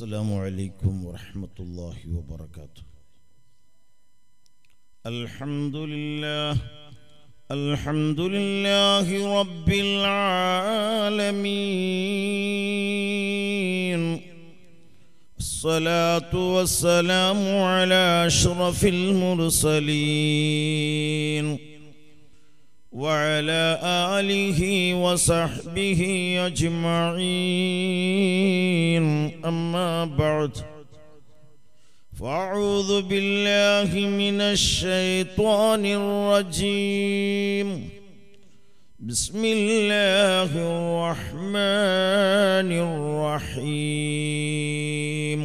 السلام عليكم ورحمة الله وبركاته. الحمد لله الحمد لله رب العالمين. الصلاة والسلام على أشرف المرسلين. وعلى آله وصحبه أجمعين. أما بعد فأعوذ بالله من الشيطان الرجيم. بسم الله الرحمن الرحيم.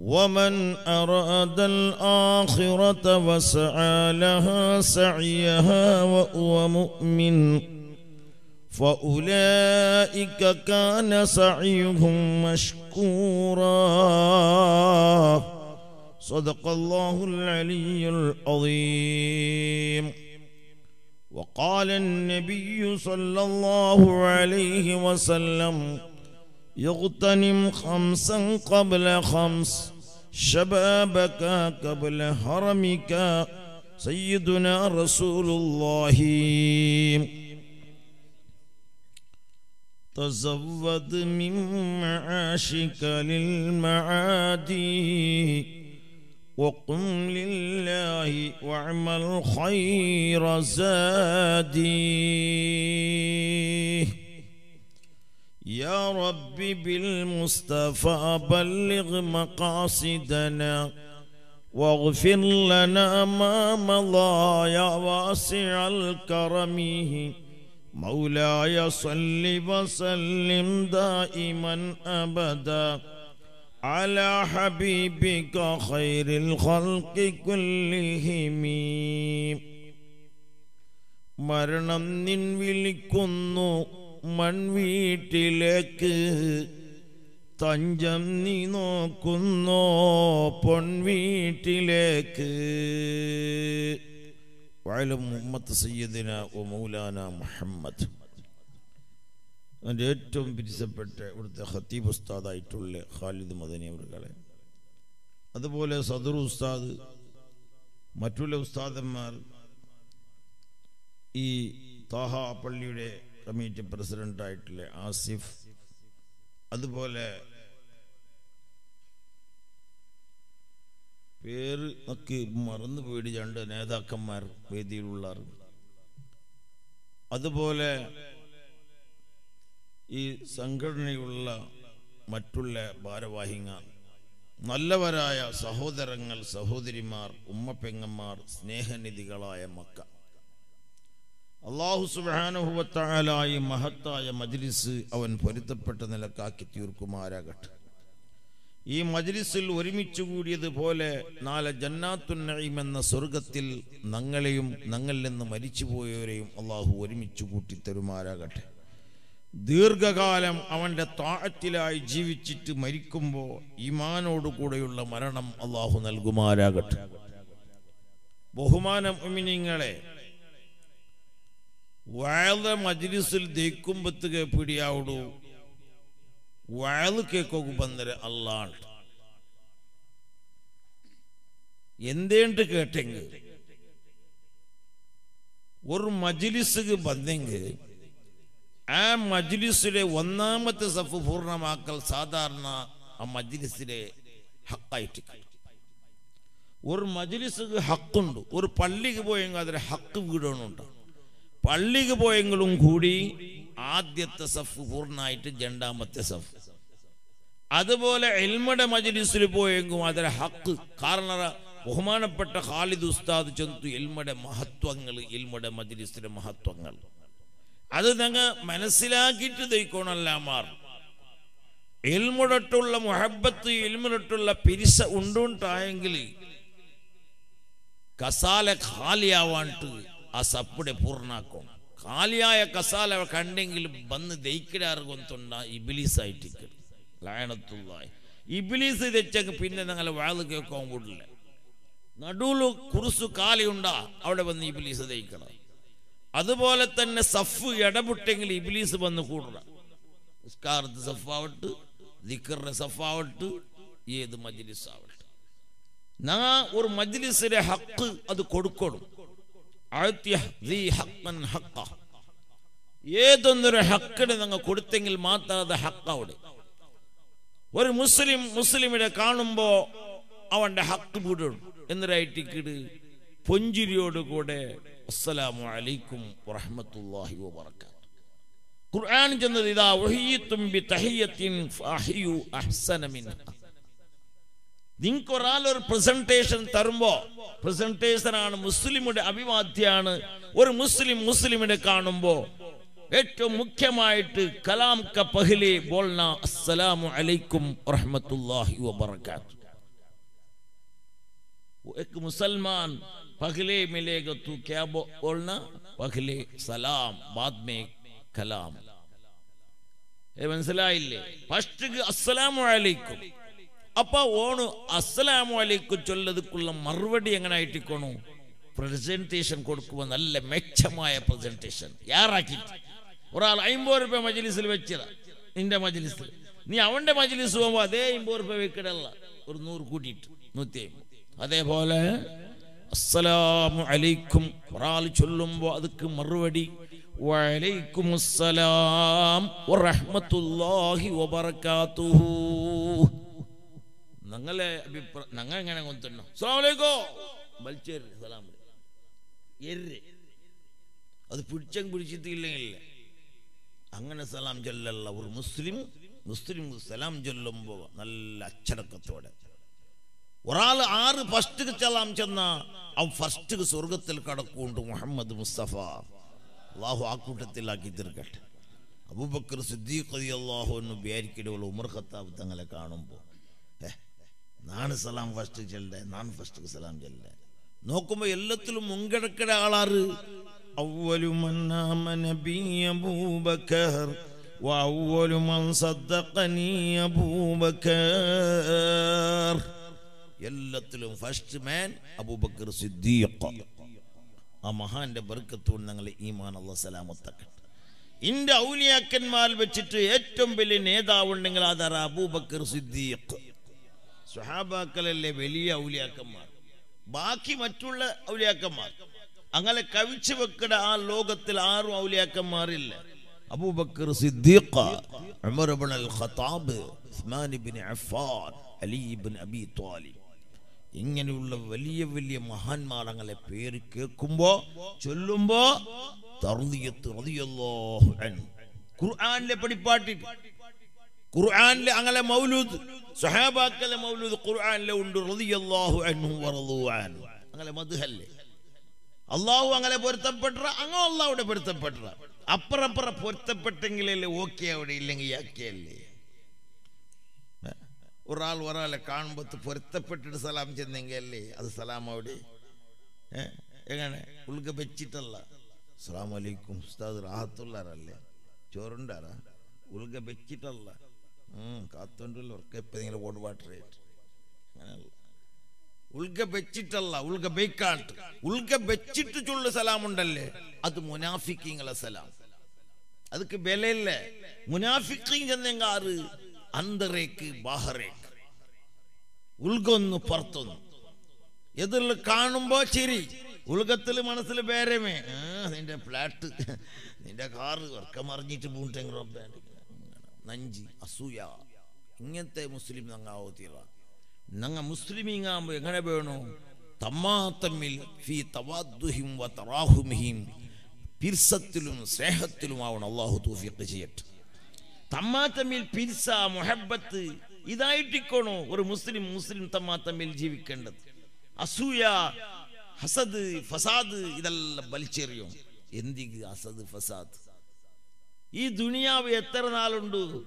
ومن أراد الآخرة وسعى لها سعيها وهو مؤمن فأولئك كان سعيهم مشكورا. صدق الله العلي العظيم. وقال النبي صلى الله عليه وسلم يغتنم خمسا قبل خمس. شبابك قبل هرمك سيدنا رسول الله. تزود من معاشك للمعادي وقم لله واعمل خير زادي. يا رب بالمصطفى بلغ مقاصدنا واغفر لنا ما مضى يا واسع الكرم مولاي صل وسلم دائما ابدا على حبيبك خير الخلق كلهم മരണം നിൻ വിളിക്കുന്നു മൺവീട്ടിലേക്ക് തഞ്ചം നീ നോക്കുന്നോ പൊൺവീട്ടിലേക്ക് വയലും മുഹമ്മദ് സയ്യദിന ഒ മൗലാന മുഹമ്മദ്. എന്റെ ഏറ്റവും പിരിച്ചപ്പെട്ട ഇവിടുത്തെ ഹത്തീബ് ഉസ്താദായിട്ടുള്ള ഖാലിദ് മദനി അവർകളെ. അതുപോലെ സദർ ഉസ്താദ് മറ്റുള്ള ഉസ്താദന്മാർ ഈ താഹ പള്ളിയുടെ കമ്മിറ്റി പ്രസിഡന്റായിട്ടുള്ള ആസിഫ്. അതുപോലെ പേര് ഒക്കെ മറന്നു പോയിട്ട് രണ്ട് നേതാക്കന്മാർ വേദിയിലുള്ള അതുപോലെ ഈ സംഘടനയുള്ള മറ്റുള്ള ഭാരവാഹികൾ നല്ലവരായ സഹോദരങ്ങൾ സഹോദരിമാർ ഉമ്മപ്പെങ്ങന്മാർ സ്നേഹനിധികളായ മക്ക. അള്ളാഹു സുബാനുഭവത്താലായി മഹത്തായ മജ്ലിസ് അവൻ പൊരുത്തപ്പെട്ട നിലക്കാക്കി തീർക്കുമാരാകട്ടെ ഈ മജ്ലിസിൽ ഒരുമിച്ച് കൂടിയതുപോലെ നാളെ ജന്നാത്തു നഈം എന്ന സ്വർഗത്തിൽ ഞങ്ങളെയും ഞങ്ങളിൽ നിന്ന് മരിച്ചുപോയവരെയും അള്ളാഹു ഒരുമിച്ച് കൂട്ടി തരുമാരാകട്ടെ ദീർഘകാലം അവന്റെ താഴത്തിലായി ജീവിച്ചിട്ട് മരിക്കുമ്പോൾ ഈമാനോടുകൂടെയുള്ള മരണം അള്ളാഹു നൽകുമാരാകട്ടെ ബഹുമാനം ഉമിനിങ്ങളെ വയല മജ്ലിസിൽ ദഹിക്കുമ്പത്തുക പിടിയാവിടൂ വയല് കേക്കോക്ക് ബന്ധരെ അല്ലാൾ എന്തേണ്ട് കേട്ടെങ്ക് ഒരു മജ്ലിസുക്ക് ബന്ധെങ്ക് ആ മജ്ലിസിലെ ഒന്നാമത്തെ സഫ് പൂർണ്ണമാക്കൽ സാധാരണ ആ മജ്ലിസിലെ ഹക്കായിട്ട് ഒരു മജ്ലിസുക്ക് ഹക്കുണ്ട് ഒരു പള്ളിക്ക് പോയെങ്കിൽ അതിൽ ഹക്ക് വീടണുണ്ടാവും പള്ളിക്ക് പോയെങ്കിലും കൂടി ആദ്യത്തെ സഫ് പൂർണമായിട്ട് രണ്ടാമത്തെ സഫ്. അതുപോലെ എൽമയുടെ മജലിസിൽ പോയെങ്കും അതിലെ ഹക്ക് കാരണം ബഹുമാനപ്പെട്ട ഖാലിദ് ഉസ്താദ് ചെന്തു എൽമയുടെ മഹത്വങ്ങൾ എൽമയുടെ മജ്ലിസിലെ മഹത്വങ്ങൾ. അത് ഞങ്ങൾ മനസ്സിലാക്കിയിട്ട് ദൈക്കോണല്ലാമാർ എൽമുടട്ടുള്ള മുഹബത്ത് എൽമുടട്ടുള്ള പിരിസ ഉണ്ടുണ്ടായെങ്കിൽ കസാല ഖാലിയാവാണ്ട് ആ സപ്പുടെ പൂർണ്ണാക്കും ಖಾಲಿಯಾಯ ಕಸಾಲ ಕಂಡೆಂಗಿಲ್ ಬಂದು ದೈಕಿಡಾರು ಗೊಂತುಂಡ ಇಬಿಲೀಸ್ ലായണത്തുള്ളായി ഇബിലീസ് തെച്ചങ്ങ് പിന്നെ ഞങ്ങൾ വാള് കേൾക്കാൻ കൂടില്ല നടുവിൽ കുറുസു കാലിയുണ്ടാ അവിടെ വന്ന് ഇബിലീസ് ദയിക്കണം അതുപോലെ തന്നെ സഫ് ഇടപെട്ടെങ്കിൽ ഇബിലീസ് വന്ന് കൂടണം നിസ്കാരത്ത് സഫാവട്ട് ദിക്കറിന്റെ സഫാവട്ട് ഏത് മജ്ലിസ് ആവട്ടെ നാ ഒരു മജ്ലിസിലെ ഹക്ക് അത് കൊടുക്കണം ഏതൊന്നൊരു ഹക്കിന് നിങ്ങൾ കൊടുത്തെങ്കിൽ മാത്രം അത് ഹക്കവിടെ. ഒരു മുസ്ലിം മുസ്ലിമിനെ കാണുമ്പോ അവന്റെ ഹക്ക് വിടും എന്നൊരൈറ്റിക്കിട് പൊഞ്ചിരിയോടുകൂടെ അസ്സലാമു അലൈക്കും വറഹ്മത്തുള്ളാഹി വബറകാത്ത് ഖുർആൻ ചെന്നത് ഇതാ വഹിയത്തും ബി തഹിയത്തിൻ ഫഹിയു അഹ്സന മിൻഹ നിങ്ങൾക്ക് ഒരാൾ ഒരു പ്രസന്റേഷൻ തരുമ്പോ പ്രസന്റേഷൻ ആണ് മുസ്ലിമുടെ അഭിവാദ്യാണ് ഒരു മുസ്ലിം മുസ്ലിമിനെ കാണുമ്പോ ഏറ്റവും മുഖ്യമായിട്ട് കലാം ക പഹ്ലെ ബോൾന അസ്സലാമു അലൈക്കും വറഹ്മത്തുള്ളാഹി വബറകാത്ത് वो एक मुसलमान पहले मिलेगा तू क्या बो- बोलना पहले सलाम बाद में कलाम ഏ, മനസ്സിലായില്ലേ ഫസ്റ്റ് അസ്സലാമു അലൈക്കും അപ്പൊ ഓണ് അസ്സലാമു അലൈക്കും ചൊല്ലതുക്കുള്ള മറുപടി എങ്ങനെ ആയിട്ടിക്കോണു പ്രസന്റേഷൻ കൊടുക്കുമ്പോൾ നല്ല മെച്ചമായ പ്രസന്റേഷൻ യാറാക്കി ഒരാൾ അമ്പത് രൂപ മജ്ലിസിൽ വെച്ചതാ. നിന്റെ മജ്ലിസിൽ. നീ അവന്റെ മജ്ലിസ് പോകുമ്പോൾ അതേ അമ്പത് രൂപ വെക്കിടല്ല ഒരു നൂറ് കൂട്ടിയിട്ട് നൂറ്റി അമ്പത് അതേപോലെ അസ്സലാമു അലൈക്കും. ഒരാൾ ചൊല്ലുമ്പോൾ അതുക്ക് മറുപടി. വലൈക്കും അസ്സലാം വറഹ്മത്തുള്ളാഹി വബറകാതുഹു. ഞങ്ങളെ അഭിപ്രായം ഞങ്ങൾ എങ്ങനെ കൊണ്ടുണ്ടോ അസ്സലാമലൈക്കോ. വലിച്ചേര് സലാം. എര് അത് പിടിച്ചങ്ങ് പിടിച്ചിട്ടില്ലെങ്കിൽ. അങ്ങനെ സലാം ചൊല്ലല്ല. ഒരു മുസ്ലിം മുസ്ലിം സലാം ചൊല്ലുമ്പോൾ നല്ല അച്ചടക്കത്തോടെ. ഒരാൾ ആറ് ഫസ്റ്റ് സലാം ചെന്ന ആ ഫസ്റ്റ് സ്വർഗത്തിൽ കടക്കുകൊണ്ട് മുഹമ്മദ് മുസ്തഫ. അള്ളാഹു ആ കൂട്ടത്തിലാക്കി തീർക്കട്ടെ. അബൂബക്കർ സിദ്ദീഖ് അള്ളാഹു എന്ന് വിചാരിക്കലുള്ള ഉമർ ഖത്താബ് തങ്ങളെ കാണുമ്പോൾ നാണ് സലാം ഫസ്റ്റ് ചെല്ലേ നാൻ ഫസ്റ്റ് സലാം ചെല്ലേ. നോക്കുമ്പോൾ എല്ലാത്തിലും മുൻകിടക്കട ആളാറ് എല്ലാത്തിലും ഫസ്റ്റ് മാൻ അബൂബക്കർ. സിദ്ദീഖ്. ആ മഹാന്റെ ബർക്കത്തോട് ഞങ്ങൾ ഈമാൻ അള്ള സലാമത്തക്കട്ടെ. ഇന്റെ ഔലിയാക്കന്മാർ വെച്ചിട്ട് ഏറ്റവും വലിയ നേതാവുണ്ടെങ്കിൽ അതാറ അബൂബക്കർ സിദ്ദീഖ്. സുഹാബാക്കളല്ലേ വലിയ ഔലിയാക്കന്മാർ. ബാക്കി മറ്റുള്ള ഔലിയാക്കന്മാർ. അങ്ങനെ കവിച്ചു വെക്കട ആ ലോകത്തിൽ ആറും ഔലിയാക്കന്മാരില്ല. അബൂബക്കർ സിദ്ദീഖ ഉമർ ഇബ്നു അൽ ഖത്താബ് ഉസ്മാൻ ഇബ്നു അഫ്ഫാൻ അലി ഇബ്നു അബി ത്വാലിബ്. ഇങ്ങനെയുള്ള വലിയ വലിയ മഹാന്മാരങ്ങളെ പേര് കേൾക്കുമ്പോ ചൊല്ലുമ്പോ ഖുർആനിലെ പഠിപ്പാട്ടി ഖുർആനിലെ അങ്ങനെ മൗലൂദ് സഹാബാക്കലെ മൗലൂദ് ഖുർആനിലെ ഉണ്ട് റളിയല്ലാഹു അൻഹു വറളു അങ്ങനെ മദ്ഹല്ലേ. അള്ളാഹു അങ്ങനെ പൊരുത്തപ്പെട്ട അങ്ങ് അള്ളാഹുടെ പൊരുത്തപ്പെട്ട. അപ്പുറപ്പുറ പൊരുത്തപ്പെട്ടെങ്കിലല്ലേ ഓക്കെ അവിടെ ഇല്ലെങ്കിൽ ആക്കിയല്ലേ ഒരാൾ ഒരാളെ കാണുമ്പോൾ പൊരുത്തപ്പെട്ടിട്ട് സലാം ചെന്നെങ്കിൽ അല്ലേ? അത് സലാം അവിടെ? എങ്ങനെ? ഉൾക്ക് വെച്ചിട്ടല്ല. അസ്സാം വലൈക്കും ഉസ്താദ് റാഹത്തുള്ളാരല്ലേ ചോറുണ്ടാറാ ഉൾക്ക വെച്ചിട്ടല്ല. കാത്തോണ്ടല്ലോ ഉറക്കപ്പ നിങ്ങൾ വോട്ട് വാട്ടർ അങ്ങനെയല്ല. ഉൾഗ വെച്ചിട്ടല്ല ഉൾഗ ബെയ്ക്കാട്ട് ഉൾഗ വെച്ചിട്ട് ചുള്ള സലാം ഉണ്ടല്ലേ അത് മുനാഫിക്കിങ്ങളെ സലാം. அதுக்கு விலையில்ல முனாஃபிக்கையும் சொன்னங்க ஆறு அந்தரேக்கு பாஹரேக்கு ഉൾകൊന്ന് പുറത്തൊന്ന്. എതിരിൽ കാണുമ്പോ ചിരി. ഉൾകത്തിൽ മനസ്സിൽ പേരമേ നിന്റെ ഫ്ലാറ്റ്. നിന്റെ കാറ് വർക്കം അറിഞ്ഞിട്ട് പൂണ്ടെങ്കിലും നഞ്ചി അസൂയ. ഇങ്ങനത്തെ മുസ്ലിം നങ്ങാവത്തീറ നങ്ങ മുസ്ലിമീങ്ങാകുമ്പോ എങ്ങനെ വേണോ? തമ്മാ തമ്മിൽ പിർസത്തിലും സ്നേഹത്തിലുമാവണം അള്ളാഹു തൗഫീഖ് ചെയ്യട്ടെ. തമ്മാ തമ്മിൽ പിർസ മൊഹബത്ത് ഇതായിട്ടിക്കോണോ ഒരു മുസ്ലിം മുസ്ലിം തമ്മാ തമ്മിൽ ജീവിക്കേണ്ടത്? അസൂയ ഹസദ് ഫസാദ് ഇതെല്ലാം വലിച്ചെറിയും. എന്തിക്ക് അസദ് ഫസാദ്? ഈ ദുനിയാവ് എത്ര നാളുണ്ട്?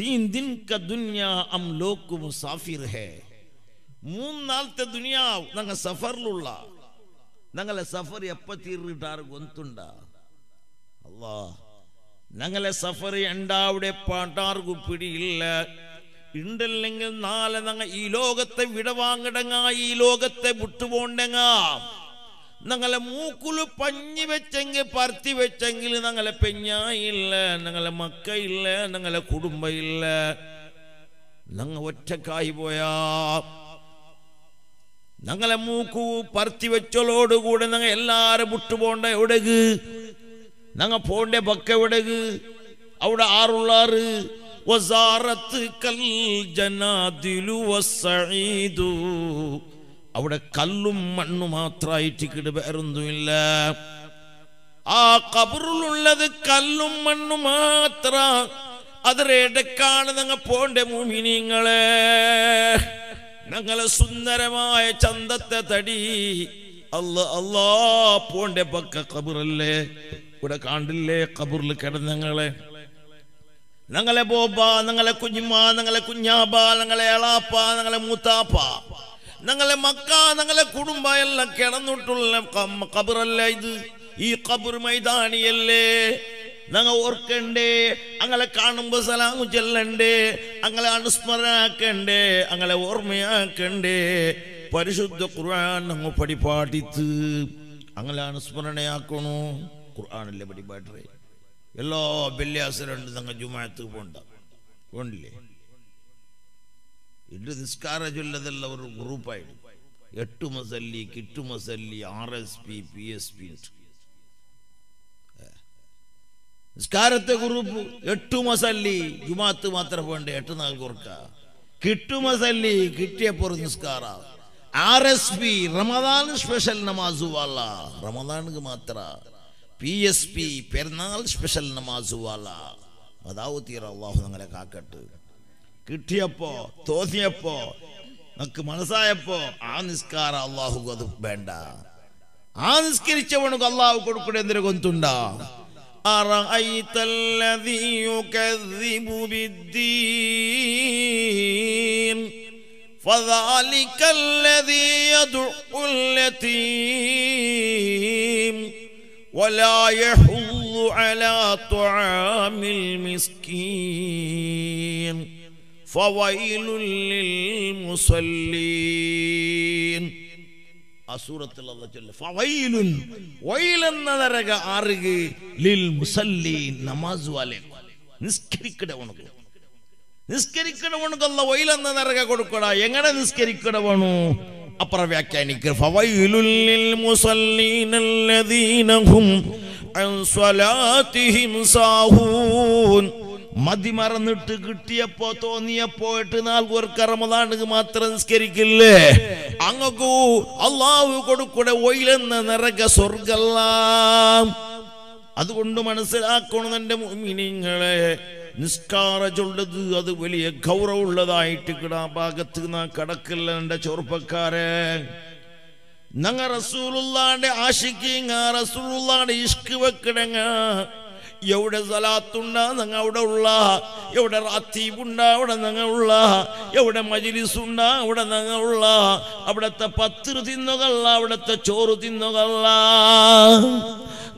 തീൻ ദിൻ ക ദുനിയാ അം ലോക് മുസാഫിർ ഹേ മൂന്നാളത്തെ ദുനിയാവ് ഞങ്ങൾ സഫറിലുള്ള. ഞങ്ങളെ സഫർ എപ്പ തീർന്നിട്ടാറ് ഗൊന്തുണ്ട? അല്ലാ ഞങ്ങളെ സഫർ ഉണ്ടാവിടെ പാട്ടാർക്കു പിടിയില്ല. ഉണ്ടല്ലെങ്കിൽ നാളെ ഞങ്ങൾ ഈ ലോകത്തെ വിടവാങ്ങിടങ്ങ ഈ ലോകത്തെ വിട്ടുപോണ്ടെങ്ങ. ഞങ്ങളെ മൂക്കുൽ പഞ്ഞി വെച്ചെങ്കിൽ പരത്തി വെച്ചെങ്കിൽ ഞങ്ങളെ പെഞ്ഞായില്ല ഞങ്ങളെ മക്കയില്ല ഞങ്ങളെ കുടുംബയില്ല. ഞങ്ങ ഒറ്റക്കായി പോയാ. ഞങ്ങളെ മൂക്കു പരത്തി വെച്ചോളോടുകൂടെ നിങ്ങൾ എല്ലാരും വിട്ടുപോണ്ട എവിടെ ഞങ്ങ പോണ്ട പക്ക എവിടെ അവിടെ ആറുള്ളാറ്. കൽ ജനാദിലു വസ്സഈദു അവിടെ കല്ലും മണ്ണു മാത്രമായിട്ട് കിട വേറൊന്നുമില്ല. ആ കബറിലുള്ളത് കല്ലും മണ്ണു മാത്ര. അതിനിടക്കാണ് നിങ്ങൾ പോണ്ട മുമിനിങ്ങളെ. ഞങ്ങളെ സുന്ദരമായ ചന്തത്തെ തടി. അല്ല അല്ലാ പോണ്ട പക്ക കബറല്ലേ. ഇവിടെ കാണില്ലേ കബറിൽ കിടന്നങ്ങളെ ഞങ്ങളെ. ബോബ ഞങ്ങളെ കുഞ്ഞുമ്മ ഞങ്ങളെ കുഞ്ഞാബ ഞങ്ങളെ എളാപ്പ ഞങ്ങളെ മൂത്താപ്പ. ഞങ്ങളെ മക്ക ഞങ്ങളെ കുടുംബ എല്ലാം കിടന്നിട്ടുള്ള കബറല്ല ഇത്? ഈ കബർ മൈതാനിയല്ലേ? ഞങ്ങൾ ഓർക്കണ്ടേ? അങ്ങളെ കാണുമ്പോൾ സലാമു ചെല്ലണ്ടേ? അങ്ങളെ അനുസ്മരണാക്കണ്ടേ? അങ്ങളെ ഓർമ്മയാക്കണ്ടേ? പരിശുദ്ധ ഖുർആൻ ഞങ്ങൾ പടിപാടിത്ത് അങ്ങളെ അനുസ്മരണയാക്കണു. ഖുർആാനല്ലേ പഠിപ്പാട്ടേ എല്ലാ വെള്ളിയാസരുണ്ട് ഞങ്ങൾ ജുമാത്ത് പോണ്ട. പോണ്ടില്ലേ ഇത് നിസ്കാര ഒരു ഗ്രൂപ്പായിട്ട്. എട്ട് മസല്ലി കിട്ടു മസല്ലി R S P P S P നിസ്കാരത്തെ ഗ്രൂപ്പ് എട്ടു മസല്ലി ജുമാത്ത് മാത്രം വേണ്ട എട്ട് നാൾ കുറക്ക. കിട്ടു മസല്ലി കിട്ടിയപ്പോൾ നിസ്കാര R S P Ramadan special നമാസുവാല റമദാനുക്ക് മാത്ര. P S P Perunnal special നമാസുവാല അതാവു തീര അള്ളാഹു ഞങ്ങളെ കാക്കട്ട്. കിട്ടിയപ്പോ തോന്നിയപ്പോ നമുക്ക് മനസ്സായപ്പോ ആ നിസ്കാര അള്ളാഹു അത് വേണ്ട ആ നിസ്കരിച്ചവണക്ക് അള്ളാഹു കൊടുക്കണേ എന്തിനു കൊന്തുണ്ടാ أرأيت الذي يكذب بالدين فذلك الذي يدع اليتيم ولا يحض على طعام المسكين എങ്ങനെ നിസ്കരിക്കടവണു അപ്പുറം വ്യാഖ്യാനിക്കുക അൻ സ്വലാത്തിഹിം സാഹൂൻ. മതി മറന്നിട്ട് കിട്ടിയപ്പോ തോന്നിയപ്പോ എട്ട് നാൽക്കുവർക്ക് കറമതാണ്ട് മാത്രം നിസ്കരിക്കില്ലേ? അങ്ങക്കു അള്ളാഹു കൊടുക്കൂടെ ഒയിലെന്ന നിറക സ്വർഗല്ലാം. അതുകൊണ്ട് മനസ്സിലാക്കണം എന്റെ മുമിനിങ്ങളെ നിസ്കാര അത് വലിയ ഗൗരവമുള്ളതായിട്ട് കിടാ ഭാഗത്ത് നാ കടക്കില്ല എന്റെ ചെറുപ്പക്കാരെ. ഞങ്ങ റസൂലുള്ളാന്റെ ആശിക്കുക റസൂലുള്ളാന്റെ ഇഷ്ക് വെക്കിടങ്ങ എവിടെ സലാത്തുണ്ട ഞങ്ങ അവിടെ ഉള്ള. എവിടെ റാത്തീബുണ്ടാ അവിടെ ഞങ്ങ ഉള്ള. എവിടെ മജിലിസ് ഉണ്ടാ അവിടെ ഞങ്ങ ഉള്ള. അവിടത്തെ പത്തിറ് തിന്നുകല്ല അവിടത്തെ ചോറ് തിന്നുകല്ല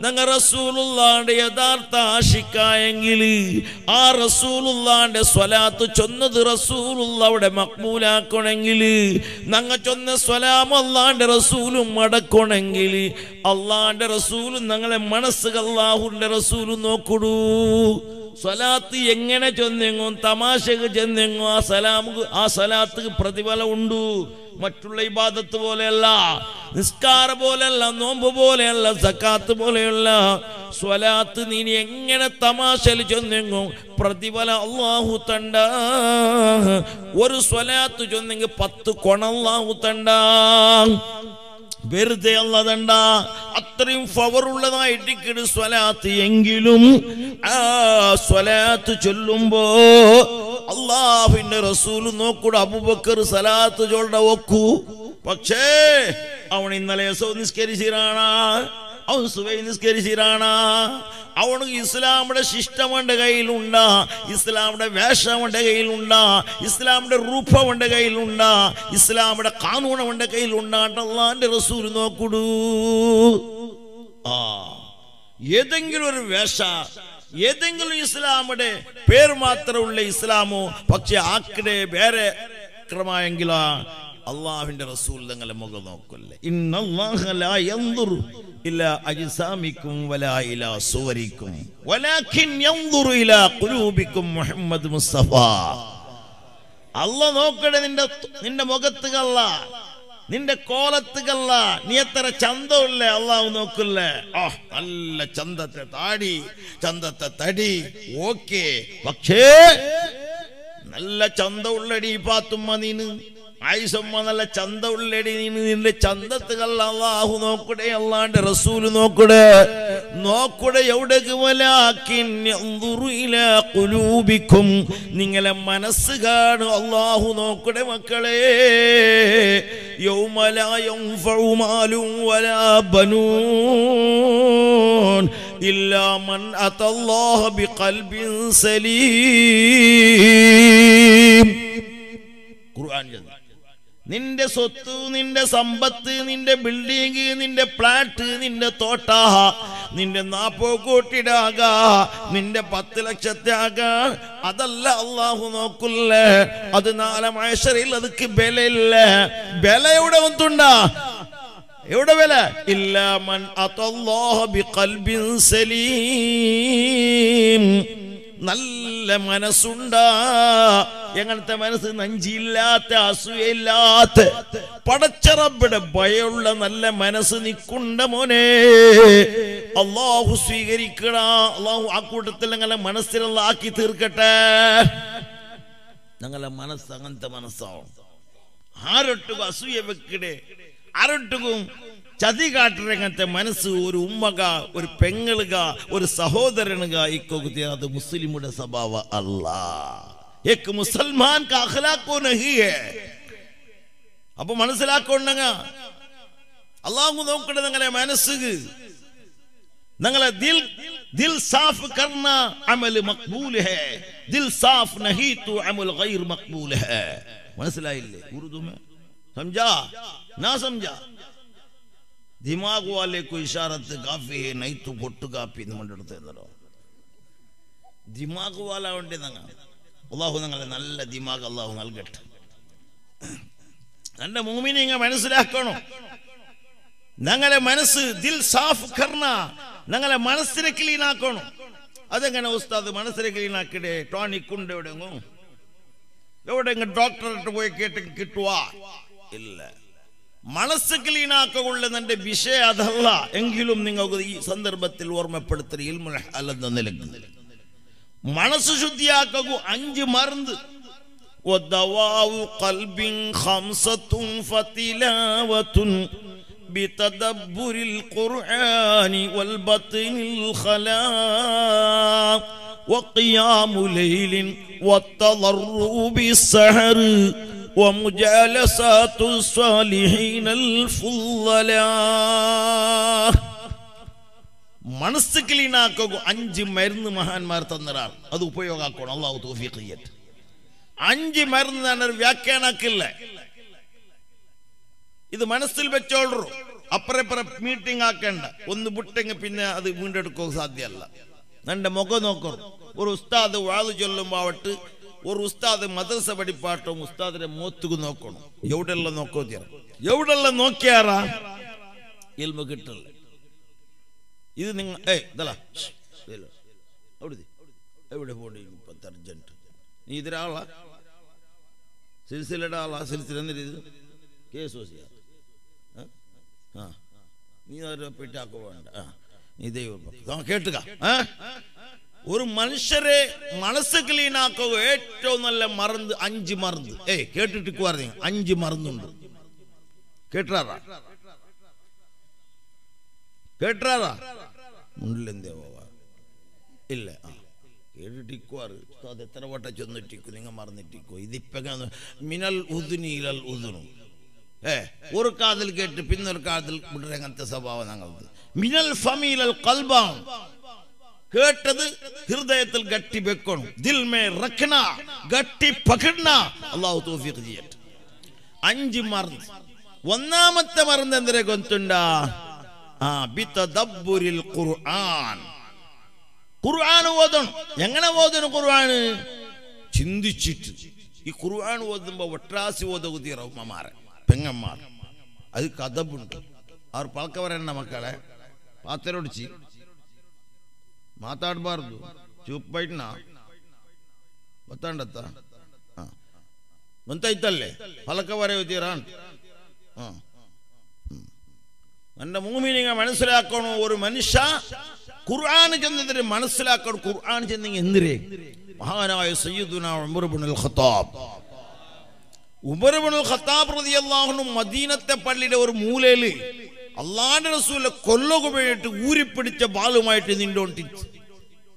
ഞങ്ങ റസൂലുള്ളാന്റെ യഥാർത്ഥ ആശിക്കായെങ്കിൽ ആ റസൂലുള്ളാന്റെ സ്വലാത്ത് ചൊന്നത് റസൂലുള്ള അവിടെ മക്മൂലാക്കണമെങ്കിൽ ഞങ്ങ ചൊന്ന സ്വലാം അള്ളാന്റെ റസൂലും മടക്കണമെങ്കിൽ അള്ളാന്റെ റസൂലും ഞങ്ങളെ മനസ്സ് അള്ളാഹുന്റെ റസൂലും നോക്കുടൂ. സ്വലാത്ത് എങ്ങനെ ചെന്നെങ്ങും തമാശക്ക് ചെന്നെങ്ങും ആ സലാമുക്ക് ആ സലാത്ത് പ്രതിഫലം ഉണ്ടു മറ്റുള്ള ഇബാദത്ത് പോലെയല്ല നിസ്കാര പോലെയല്ല നോമ്പ് പോലെയല്ല സക്കാത്ത് പോലെയല്ല. സ്വലാത്ത് നീ എങ്ങനെ തമാശയിൽ ചെന്നെങ്ങും പ്രതിഫല അള്ളാഹു തണ്ട. ഒരു സ്വലാത്ത് ചെന്നെങ്കിൽ പത്ത് കൊണ അള്ളാഹു തണ്ട. വെറുതെ അല്ലതണ്ട. അത്രയും പവർ ഉള്ളതായിട്ട് സ്വലാത്ത് എങ്കിലും ആ സ്വലാത്ത് ചൊല്ലുമ്പോ അള്ളാഹുവിന്റെ റസൂൽ നോക്കൂടെ അബുബക്കർ സലാത്ത് ചൊല്ല ഒക്കൂ പക്ഷേ അവൻ ഇന്നലെ സോ നിസ്കരിച്ചിരാണ അവൻ സുവൈ നിസ്കരിച്ചിരാണ്. അവന് ഇസ്ലാമിന്റെ ശിഷ്ടം അവന്റെ കയ്യിലുണ്ടാ. ഇസ്ലാമിന്റെ വേഷം അവന്റെ കയ്യിലുണ്ടാ. ഇസ്ലാമിന്റെ രൂപം അവന്റെ കയ്യിലുണ്ടാ. ഇസ്ലാമിന്റെ കാനൂൺ അവന്റെ കയ്യിലുണ്ടാട്ടല്ലാന്റെ റസൂൽ നോക്കുടൂ. ആ. ഏതെങ്കിലും ഒരു വേഷ ഏതെങ്കിലും ഇസ്ലാമിന്റെ പേര് മാത്രമുള്ള ഇസ്ലാമോ പക്ഷെ ആക്കിടെ വേറെ ക്രമായെങ്കിലാ അള്ളാഹുവിന്റെ റസൂൽ നിങ്ങളെ മുഖം നോക്കല്ലേ മുഹമ്മദ് മുസ്തഫ. അല്ല നോക്കണേ നിന്റെ നിന്റെ മുഖത്തുകല്ല നിന്റെ കോലത്ത് കള്ള നീ എത്ര ചന്തമില്ലേ അള്ളാഹു നോക്കില്ലേ ആ നല്ല ചന്തത്തെ താടി ചന്തത്തെ തടി ഓക്കേ. പക്ഷേ നല്ല ചന്ത ഉള്ളടി പാത്തുമ്മ നീന്. ആയിഷമ്മ നല്ല ചന്ത ഉള്ളടി നീന് നിന്റെ ചന്തത്തുകൾ അള്ളാഹു നോക്കടെ അള്ളാന്റെ റസൂൽ നോക്കടെ. നോക്കടെ എവിടെക്കും നിങ്ങളെ മനസ്സ് കാണും അള്ളാഹു നോക്കടെ മക്കളെ. യൗമ ലാ യൻഫഉ മാലും വലാ ബനൂൻ ഇല്ലാ മൻ അതല്ലാഹ ബിഖൽബിൻ സലീം. ഖുർആൻ ചൊല്ലി. നിന്റെ സ്വത്ത് നിന്റെ സമ്പത്ത് നിന്റെ ബിൽഡിംഗ് നിന്റെ ഫ്ലാറ്റ് നിന്റെ തോട്ട നിന്റെ നാപ്പോ കോട്ടിടാക നിന്റെ പത്ത് ലക്ഷത്തെ ആക അതല്ല അള്ളാഹു നോക്കില്ല? അത് മഴശറിയിൽ അതൊക്കെ ബലയില്ല. ബല എവിടെ വന്നുണ്ടാ എവിടെ വില ഇല്ല മൻ അതല്ലാഹ ബിഖൽബിൻ സലീം. നല്ല മനസ്സുണ്ടാ. എങ്ങനത്തെ മനസ്സ് നഞ്ചില്ലാത്ത അസൂയയില്ലാത്ത പടച്ചറബിടെ ഭയമുള്ള നല്ല മനസ്സ് നിക്കുണ്ട മോനെ. അള്ളാഹു സ്വീകരിക്കണ അള്ളാഹു ആ കൂട്ടത്തിൽ ഞങ്ങളെ മനസ്സിലുള്ള ആക്കി തീർക്കട്ടെ. ഞങ്ങളെ മനസ്സ് അങ്ങനത്തെ മനസ്സാവും. ആരൊട്ടും അസൂയ വെക്കടെ ആരൊട്ടുക്കും ചതി കാട്ടരംഗത്തെ മനസ്സ് ഒരു ഉമ്മക ഒരു പെങ്ങളുക ഒരു സഹോദരനുക ഇക്കൊക്കെ അത് മുസ്ലിമുടെ സ്വഭാവ അല്ല. ഏക്ക് മുസൽമാൻ കാഹ്ലാക്കോ നഹിയേ അപ്പൊ മനസ്സിലാക്കോണ്ടങ്ങ? അള്ളാഹു നോക്കണ്ട നിങ്ങളെ മനസ്സ്. നിങ്ങളെ ദിൽ സാഫ് കർണ അമൽ മക്ബൂൽ ഹേ. ദിൽ സാഫ് നഹി തു അമൽ ഗൈർ മക്ബൂൽ ഹേ. മനസ്സിലായില്ലേ? ഉറുദു സംജാ? നാ സംജാ? ദിമാഗ് വാലേക്കു ഇഷാറത്ത് കാഫി നൈത്തു പൊട്ട് കാപ്പി നമ്മുടെ അടുത്ത് എന്നല്ലോ ദിമാഗ് വാലാവണ്ടേ ഞങ്ങൾ അള്ളാഹു ഞങ്ങളെ നല്ല ദിമാഗ് അള്ളാഹു നൽകട്ടെ. തന്റെ മൂമിനിങ്ങ മനസ്സിലാക്കണോ. ഞങ്ങളെ മനസ്സ് ദിൽ സാഫ് കർണ ഞങ്ങളെ മനസ്സിനെ ക്ലീൻ ആക്കണം. അതെങ്ങനെ ഉസ്താദ് മനസ്സിനെ ക്ലീൻ ആക്കിടേ? ടോണിക് ഉണ്ട് എവിടെങ്ങും? എവിടെങ്ങും ഡോക്ടറെ പോയി കേട്ട് കിട്ടുവാ? ഇല്ല. മനസ്സ് ക്ലീൻ ആക്കുള്ള എന്റെ വിഷയം അതല്ല എങ്കിലും നിങ്ങൾക്ക് ഈ സന്ദർഭത്തിൽ ഓർമ്മപ്പെടുത്തൽ ഇൽമുൽ അല്ലെന്ന നിലക്ക് മനസ്സ് ശുദ്ധിയാക്കൂ അഞ്ച് മരുന്ന് ودواء قلب خمسة فتلاوة بتدبر القرآن والبطن الخلاء وقيام ليل والتضرع بالسحر ومجالسات الصالحين الفضلاء മനസ്സ് ക്ലീനാക്കുക അഞ്ച് മരുന്ന് മഹാന്മാർ തന്നൊരാൾ അത് ഉപയോഗമാക്കണം അള്ളാഹു തോഫീഖ് ചെയ്യട്ടെ അഞ്ച് മരുന്ന് തന്നെ ഒരു വ്യാഖ്യാനാക്കില്ല ഇത് മനസ്സിൽ വെച്ചോളൂ അപ്പറപ്പുറം മീറ്റിംഗ് ആക്കേണ്ട ഒന്ന് വിട്ടെങ്കിൽ പിന്നെ അത് വീണ്ടെടുക്കുക സാധ്യമല്ല എന്റെ മുഖം നോക്കും ഒരു ഉസ്താദ് വാത് ചൊല്ലുമ്പോട്ട് ഒരു ഉസ്താദ് മദ്രസ പഠിപ്പാട്ടും ഉസ്താദിനെ മോത്തുക്ക് നോക്കണം. എവിടെയുള്ള നോക്കോ എവിടെയുള്ള നോക്കിയാറാ? ഇൽമ കിട്ടില്ല ഇത് നിങ്ങൾ ഏയ് ഇതല്ല. അവിടെ എവിടെ പോണ്ടി ഇപ്പത്തെ അർജന്റ്. നീ ഇതിരാളാ സിൽസിലയുടെ ആളാ? സിൽസില എന്നിട്ട് ഇത്? കേസ് ഓസിയാ ആ. നീ അവരെ പെട്ടാക്കുക വേണ്ട. ആ. നീ ദൈവം കേട്ടുക. ആ ഒരു മനുഷ്യരെ മനസ്സ് ക്ലീൻ ആക്കുക ഏറ്റവും നല്ല മറന്ന് അഞ്ച് മറന്ന്. ഏയ് കേട്ടിട്ട് പറഞ്ഞു അഞ്ച് മറന്നുണ്ട്. കേട്ടാറാ? കേട്ടാറാ? മുണ്ടിലെന്തേ പോവാ? ഇല്ല. ആ കേട്ടിട്ടിക്കുവാറ് അത് എത്ര വട്ടം ചെന്നിട്ടിക്കും നിങ്ങൾ മറന്നിട്ടിക്കോ ഇതിപ്പോ മിനൽ ഉദുനിയിലൽ ഉദുനും. ഏ ഒരു കാതിൽ കേട്ട് പിന്നൊരു കാതിൽ വിടുന്ന അങ്ങനത്തെ സ്വഭാവം ഞങ്ങൾക്ക് മിനൽ ഫമീലൽ കൽബാം കേട്ടത് ഹൃദയത്തിൽ ഗട്ടി വെക്കണം ദിൽമേ റക്കണ ഗട്ടി പകടണ അള്ളാഹു തോഫീഖ് ചെയ്യട്ടെ അഞ്ച് മറന്ന് ഒന്നാമത്തെ മറന്ന് എന്തിനെ കൊന്തുണ്ടാ ആ ബിത്തദബ്ബുരിൽ ഖുർആൻ ഖുർആൻ ഓതണം എങ്ങനെ ഓതണം ഖുർആൻ ചിന്തിച്ചിട്ട് ഈ ഖുർആൻ ഓതുമ്പോൾ ഒട്ടാസി ഓതകുതി റഹ്മമാരെ പെങ്ങന്മാർ അത് കഥബുണ്ട് അവർ പഴക്കം വരണ്ട മക്കളെ പാത്തരൊടിച്ച് ಮಾತಾಡಬಾರ್ದು ಚೂಪ್ ಬೈಟ್ನ ಗೊತ್ತಾಂಡತ್ತ ಮಂತಾಯ್ತಲ್ಲೇ ಫಲಕ ಬರೆಯುತ್ತೀರಾ ആ എൻ്റെ മൂമിനിങ്ങ മനസ്സിലാക്കണം ഒരു മനുഷ്യ ഖുർആൻ ചെന്നതിന് മനസ്സിലാക്കണം ഖുർആൻ ചെന്നെങ്കിൽ എന്തിരേ മഹാനായ സയ്യിദുന Umar ibnul Khattab Umar ibnul Khattab റളിയല്ലാഹു അൻഹു മദീനത്തെ പള്ളിയുടെ ഒരു മൂലയിൽ അള്ളാന്റെ റസൂലെ കൊല്ലൊക്കെ വേണ്ടിയിട്ട് ഊരിപ്പിടിച്ച ബാലുമായിട്ട് നിന്നോണ്ടിച്ച്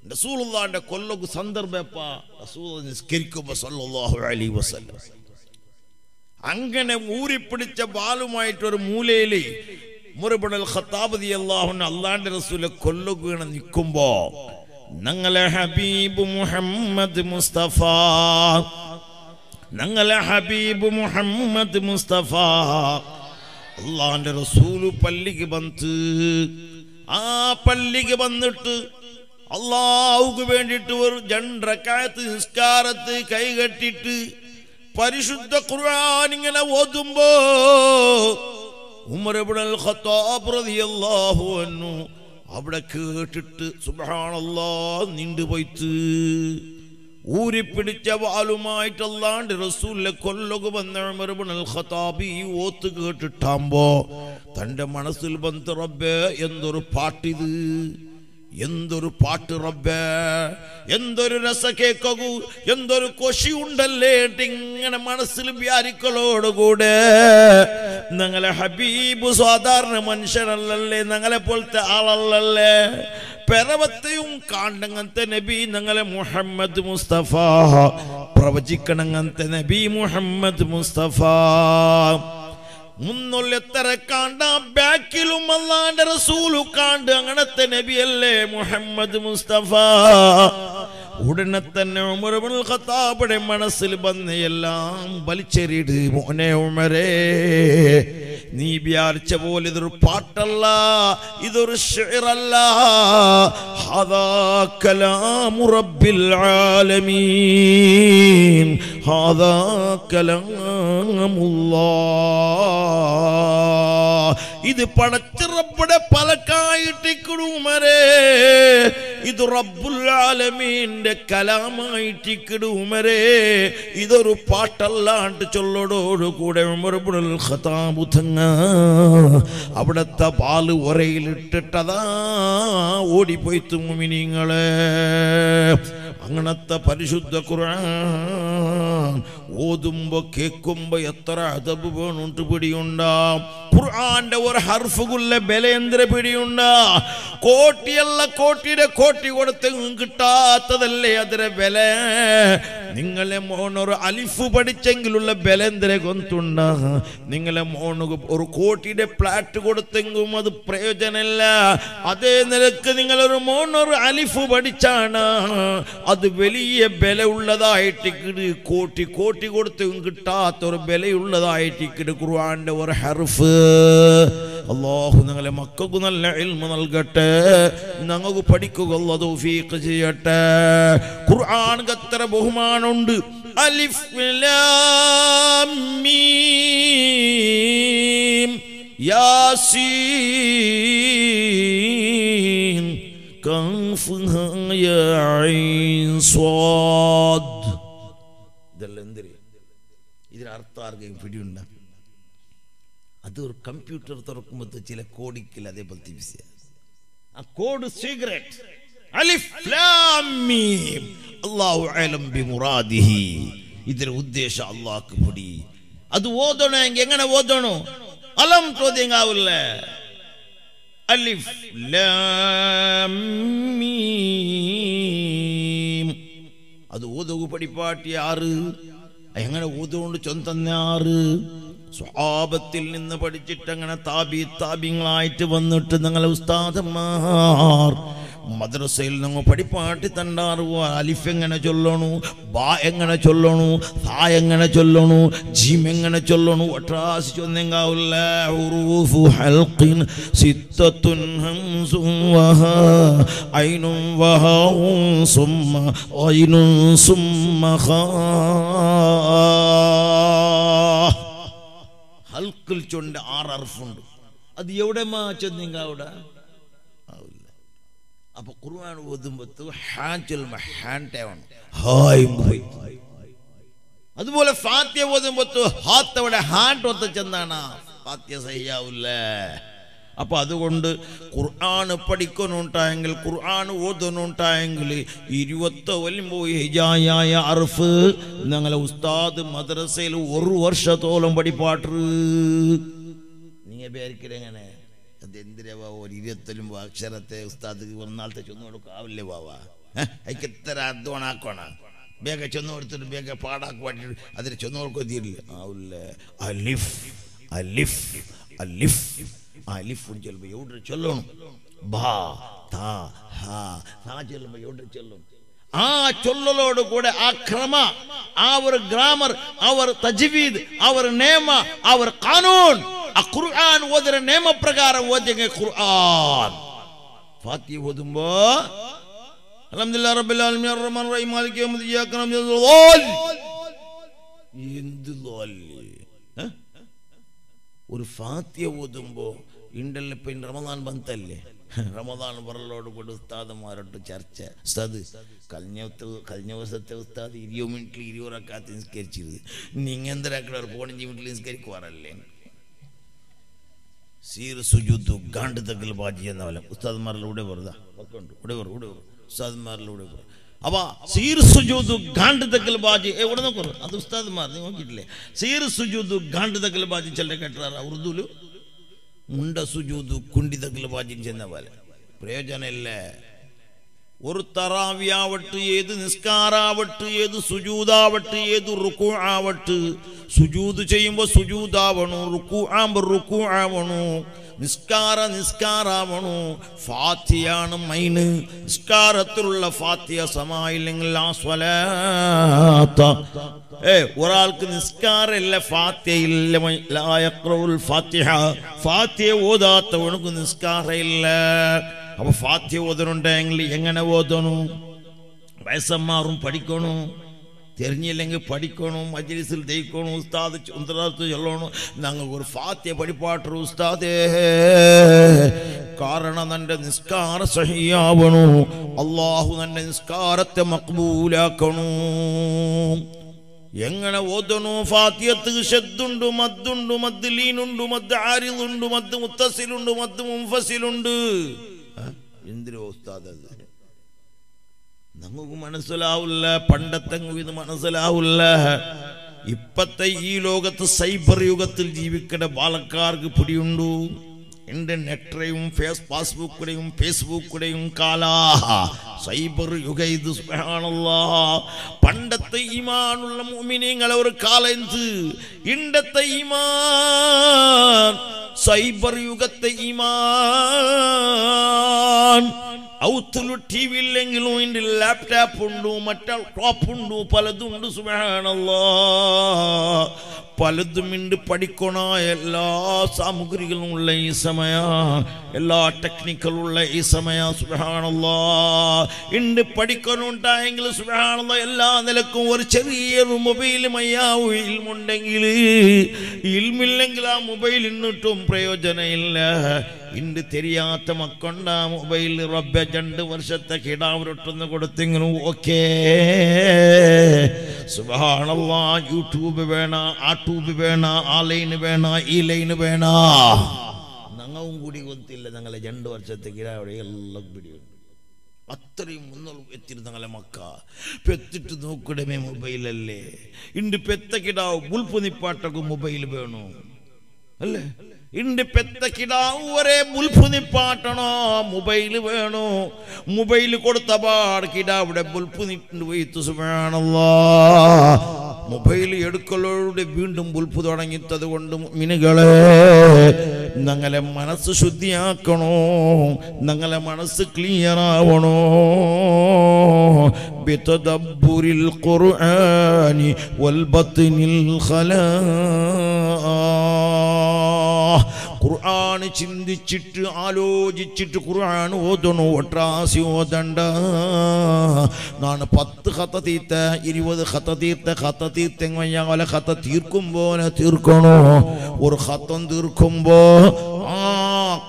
റസൂലുള്ളാന്റെ കൊല്ലൊക്കെ സന്ദർഭപ്പ റസൂൽ നിസ്കരിക്കുമ്പോ സല്ലല്ലാഹു അലൈഹി വസല്ലം. അങ്ങനെ ഊരിപ്പിടിച്ച ബാലുമായിട്ട് ഒരു മൂലയിൽ മുറബണൽ ഖത്താബതി അൻഹു അള്ളാന്റെ റസൂലെ കൊല്ലുകീണ നിൽക്കുമ്പോ ഞങ്ങളെ ഹബീബ് മുഹമ്മദ് മുസ്തഫ ഞങ്ങളെ ഹബീബ് മുഹമ്മദ് മുസ്തഫ അള്ളാന്റെ റസൂൽ പള്ളിക്ക് വന്ന് ആ പള്ളിക്ക് വന്നിട്ട് അള്ളാഹുക്ക് വേണ്ടിയിട്ട് ഒരു രണ്ടരക്കാലത്ത് നിസ്കാരത്ത് കൈകെട്ടിട്ട് പരിശുദ്ധ ഖുർആൻ ഇങ്ങനെ ഓതുമ്പോ ഉമർ ഇബ്നുൽ ഖത്താബ് റളിയല്ലാഹു അൻഹു അവിടെ കേട്ടിട്ട് സുബ്ഹാനല്ലാഹ് നീണ്ടുപോയിത്ത് ഊരിപ്പിടിച്ച വാലുമായിട്ട് അല്ലാണ്ട് റസൂലിലെ കൊല്ലൊക്കെ വന്ന ഉമർ ഇബ്നുൽ ഖത്താബ് ഈ ഓത്ത് കേട്ടിട്ടാകുമ്പോ തന്റെ മനസ്സിൽ ബന്ധ റബ്ബേ എന്തൊരു പാട്ടിത്. എന്തൊരു പാട്ട് റബ്ബേ? എന്തൊരു രസ കേക്കൂ എന്തൊരു കൊശി ഉണ്ടല്ലേ ഇങ്ങനെ മനസ്സിൽ വ്യാരിക്കളോടുകൂടെ. ഞങ്ങളെ ഹബീബ് സാധാരണ മനുഷ്യനല്ലല്ലേ? ഞങ്ങളെ പോലത്തെ ആളല്ലല്ലേ? പിറവത്തെയും കാണ്ടങ്ങനത്തെ നബി ഞങ്ങളെ മുഹമ്മദ് മുസ്തഫ. പ്രവചിക്കണങ്ങനത്തെ നബി മുഹമ്മദ് മുസ്തഫ. മുന്നൊല്ലെത്തര കാണ്ട ബാക്കിലും അല്ലാണ്ട് റസൂലു കാണ്ട് അങ്ങനത്തെ നബിയല്ലേ മുഹമ്മദ് മുസ്തഫ. ഉടനെ തന്നെ ഉമർബുൽ ഖത്താബിന്റെ മനസ്സിൽ വന്ന് എല്ലാം വലിച്ചെറിയിട്ട് മോനെ ഉമരേ നീ വിചാരിച്ച പോലെ ഇതൊരു പാട്ടല്ല ഇതൊരു ഷെയറല്ല. ഹദാ കലാമു റബ്ബിൽ ആലമീൻ. ഹദാ ഇത് പടച്ചിറപ്പടെ പലക്കായിട്ടിക്കണു പലക്കായിട്ടിക്കിടുമരേ ഇത് റബ്ബുൽ ആലമീന്റെ കലാമായിട്ടിക്കിടുമരേ ഇതൊരു പാട്ടല്ലാണ്ട് ചൊല്ലടോട് കൂടെ ഖതാബുതങ്ങ അവിടത്തെ പാൽ ഒരയിലിട്ടിട്ടതാ ഓടിപ്പോയി തുമ്മിനിങ്ങളെ അങ്ങനത്തെ പരിശുദ്ധ ഖുർആൻ ഓതുമ്പോ കേൾക്കുമ്പോ എത്ര അതബ് വേണുണ്ട് പിടിയുണ്ടാ. ഖുർആന്റെ ഒരു ഹർഫുകുള്ള ബലേന്ദ്ര പിടിയുണ്ടാ. കോട്ടിയല്ല കോട്ടിയുടെ കോട്ടി കൊടുത്ത് കിട്ടാത്തതല്ലേ അതിരെ ബല? നിങ്ങളെ മോണൊരു അലിഫ് പഠിച്ചെങ്കിലുള്ള ബലേന്ദ്ര കൊന്തുണ്ട. നിങ്ങളെ മോണ് ഒരു കോട്ടിയുടെ പ്ലാറ്റ് കൊടുത്തെങ്കും അത് പ്രയോജനമില്ല അതേ നിലയ്ക്ക് നിങ്ങളൊരു മോണൊരു അലിഫ് പഠിച്ചാണ്. അത് വലിയ ബല ഉള്ളതായിട്ട് കോട്ടി കോട്ടി കൊടുത്തും കിട്ടാത്ത ഒരു ബലയുള്ളതായിട്ട് ഇക്കിട് ഖുർആന്റെ ഒരു ഹർഫ്. അള്ളാഹു ഞങ്ങളെ മക്കൾക്ക് നല്ല ഇൽമ നൽകട്ടെ ഞങ്ങൾക്ക് പഠിക്കുക തൗഫീഖ് ചെയ്യട്ടെ. ഖുർആൻ എത്ര ബഹുമാനമുണ്ട്. അലിഫ് മീം യാസീൻ കഫ്ഹാ യാ സ്വാദ്. ഇതെല്ലാം എന്തിരി? ഇതിന് അർത്ഥം ആർക്കെങ്കിലും പിടിയുണ്ട? അത് ഒരു കമ്പ്യൂട്ടർ തുറക്കുമ്പോൾ ചില കോടിക്കില്ല അതേപോലത്തെ വിഷയം ആ കോഡ് പൊടി. അത് എങ്ങനെ അലം അലിഫ് ലാം മീം. അത് ഓതുക പഠിപ്പാട്ടിയാറ് എങ്ങനെ ഓതുകൊണ്ട് ചൊന്തന്നാറ് സ്വഭാവത്തിൽ നിന്ന് പഠിച്ചിട്ട് അങ്ങനെ താബി താബിങ്ങളായിട്ട് വന്നിട്ട് നിങ്ങളെ ഉസ്താദന്മാർ മദ്രസയിൽ നിങ്ങൾ പഠിപ്പാട്ടി തണ്ടാറുവ അലിഫ് എങ്ങനെ ചൊല്ലണു? ബാ എങ്ങനെ ചൊല്ലണു? താ എങ്ങനെ ചൊല്ലണു? ജീം എങ്ങനെ ചൊല്ലണു? ഒട്ടാസി ചൊന്നെങ്കാവില്ല ഹൽക്കിൽ ചൊണ്ട് ആറ് അർഫുണ്ട് അത് എവിടെ മാച്ചത് നിങ്ങൾ അവിടെ? ആവില്ല. അപ്പൊ ഖുർആൻ ഓതുമ്പത്ത് അതുപോലെ ഫാത്യ ഓതുമ്പോ ഹാത്തവിടെ ഹാൻഡ് ഒത്ത ചെന്നാണ്. ഫാത്യ സഹിയാവില്ല? അപ്പോൾ അതുകൊണ്ട് ഖുർആാന് പഠിക്കണുണ്ടായെങ്കിൽ ഖുർആാന് ഓതണുണ്ടായെങ്കിൽ ഇരുപത്തി വരുമ്പോൾ ഹിജായായ അർഫ് ഞങ്ങളെ ഉസ്താദ് മദ്രസയിൽ ഒരു വർഷത്തോളം പഠിപ്പാട്ട് നിങ്ങൾ പേരിക്കലെങ്ങനെ അതെന്തിരാ ബാവ? ഒരു അക്ഷരത്തെ ഉസ്താദ് ഒന്നാളത്തെ ചൊന്നു കൊടുക്കാവില്ലേ ബാവ? അയ്ക്ക് എത്ര അധ്വാനാക്കണ ബേഗ ചെന്ന് കൊടുത്തിട്ട് ബേഗ പാടാക്കി പാട്ടിട്ട് അതിന് ചൊന്നു കൊടുക്കൊത്തിയില്ല ആവില്ലേ? അലിഫ് അലിഫ് അലിഫ്. ಅಲಿಫ್ ಚೆಲ್ಬ ಎವ್ಡ್ರ ಚೆಲ್ಲೋಣ ಬಾ ತಾ ಹಾ ನಾ ಚೆಲ್ಬ ಎವ್ಡ್ರ ಚೆಲ್ಲೋಣ ആ ചൊല്ലലോട് കൂടെ ആ ക്രമ ആ ഒരു ഗ്രാമർ അവർ തജ്വീദ് അവർ നിയമ അവർ കാനൂൻ ആ ഖുർആൻ ഓതിര നിയമപ്രകാരം ഓതിയ ഖുർആൻ ഫാത്തി ഓതുമ്പോ അൽഹംദുലില്ലാ റബ്ബിൽ ആലമീൻ അർറഹ്മാൻ റഹീം മാലിക് യൗമിദ്ദീൻ ഇയ്യാക നഅബ്ദു വ എന്ത് ലോല് ഏ? ഒരു ഫാത്തിയ ഓതുമ്പോ ഇണ്ടല്ല ഇപ്പൊ ഇന്ന് റമദാൻ ബന്തല്ലേ റമദാൻ പറലോട് കൂടെ ഉസ്താദന്മാരോട്ട് ചർച്ച ഉസ്താദ് കഴിഞ്ഞ കഴിഞ്ഞ ദിവസത്തെ ഉസ്താദ് ഇരുപത് മിനിറ്റിൽ ഇരുപതൊക്കെ നിസ്കരിച്ചത് നിങ്ങൾ എന്തിനാക്കണ പോണഞ്ച് മിനിറ്റിൽ നിസ്കരിക്കുവാറല്ലേ സീർ സുജുദു ഗാണ്ട് തക്കൽ ബാജി എന്ന പോലെ ഉസ്താദ്മാരിലൂടെ വെറുതെ ഒക്കെ ഉണ്ട് ഇവിടെ വെറു ഇവിടെ വെറു ഉസ്താദ്മാരിലൂടെ വെറു അപ്പൊ സീർ സുജൂദു ഗാണ്ട് തക്കൽ ബാജി എവിടെ നോക്കൂ അത് ഉസ്താദ്മാർ നീ നോക്കിയിട്ടില്ലേ സീർ സുജൂദു ഗാണ്ട് തക്കൽ ബാജി ചില കേട്ടാറ ഉറുദുൽ കുണ്ടി തക്കൽ ബാജി ചെന്ന പോലെ. പ്രയോജനമില്ല. ഒരു തറാവിയാവട്ട് ഏത് നിസ്കാരാവട്ട് ഏത് സുജൂതാവട്ട് ഏത് റുക്കു ആവട്ട് സുജൂത് ചെയ്യുമ്പോൾ സുജൂതാവണു റുക്കു ആകുമ്പോൾ റുക്കു ആവണു നിസ്കാര നിസ്കാരാവണു. ഫാത്തിയാണ് മൈന്. നിസ്കാരത്തിലുള്ള ഫാത്തിയ സമായില്ലെങ്കിൽ ആ സ്വലാത്ത. ഏ ഒരാൾക്ക് നിസ്കാരമില്ല ലായക്രവുൽ ഫാത്തിഹ. ഫാത്തിയ ഓതാത്തവണക്ക് നിസ്കാരമില്ല. അപ്പൊ ഫാത്തിയ ഓതനുണ്ടെങ്കിൽ എങ്ങനെ ഓതണു വയസ്സന്മാരും പഠിക്കണു. തെരഞ്ഞില്ലെങ്കിൽ പഠിക്കണം മജ്ലിസിൽ ஜெயிக்கணும் ഉസ്താദ് சுந்தராத்து ചൊല്ലണം ഞങ്ങൾക്ക് ഒരു ഫാത്യ പഠിപ്പാട്ട് ഉസ്താദേ കാരണം തന്റെ നിസ്കാര സഹിയാവണു അള്ളാഹു തന്റെ നിസ്കാരത്തെ മക്ബൂലാക്കണു എങ്ങനെ ഓതണു ഫാത്യത്ത് ഷദ്ദുണ്ട് മദ്ദുണ്ട് മദ് ലീനുണ്ട് മദ് ആരിദുണ്ട് മദ് മുത്തസിലുണ്ട് മദ് മുംഫസിലുണ്ട് എന്തിനോ ഉസ്താദ് അത് നമുക്ക് മനസ്സിലാവില്ല പണ്ടത്തെ ഇത് മനസ്സിലാവില്ല. ഇപ്പത്തെ ഈ ലോകത്ത് സൈബർ യുഗത്തിൽ ജീവിക്കേണ്ട ബാലക്കാർക്ക് പിടിയുണ്ടു? ഇന്റർനെറ്ററെയും ഫേസ് പാസ്ബുക്കിടെയും ഫേസ്ബുക്കിടെയും കാലാ. സൈബർ യുഗ ഇത് പണ്ടത്തെ ഈമാനുള്ള മുഅ്മിനീങ്ങളെ ഒരു കാലത്ത് ഇണ്ടത്തെ ഈമാൻ സൈബർ യുഗത്തെ ഈമാൻ. ഔത്തുലു ടി വി ഇല്ലെങ്കിലും ഇതിന്റെ ലാപ്ടോപ്പ് ഉണ്ട് മറ്റേ ടോപ്പ് ഉണ്ട് പലതുണ്ട് സുബാണല്ലോ പലതും ഉണ്ട് പഠിക്കണ എല്ലാ സാമഗ്രികളും ഉള്ള ഈ സമയ എല്ലാ ടെക്നിക്കലും ഉള്ള ഈ സമയ സുബാണല്ലോ ഇണ്ട് പഠിക്കണുണ്ടായെങ്കിൽ സുബാണല്ലോ എല്ലാ നിലക്കും ഒരു ചെറിയൊരു മൊബൈൽ മയ്യാവു ഇൽമുണ്ടെങ്കിൽ ഇൽമില്ലെങ്കിൽ ആ മൊബൈൽ ഇന്നിട്ടും പ്രയോജനമില്ല. ഇണ്ട് തെരിയാത്ത മക്കൊണ്ട മൊബൈൽ റബ്ബ രണ്ട് വർഷത്തെ കിടാവരൊട്ടൊന്ന് കൊടുത്തെങ്കിലും ഓക്കേ. സുബാണല്ലാ യൂട്യൂബ് വേണ ആ ട്യൂബ് വേണ ആ ലൈന് വേണ ഈ ലൈന് വേണ ഞങ്ങളും കൂടി ಗೊತ್ತಿಲ್ಲ ഞങ്ങളെ രണ്ട് വർഷത്തെ കിടാവിടെ എല്ലാം പിടിയുണ്ട് അത്രയും മുന്നോട്ട് എത്തിയിരുന്നു ഞങ്ങളെ മക്ക പെത്തിട്ട് നോക്കിടമേ മൊബൈലല്ലേ ഇണ്ട് പെത്ത കിടാവ് ബുൾപ്പ് നിപ്പാട്ടക്ക് മൊബൈൽ വേണു അല്ലേ ഇണ്ട് പെത്ത കിടാവ് ഒരേ ബുൾപ്പ് നിപ്പാട്ടണോ മൊബൈൽ വേണോ മൊബൈൽ കൊടുത്ത പാട് കിടാവിടെ ബുൾപ്പ് നിട്ട് പോയിത്തു സുബാണല്ലോ മൊബൈൽ എടുക്കലോടെ വീണ്ടും ബുൾപ്പ് തുടങ്ങിത്തത് കൊണ്ട് മിനുകളെ ഞങ്ങളെ മനസ്സ് ശുദ്ധിയാക്കണോ ഞങ്ങളെ മനസ്സ് ക്ലിയർ ആവണോ بتدبر القرآن والبطن الخلاء oh ഖുർആൻ ചിന്തിച്ചിട്ട് ആലോചിച്ചിട്ട് ഖുർആൻ ഓതണു ഒട്ടാസി ഓതണ്ട. നാണ് പത്ത് കഥ തീർത്ത ഇരുപത് കഥ തീർത്ത കഥ വല കഥ തീർക്കും പോലെ തീർക്കണോ? ഒരു കഥം തീർക്കുമ്പോ ആ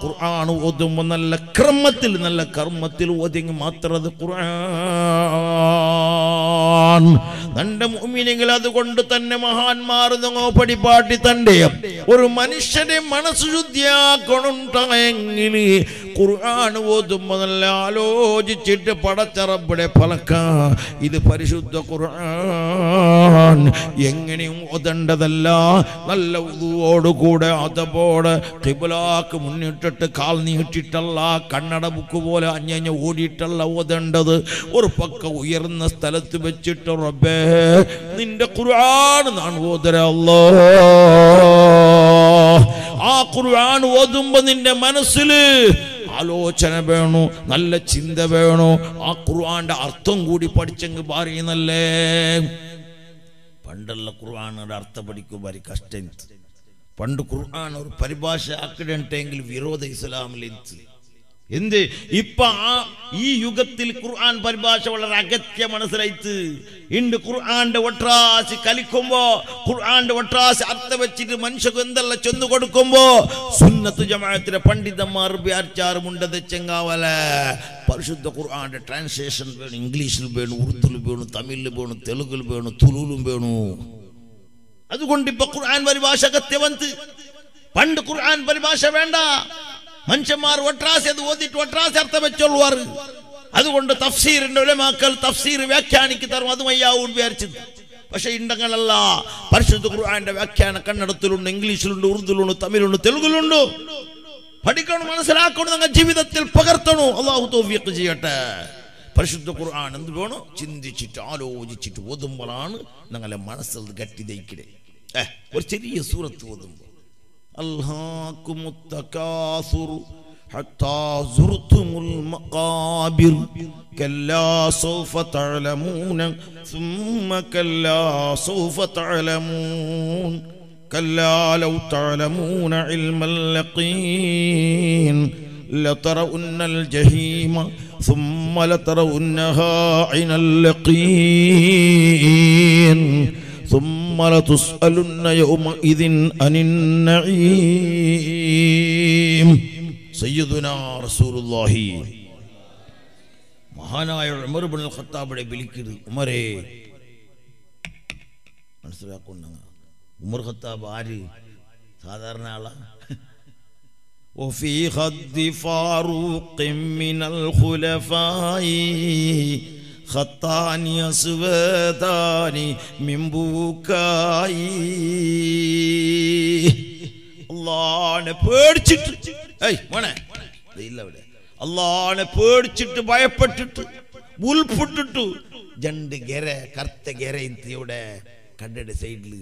ഖുർആൻ ഓതുമ്പോൾ നല്ല ക്രമത്തിൽ നല്ല കർമ്മത്തിൽ ഓതിയെങ്കിൽ മാത്രം അത് ഖുർആൻ. തന്റെ മുമ്മിനെങ്കിൽ അതുകൊണ്ട് തന്നെ മഹാന്മാർ പടിപാട്ടി തന്റെ ഒരു മനുഷ്യനെ മനസ്സ് ശുദ്ധിയാക്കണുണ്ടെങ്കിൽ ഖുർആൻ ഓതുമ്പോൾ നല്ല ആലോചിച്ചിട്ട് പടച്ചറബിടെ പലക്ക ഇത് പരിശുദ്ധ ഖുർആൻ. എങ്ങനെയും ഓതേണ്ടതല്ല? നല്ല ഉതുവോടുകൂടെ അതപോടെ കിബിലാക്ക് മുന്നിട്ടിട്ട് കാൽ നീട്ടിട്ടല്ല കണ്ണട ബുക്ക് പോലെ അഞ്ഞഞ്ഞ ഓടിയിട്ടല്ല ഓതേണ്ടത്. ഒരു പക്ക ഉയർന്ന സ്ഥലത്ത് വെച്ചിട്ട് റബ്ബേ നിന്റെ ഖുർആൻ നാൻ ഓതരല്ലോ ആ ഖുർആൻ ഓതുമ്പോ നിന്റെ മനസ്സിൽ ആലോചന വേണു നല്ല ചിന്ത വേണു. ആ ഖുർആന്റെ അർത്ഥം കൂടി പഠിച്ചെങ്കിൽ പറയുന്നല്ലേ? പണ്ടുള്ള ഖുർആാനോട് അർത്ഥം പഠിക്കും ഭാരി കഷ്ടം. പണ്ട് ഖുർആൻ ഒരു പരിഭാഷ ആക്കിടണ്ടെങ്കിൽ വിരോധ ഇസ്ലാമിലെത്തി എന്ത്? ഇപ്പൊ ആ ഈ യുഗത്തിൽ ഖുർആൻ പരിഭാഷ വളരെ അഗത്യ മനസ്സിലായിട്ട് ഇണ്ട് ഖുർആന്റെ ഒട്രാശി കലിക്കുമ്പോ ഖുർആന്റെ ഒട്രാശി അർത്ഥം വെച്ചിട്ട് മനുഷ്യക്ക് എന്തെല്ലാം ചെന്നു കൊടുക്കുമ്പോ സുന്നത്ത് ജമാഅത്തിലെ പണ്ഡിതന്മാർ വ്യാച്ചാറുമുണ്ടത് ചെങ്കാവല പരിശുദ്ധ ഖുർആന്റെ ട്രാൻസ്ലേഷൻ വേണം ഇംഗ്ലീഷിൽ വേണം ഉറുദുവിൽ വേണം തമിഴിൽ വേണം തെലുങ്കിൽ വേണം തുളുലും വേണു. അതുകൊണ്ട് ഇപ്പൊ ഖുർആൻ പരിഭാഷ അഗത്യവന്ത് പണ്ട് ഖുർആൻ പരിഭാഷ വേണ്ട. മനുഷ്യന്മാർ ഒട്രാസി അത് ഓതിട്ട് ഒട്രാസി അർത്ഥം വെച്ചോളുവാറ് അതുകൊണ്ട് തഫ്സീറിന്റെ ഉലമാക്കൾ തഫ്സീർ വ്യാഖ്യാനിക്ക് തരും അത് അയ്യാവും വിചാരിച്ചത്. പക്ഷെ ഇണ്ടങ്ങളല്ല പരിശുദ്ധ ഖുർആന്റെ വ്യാഖ്യാനം കന്നഡത്തിലുണ്ട് ഇംഗ്ലീഷിലുണ്ട് ഉറുദുലുണ്ട് തമിഴിലുണ്ട് തെലുങ്കിലുണ്ട് പഠിക്കണം മനസ്സിലാക്കണം നിങ്ങൾ ജീവിതത്തിൽ പകർത്തണോ? അള്ളാഹു തോഫിയൊക്കെ ചെയ്യട്ടെ. പരിശുദ്ധ ഖുർആൻ എന്ത് വേണം? ചിന്തിച്ചിട്ട് ആലോചിച്ചിട്ട് ഓതുമ്പോഴാണ് നിങ്ങളെ മനസ്സിൽ ദയിക്കണേ ഏഹ് ഒരു ചെറിയ സൂറത്ത് ഓതുമ്പോൾ ألهاكم التكاثر حتى زرتم المقابر كلا سوف تعلمون ثم كلا سوف تعلمون كلا لو تعلمون علم اليقين لترؤن الجحيم ثم لترؤنها عين اليقين ثم لتسألن يومئذ عن النعيم سيدنا رسول الله മഹാനായ ഉമർ ബിൻ ഖത്താബിനെ വിളിക്കരുത് ഉമരേ മനസ്സിലാക്കുന്ന ഉമർ ഖത്താബ് ആര് സാധാരണ ആളാ وفي خد فاروق من الخلفاء خطان يسودان من بوكاي അള്ളാനെ പേടിച്ചിട്ട് ഏയ് മോനെ ദേ ഇല്ല ഇവിടെ അള്ളാനെ പേടിച്ചിട്ട് ഭയപ്പെട്ടിട്ട് ഉൾപ്പെട്ടിട്ടു രണ്ട് ഗര കറുത്ത ഗര ഇവിടെ കണ്ടയുടെ സൈഡിൽ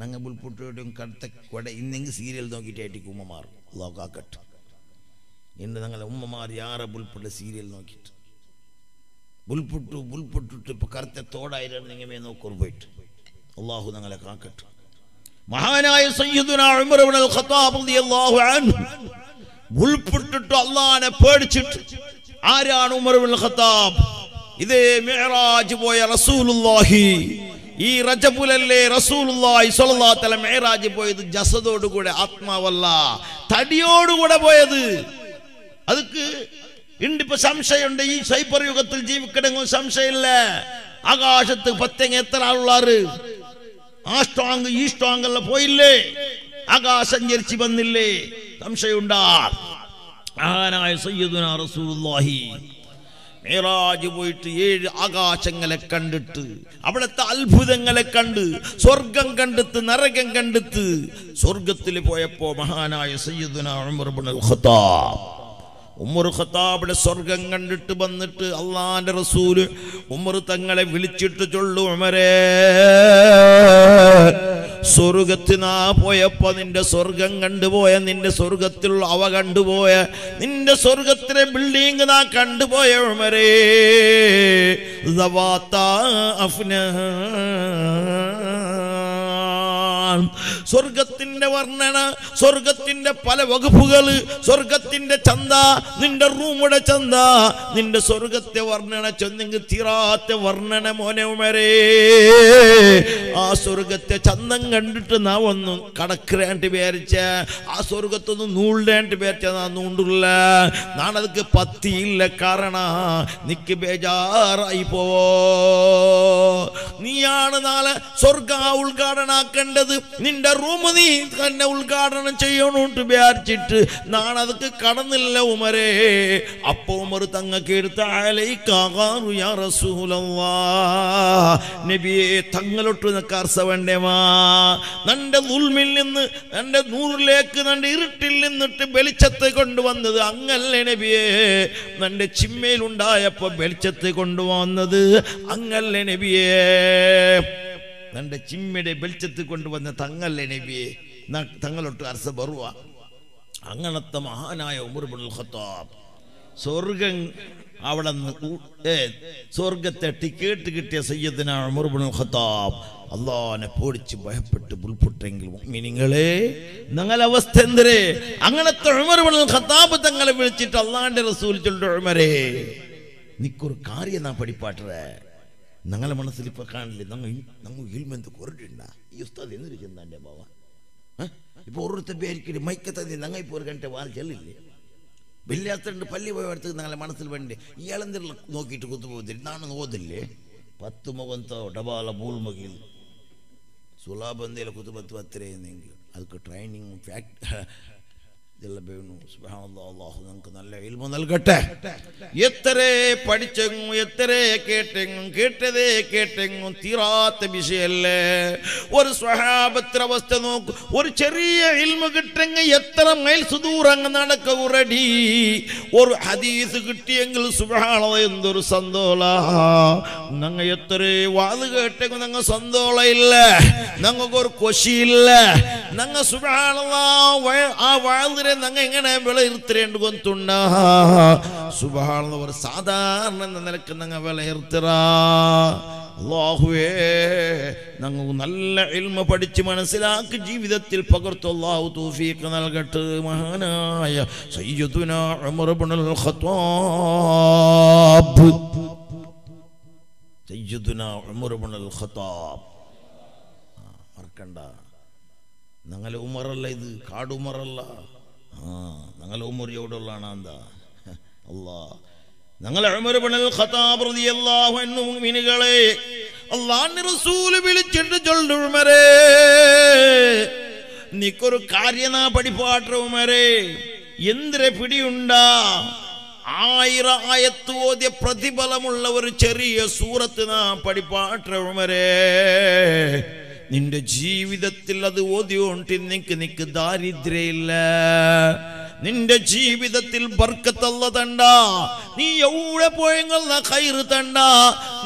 ഞങ്ങൾ ഉൾപ്പെട്ടിട്ടും കറുത്ത കൊട ഇന്നെങ്കിൽ സീരിയൽ നോക്കിയിട്ടായിട്ട് ഉമ്മമാർ അള്ളാഹ് കാക്കട്ടെ ഇന്ന് ഞങ്ങളെ ഉമ്മമാർ യാറെ ഉൾപ്പെട്ട സീരിയൽ നോക്കിയിട്ട് ഉൾപ്പെട്ടു ഉൾപ്പെട്ടിട്ട് ഇപ്പൊ കറുത്ത തോടായിരുന്നു ഇങ്ങനെ നോക്കൂർ പോയിട്ട് അള്ളാഹു ഞങ്ങളെ കാക്കട്ടെ. മഹാനായ ഉൾപ്പെട്ടിട്ട് അള്ളാഹിനെ പേടിച്ചിട്ട് ആരാണ് ഉമർ ഇബ്നുൽ ഖത്താബ് ഇതേ മേറാജ് പോയ റസൂലുള്ളാഹി. ഈ റജബുലല്ലേ റസൂലുള്ളാഹി സ്വല്ലല്ലാഹു തല മേറാജ് പോയത് ജസദോടുകൂടെ ആത്മാവല്ല തടിയോടുകൂടെ പോയത്. അതുക്ക് ഇണ്ടിപ്പോ സംശയമുണ്ട് ഈ സൈബർ യുഗത്തിൽ ജീവിക്കണമെങ്കിൽ സംശയമില്ല ആകാശത്ത് പത്തെങ്ങ എത്ര ആളുള്ളാറ് ആ സ്ട്രോങ് ഈ സ്ട്രോങ് എല്ലാം പോയില്ലേ ആകാശം ജരിച്ചു വന്നില്ലേ സംശയമുണ്ടാ ആനായ സയ്യിദുന റസൂലുള്ളാഹി മേറാജ് പോയിട്ട് ഏഴ് ആകാശങ്ങളെ കണ്ടിട്ട് അവിടുത്തെ അത്ഭുതങ്ങളെ കണ്ട് സ്വർഗം കണ്ടെത്ത് നരകം കണ്ടെത്ത് സ്വർഗത്തിൽ പോയപ്പോ മഹാനായ സയ്യിദുന ഉമർ ഇബ്നുൽ ഖത്താബ് ഉമർ ഖത്താബിന്റെ സ്വർഗം കണ്ടിട്ട് വന്നിട്ട് അള്ളാന്റെ റസൂൽ ഉമർ തങ്ങളെ വിളിച്ചിട്ട് ചൊല്ലു ഉമരേ സ്വർഗത്തിനാ പോയപ്പോ നിന്റെ സ്വർഗം കണ്ടുപോയ നിന്റെ സ്വർഗത്തിൽ അവ കണ്ടുപോയ നിന്റെ സ്വർഗത്തിലെ ബിൽഡിംഗ് നാ കണ്ടുപോയ ഉമരേ സ്വർഗത്തിന്റെ വർണന സ്വർഗത്തിന്റെ പല വകുപ്പുകൾ സ്വർഗത്തിന്റെ ചന്ത നിന്റെ റൂമുടെ ചന്ത നിന്റെ സ്വർഗത്തെ വർണന ചൊന്നെങ്കിൽ തീരാത്ത വർണന ഉമരേ. ആ സ്വർഗത്തെ ചന്തം കണ്ടിട്ട് നാ ഒന്നും കടക്കരേണ്ടി വിചാരിച്ച ആ സ്വർഗത്തൊന്ന് നൂളേണ്ടി വിചാരിച്ച നാ നൂണ്ടുള്ള. നാണതുക്ക് പത്തിയില്ല കാരണ നിക്ക് ബേജാറായി പോവോ. നീയാണ് നാളെ സ്വർഗ ഉദ്ഘാടനാക്കേണ്ടത്. നിന്റെ റൂം നീ തന്നെ ഉദ്ഘാടനം ചെയ്യണോട്ട് വിചാരിച്ചിട്ട് നാണതക്ക് കടന്നില്ല ഉമരേ. അപ്പോ ഉമർ തങ്ങക്ക് എടുത്ത നബിയെ തങ്ങളൊട്ട് നിക്കാർസ വേണ്ടേമാ നന്റെ നൂൽമിൽ നിന്ന് നന്റെ നൂറിലേക്ക് നന്റെ ഇരുട്ടിൽ നിന്നിട്ട് വെളിച്ചത്തെ കൊണ്ടുവന്നത് അങ്ങല്ലേ നബിയെ. നന്റെ ചിമ്മയിലുണ്ടായപ്പോ വെളിച്ചത്തെ കൊണ്ടുവന്നത് അങ്ങല്ലേ നബിയെ. നന്റെ ചിമ്മയുടെ വെളിച്ചത്തിൽ കൊണ്ടുവന്ന തങ്ങല്ലേ നബിയെ? തങ്ങളൊട്ട് അർസ ബറുവ. അങ്ങനത്തെ മഹാനായ ഉമർ ബിൻ ഖത്താബ് സ്വർഗം അവിടെ സ്വർഗത്തെ ടിക്കറ്റ് കിട്ടിയ സയ്യദിന ഉമർ ബിൻ ഖത്താബ് അള്ളാനെ പേടിച്ച് ഭയപ്പെട്ട് പുൽപുട്ടെങ്കിൽ മിനിങ്ങളെ നിങ്ങളെ അവസ്ഥ എന്തരേ അങ്ങനത്തെ ഉമർ ബിൻ ഖത്താബ് തങ്ങളെ വിളിച്ചിട്ട് അള്ളാന്റെ റസൂൽ ചൊല്ലുമരേ നിക്കൊരു കാര്യം നാ പഠിപ്പാട്ടേ? ഞങ്ങളെ മനസ്സിൽ ഇപ്പൊ കാണില്ലേ? നമ്മൾ ഞങ്ങൾ ഇൽമെന്ത് ഈ ഉസ്താദ് എന്നൊരു ചിന്ത എന്റെ ബാബ ഇപ്പൊ ഓരോരുത്തർ പേരിക്കടി മൈക്കത്തതി ഞങ്ങൾ ഇപ്പൊ ഒരു കണ്ടെ വാൽ ചെല്ലില്ലേ? വെള്ളിയാത്തണ്ട് പല്ലി പോയ അടുത്ത് നിങ്ങളെ മനസ്സിൽ വേണ്ടി? ഇയാളെന്തിനുള്ള നോക്കിയിട്ട് കുത്തുപോകത്തില്ല? നാണെന്ന് ഓതില്ലേ? പത്ത് മുഖത്തോ ഡബാല പൂൾമുകിൽ സുലാബന്തിയിലെ കുത്തുപത്ത് പത്തിരയെന്നെങ്കിൽ അതൊക്കെ ട്രെയിനിങ് ഫാക്ട് നൽകട്ടെ. വിഷയല്ലേ. ഒരു അവസ്ഥ ഒരു ചെറിയ എത്ര മൈൽ ഒരു ഹദീസ് കിട്ടിയെങ്കിൽ എന്തൊരു എത്ര ഞങ്ങൾക്ക് ഒരു കൊശിയില്ല. ഞങ്ങൾ ആ വാതിരെ നങ്ങ എങ്ങനെ വിലയിരുത്തേണ്ട കൊന്തുണ്ട സുബഹാണെന്ന് ഒരു സാധാരണ എന്ന നിലയ്ക്ക് നങ്ങ വിളയിരുത്തറ. അള്ളാഹുവേ ഞങ്ങൾ നല്ല ഇൽമ പഠിച്ച് മനസ്സിലാക്കി ജീവിതത്തിൽ പകർത്തു അള്ളാഹു തൗഫീഖ് നൽകട്ടെ മഹാനായ സയ്യിദുന ഉമർ ഇബ്നുൽ ഖത്താബ്. സയ്യിദുന ഉമർ ഇബ്നുൽ ഖത്താബ്. മറക്കണ്ട. ഞങ്ങളെ ഉമറല്ല ഇത് കാട് ഉമർ എവിടെയുള്ളതാണ് എന്താ? അല്ലാ. ഞങ്ങളെ ഉമർ ഇബ്നുൽ ഖത്താബ് റളിയല്ലാഹു അൻഹു മുഅ്മിനുകളെ അല്ലാഹുവിന്റെ റസൂൽ വിളിച്ചിട്ട് ചൊല്ലു ഉമരേ നിക്കൊരു കാര്യനാ പഠിപ്പാട്ടുമരേ എന്തിരെ പിടിയുണ്ടാ? ആയിര ആയത്ത് ഓദ്യ പ്രതിഫലമുള്ള ഒരു ചെറിയ സൂറത്ത് നാ പഠിപ്പാട്ട ഉമരേ നിന്റെ ജീവിതത്തിൽ അത് ഓതിയോണ്ടി നിനക്ക് നിക്ക് ദാരിദ്ര്യമില്ല നിന്റെ ജീവിതത്തിൽ ബർക്കത്തല്ല തണ്ട. നീ എവിടെ പോയെങ്കിൽ കയറ് തണ്ട.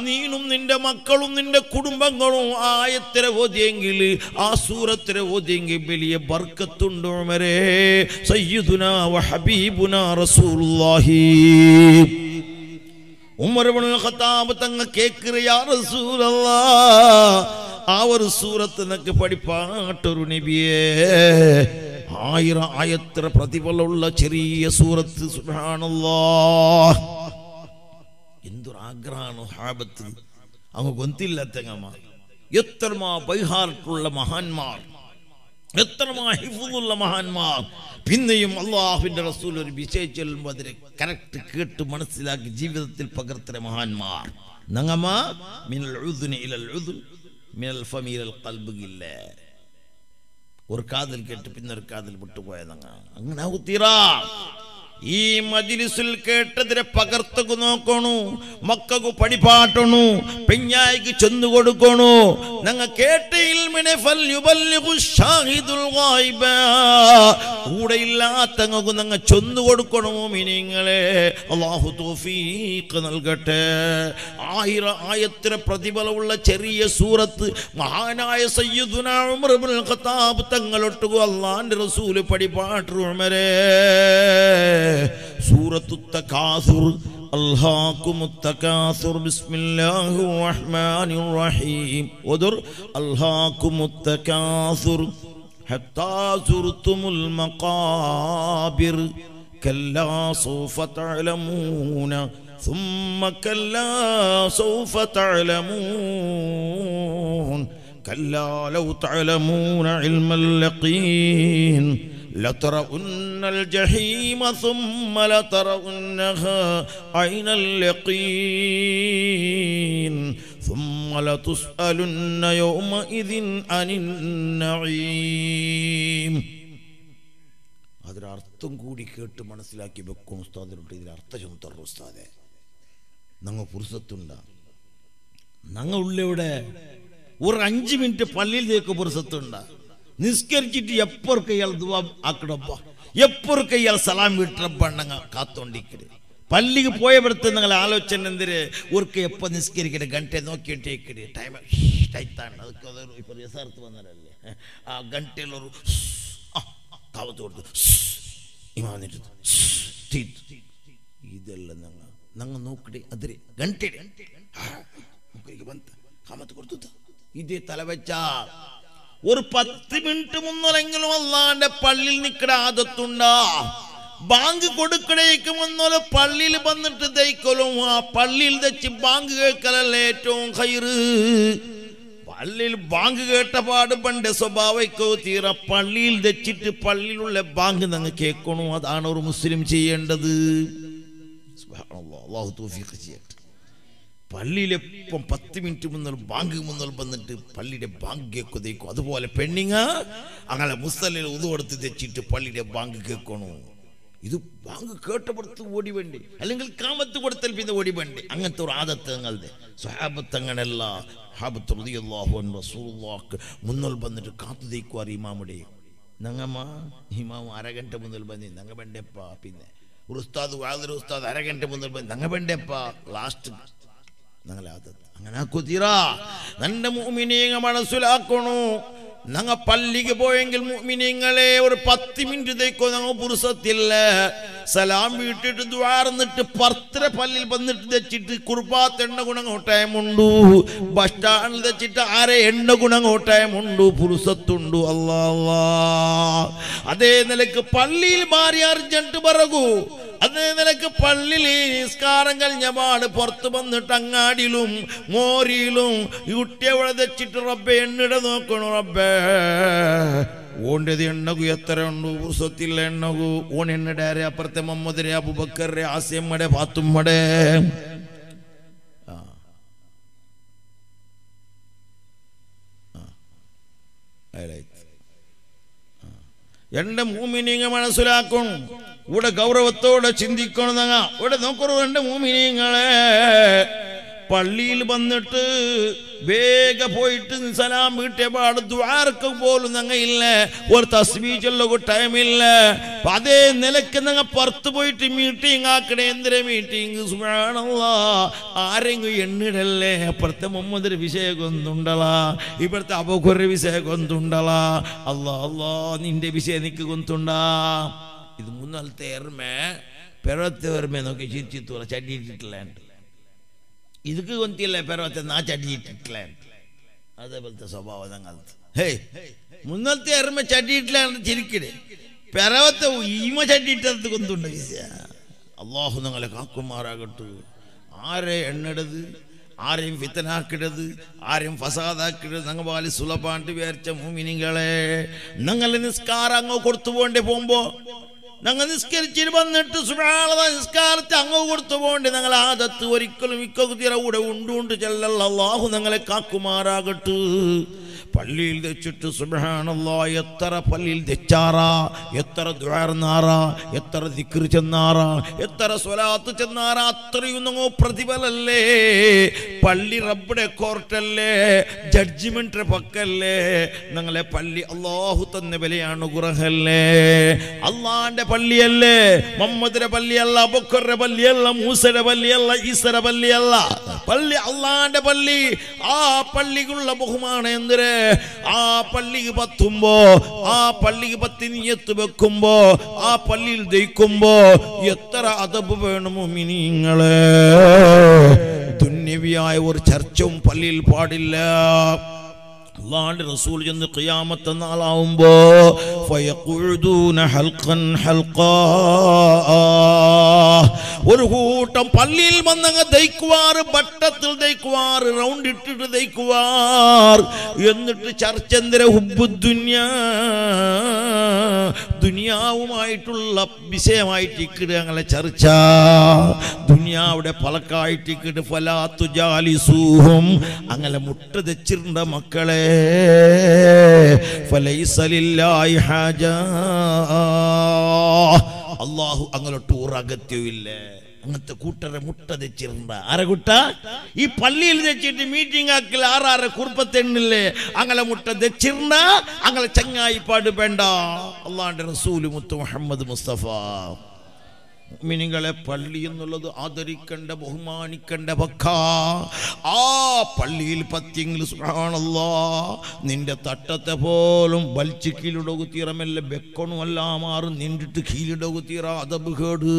നീനും നിന്റെ മക്കളും നിന്റെ കുടുംബങ്ങളും ആയത്തിര ഓതിയെങ്കിൽ ആ സൂറത്തിര ഓതിയെങ്കിൽ വലിയ ബർക്കത്തുണ്ടോ മരേ സയ്യിദുന വ ഹബീബുന റസൂലുള്ളാഹി. ഉമർ ഇബ്നുൽ ഖത്താബ് തങ്ങ കേക്കുற യാ റസൂലല്ലാഹ് ആ ഒരു സൂറത്ത് നിനക്ക് പഠിപ്പാട്ടൊരു നബിയേ ആയിരം ആയത്ര പ്രതിഫലമുള്ള ചെറിയ സൂറത്ത് സുബ്ഹാനല്ലാഹ് എന്തൊരു ആഗ്രഹമാണ് ഹാബത്ത് അങ്ങ് ഗൊന്തില്ല തെങ്ങമ്മ എത്രമാ ബൈഹാർട്ടുള്ള മഹാന്മാർ എത്രമാ ഹിഫുള്ള മഹാന്മാർ. പിന്നെയും അള്ളാഹുവിന്റെ റസൂൽ ഒരു വിശേഷ ചെല്ലുമ്പോൾ അതിനെ കറക്റ്റ് കേട്ട് മനസ്സിലാക്കി ജീവിതത്തിൽ പകർത്തിയ മഹാന്മാർ. നങ്ങമ്മ മിനൽ ഉദുനി ഇലൽ ഉദുൻ മിനൽ ഫമീലൽ കൽബില്ല ഒരു കാതിൽ കേട്ട് പിന്നെ ഒരു കാതിൽ വിട്ടുപോയ നങ്ങ. അങ്ങനെ തീരാ. ഈ മജിലിസിൽ കേട്ടതിരെ പകർത്തകു നോക്കണു മക്കു പടിപാട്ടണു പെഞ്ഞായിക്ക് ചെന്നു കൊടുക്കണു. ഞങ്ങൾ കേട്ട ഇൽമിനെ ഫൽയുബല്ലിഗു ഷാഹിദുൽ ഗായിബ. കൂടെ ഇല്ലാത്തങ്ങക്ക് ഞങ്ങ ചെന്നു കൊടുക്കണു മിനിങ്ങളെ അല്ലാഹു തോഫീക്ക് നൽകട്ടെ. ആയിര ആയത്തിന് പ്രതിഫലമുള്ള ചെറിയ സൂറത്ത് മഹാനായ സയ്യിദുന ഉമർ ഇബ്നുൽ ഖത്താബ് അള്ളാന്റെ റസൂൽ പടിപാട്ട് ഉമരേ സൂറത്തു തകാസുർ ألهاكم التكاثر بسم الله الرحمن الرحيم ودر ألهاكم التكاثر حتى زرتم المقابر كلا سوف تعلمون ثم كلا سوف تعلمون كلا لو تعلمون علم اليقين لترؤن الجحيم ثم لترؤنها عين اليقين ثم لتسألن يومئذ عن النعيم അതിന് അർത്ഥം കൂടി കേട്ട് മനസ്സിലാക്കി വെക്കും ഉസ്താദിനോട്ട് ഇതിൽ അർത്ഥം തരും ഉസ്താദെ ഞങ്ങൾ പുരുഷത്തുണ്ട ഞങ്ങൾ ഉള്ളിവിടെ ഒരു അഞ്ച് മിനിറ്റ് പള്ളിയിലേക്ക് പുരുഷത്തുണ്ട ನಿಸ್ಕರಿಸಿಟ್ಟು ಎಪ್ಪರ್ ಕೈಯಲ್ಲಿ ದುವಾಬ್ ಹಾಕಡಪ್ಪ ಎಪ್ಪರ್ ಕೈಯಲ್ಲಿ ಸಲಾಮ್ ಇಟ್ರಪ್ಪ ಅನ್ನಂಗ ಕಾತೊಂಡಿಕ್ಕಿರಿ ಪಲ್ಲಿಗೆ ಪೋಯ ಬರ್ತದಂಗಲ್ಲ ಆಲೋಚನೆ ಅಂದರೆ ಊರ್ಕ ಎಪ್ಪ ನಿಸ್ಕರಿಕಿರಿ ಗಂಟೆ ನೋಕಿಂಟು ಇಕ್ಕಿರಿ ಟೈಮ್ ಟೈತಾಣ ಅದಕ್ಕೆ ಹೋದವರು ಇಬ್ಬರು ಹೆಸರ್ತು ಬಂದರಲ್ಲಿ ಆ ಗಂಟೆಲವರು ತಾವು ತೋಡ್ದು ಇಮಾನಿಟ್ಟು ತೀತು ಇದೆಲ್ಲ ನಂಗೆ ನಂಗೆ ನೋಕಡಿ ಅದ್ರಿ ಗಂಟೆ ಗಂಟೆ ಬಂತ ಕಾಮತ್ ಕೊಡ್ತದ ಇದೇ ತಲೆಬೆಚ್ಚ ഒരു പത്ത് മിനിറ്റ് മുന്നോലെങ്കിലും അല്ലാണ്ട് പള്ളിയിൽ നിൽക്കട ആദത്തുണ്ടാ. ബാങ്ക് കൊടുക്കടേക്ക് മുന്നോലെ പള്ളിയിൽ വന്നിട്ട് ദയിക്കലും ആ പള്ളിയിൽ തെച്ച് ബാങ്ക് കേൾക്കലല്ലേ ഏറ്റവും കയറ് പള്ളിയിൽ ബാങ്ക് കേട്ട പാട് പണ്ട് സ്വഭാവിക്കോ തീറ. പള്ളിയിൽ തെച്ചിട്ട് പള്ളിയിലുള്ള ബാങ്ക് നിങ്ങൾ കേൾക്കണു? അതാണ് ഒരു മുസ്ലിം ചെയ്യേണ്ടത്. അല്ലാഹു തൗഫീഖ് ചെയ്യട്ടെ. പള്ളിയിലെപ്പം പത്ത് മിനിറ്റ് മുന്നിൽ ബാങ്ക് മുന്നിൽ വന്നിട്ട് പള്ളിയുടെ ബാങ്ക് കേൾക്കും അതുപോലെ പെണ്ണിങ്ങ അങ്ങനെ മുസ്തലിൽ ഉതുവെടുത്ത് തെച്ചിട്ട് പള്ളിയുടെ ബാങ്ക് കേൾക്കണു. ഇത് ബാങ്ക് കേട്ടപ്പെടുത്ത് ഓടി വേണ്ടി. അല്ലെങ്കിൽ കാമത്ത് കൊടുത്തൽ പിന്നെ ഓടി വേണ്ടി. അങ്ങനത്തെ ഒരു ആദത്തങ്ങളുടെ സ്വഹാബത്തങ്ങനല്ല മുന്നിൽ വന്നിട്ട് കാത്തു തേക്കുക ഇമാമുടെ. ഞങ്ങമ്മ ഇമാം അരഗണ്ട മുന്നിൽ വന്നി ഞങ്ങ വേണ്ടപ്പാ പിന്നെ. ഒരു ഉസ്താദ് വാതിൽ ഉസ്താദ് അരഗണ്ട മുന്നിൽ വന്നി ഞങ്ങ വേണ്ടപ്പാ ലാസ്റ്റ് അങ്ങനെ കുതിര. നന്റെ മൂമിനീങ്ങ മനസ്സിലാക്കണു. ഞങ്ങ പള്ളിക്ക് പോയെങ്കിൽ മുഅ്മിനീങ്ങളെ ഒരു പത്ത് മിനിറ്റ് തേക്കോ ഞങ്ങൾ പുരുഷത്തില്ല? സലാം വീട്ടിട്ട് ദ്വാർന്നിട്ട് പർത്തര പള്ളിയിൽ വന്നിട്ട് തെച്ചിട്ട് കുർബാത്ത് എണ്ണ ഗുണങ്ങോട്ടായമുണ്ടു. ബസ് സ്റ്റാൻഡിൽ തെച്ചിട്ട് ആരെ എണ്ണ ഗുണങ്ങോട്ടായമുണ്ടു. പുരുഷത്തുണ്ടു. അല്ലാ അതേ നിലയ്ക്ക് പള്ളിയിൽ മാറി അർജന്റ് പറകൂ. അതേ നിനക്ക് പള്ളിയിൽ നിസ്കാരം കഴിഞ്ഞ പാട് പുറത്ത് വന്നിട്ട് അങ്ങാടിയിലും മോരിയിലും കുട്ടിയവിടെ വെച്ചിട്ട് റബ്ബെ എണ്ണിട നോക്കണു റബ്ബേ. ഓണ്ടത് എണ്ണകു എത്ര ഉണ്ടു? പുരുഷത്തിൽ എണ്ണകു ഓൺ എണ്ണിടാരെ അപ്പുറത്തെ മമ്മദരെ അബുബക്കറെ ആസ്യമ്മടെ പാത്തുമ്മടെ. എന്റെ മൂമിനിങ്ങ മനസ്സിലാക്കും ഇവിടെ ഗൗരവത്തോടെ ചിന്തിക്കണം തങ്ങ ഇവിടെ നോക്കറു എന്റെ മൂമിനിങ്ങളെ. പള്ളിയിൽ വന്നിട്ട് വേഗ പോയിട്ട് സലാം വീട്ടിയ പാടത്തു ദ്വാരക്ക് പോലും ഞങ്ങയില്ല ഒരു തസ്ബീച്ചുള്ള ടൈമില്ല അതേ നിലയ്ക്ക് നിങ്ങ പുറത്ത് പോയിട്ട് മീറ്റിംഗ് ആക്കണേ. എന്തിനാ മീറ്റിംഗ് ആരെങ്കിലും എണ്ണിടല്ലേ. അപ്പുറത്തെ മുഹമ്മദ് വിഷയം ഇപ്പുറത്തെ അബുഖുര വിഷയം കൊന്തുണ്ടള അല്ലാ അല്ലാ നിന്റെ വിഷയം നിക്ക് കൊന്തുണ്ടാ. ഇത് മുന്നാലത്തെ എർമേ പെറത്തെ എർമേ നോക്കി ചിരിച്ചിത്തൂറ ചടിയിട്ടിട്ടില്ലാണ്ട് ಇದಕ್ಕೆ ಗೊಂತಿಲ್ಲ ಪೆರವತ್ತೆ ನಾ ಚಡ್ಡಿಟ್ಟಿಟ್ಲ അതേപോലത്തെ സ്വഭാവം ഞങ്ങൾക്ക് ഹേ മുന്നത്തെ എറുമ ചട്ടിയിട്ടിലാണ് ചിരിക്കട് പെരവത്തെ ഈമ ചട്ടിയിട്ടത് കൊണ്ടുണ്ട് അള്ളാഹു ഞങ്ങളെ കാക്കുമാറാകട്ടു ആരെ എണ്ണിടത് ആരെയും ഫിത്തനാക്കിടത് ആരെയും ഫസാദാക്കിടത് ഞങ്ങൾ പാല് സുലഭാണ്ട് വിചാരിച്ച മൂമിനിങ്ങളെ ഞങ്ങൾ നിസ്കാരം അങ്ങ് കൊടുത്തു പോണ്ടേ പോകുമ്പോ ഞങ്ങൾ നിസ്കരിച്ചിട്ട് വന്നിട്ട് സുബ്ഹാനല്ലാഹ് നിസ്കാരത്തെ അങ്ങ് കൊടുത്തു പോണ്ടി ഞങ്ങൾ ആദത്ത് ഒരിക്കലും ഇക്കുതിര കൂടെ ഉണ്ടുണ്ട്. ചെല്ലല്ല അള്ളാഹു ഞങ്ങളെ കാക്കുമാറാകട്ടു. പള്ളിയിൽ വെച്ചിട്ട് സുബാണല്ലോ എത്ര പള്ളിയിൽ തെച്ചാറാ എത്ര ദ്വാർന്നാറാ എത്ര ദിക്ർ ചെന്നാറാ? എത്ര സ്വലാത്ത് ചെന്നാറാ? അത്രയും നിങ്ങൾ പ്രതിഫലല്ലേ? പള്ളി റബ്ബിടെ കോർട്ടല്ലേ? ജഡ്ജിമെന്റ് പക്കല്ലേ? ഞങ്ങളെ പള്ളി അള്ളാഹു തന്ന വിലയാണ് ഗുറഹല്ലേ? അള്ളാന്റെ പള്ളിയല്ലേ? മുഹമ്മദിന്റെ പള്ളിയല്ല ബുക്കറിന്റെ പള്ളിയല്ല മൂസയുടെ പള്ളിയല്ല ഈസര പള്ളിയല്ല. പള്ളി അള്ളാന്റെ പള്ളി. ആ പള്ളിക്കുള്ള ബഹുമാണ് എന്തിന്? ആ പള്ളിക്ക് പത്തുമ്പോ ആ പള്ളിക്ക് പത്തിനിയത്ത് വെക്കുമ്പോ ആ പള്ളിയിൽ ദയിക്കുമ്പോ എത്ര അതബ് വേണമോ മിനിങ്ങളെ ദുന്യവിയായ ഒരു ചർച്ചും പള്ളിയിൽ പാടില്ല. അള്ളാന്റെ റസൂൽ ചെന്ന് ഖിയാമത്ത് നാളാവുമ്പോ ഫയഖുഉദൂന ഹൽഖൻ ഹൽഖാ. ഒരു കൂട്ടം പള്ളിയിൽ വന്നങ്ങ് ദയിക്കുവാർ ബട്ടത്തിൽ ദയിക്കുവാർ റൗണ്ട് ഇട്ടിട്ട് ദയിക്കുവാർ എന്നിട്ട് ചർച്ചെന്തര ഹുബുദ്ദുന്യ ദുനിയാവുമായിട്ടുള്ള വിഷയമായിട്ട് ഇക്കിട് ഞങ്ങളെ ചർച്ച. ദുനിയാവിടെ പലക്കായിട്ട് ഇക്കിട് ഫലാത്തു ജാലിസൂഹും അങ്ങനെ മുട്ട തെച്ചിരുണ്ട മക്കളെ അള്ളാഹു അങ്ങനെ ടൂർ അകത്യമില്ല അങ്ങനത്തെ കൂട്ടരെ മുട്ട തെച്ചിരുണ്ട ആരെ കുട്ട? ഈ പള്ളിയിൽ തെച്ചിട്ട് മീറ്റിംഗ് ആക്കില്ല. ആറാറ് കുറുപ്പത്തെണ്ണില്ലേ അങ്ങനെ മുട്ട തെച്ചിരുന്ന അങ്ങനെ ചങ്ങായിപ്പാട് വേണ്ട. അള്ളാന്റെ റസൂൽ മുത്ത് മുഹമ്മദ് മുസ്തഫ. മിനിങ്ങളെ പള്ളി എന്നുള്ളത് ആദരിക്കേണ്ട ബഹുമാനിക്കേണ്ട പക്ക. ആ പള്ളിയിൽ പത്തിയെങ്കിൽ സുഹാണല്ലോ നിന്റെ തട്ടത്തെ പോലും വലിച്ച് കീഴിടകുത്തീറമല്ല ബെക്കണുമല്ല മാറും നിണ്ടിട്ട് കീഴിടകുത്തീറ അതബ് കേട്.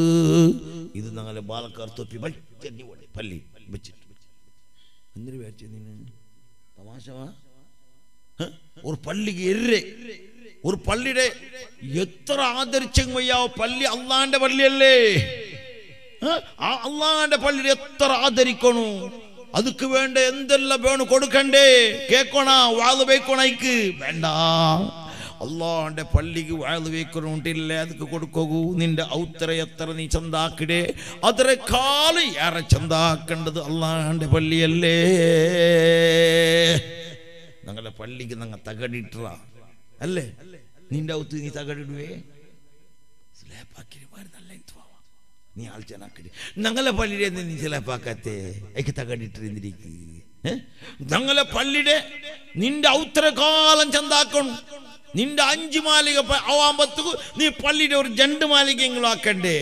ഇത് ഞങ്ങളെ ബാലക്കാർ തൊപ്പി പള്ളി വെച്ചിട്ട്. എന്തിനു വിചാരിച്ചു തമാശവാ? ഒരു പള്ളിക്ക് എരെ ഒരു പള്ളിയുടെ എത്ര ആദരിച്ചെങ്കയ്യാ പള്ളി അള്ളാന്റെ പള്ളിയല്ലേ? ആ അള്ളാന്റെ പള്ളിയുടെ എത്ര ആദരിക്കണു? അതുക്ക് വേണ്ട എന്തെല്ലാം വേണം കൊടുക്കണ്ടേ? കേക്കോണാ വാൾ വെക്കോണയ്ക്ക് വേണ്ട. അള്ളാന്റെ പള്ളിക്ക് വാഴ് വെക്കണുണ്ടില്ലേ അതുക്ക് കൊടുക്കൂ. നിന്റെ ഔത്തര എത്ര നീ ചന്താക്കിടേ? അത്ര കാൽ ഏറെ ചന്താക്കേണ്ടത് അള്ളാന്റെ പള്ളിയല്ലേ? ഞങ്ങളുടെ പള്ളിക്ക് ഞങ്ങൾ തകടിട്ടാ അല്ലേ നിന്റെ ഔത്ത് നീ തകടിടുവേ സ്ലാപ്പാക്കിരുമാർ നല്ല ഇത്വാവാ. നീ ആൾച്ചനാക്കടി ഞങ്ങളെ പള്ളിയുടെ എന്ത് നീ സ്ലാപ്പാക്കാത്തേ എനിക്ക് തകടിട്ടിരുന്നിരിക്ക് ഞങ്ങളെ പള്ളിയുടെ നിന്റെ ഔത്തരകാലം ചന്താക്കണം നിന്റെ അഞ്ചു മാലിക പ- ആവാമ്പത്തുക്ക് നീ പള്ളിയുടെ ഒരു രണ്ട് മാലികയെങ്കിലും ആക്കണ്ടേ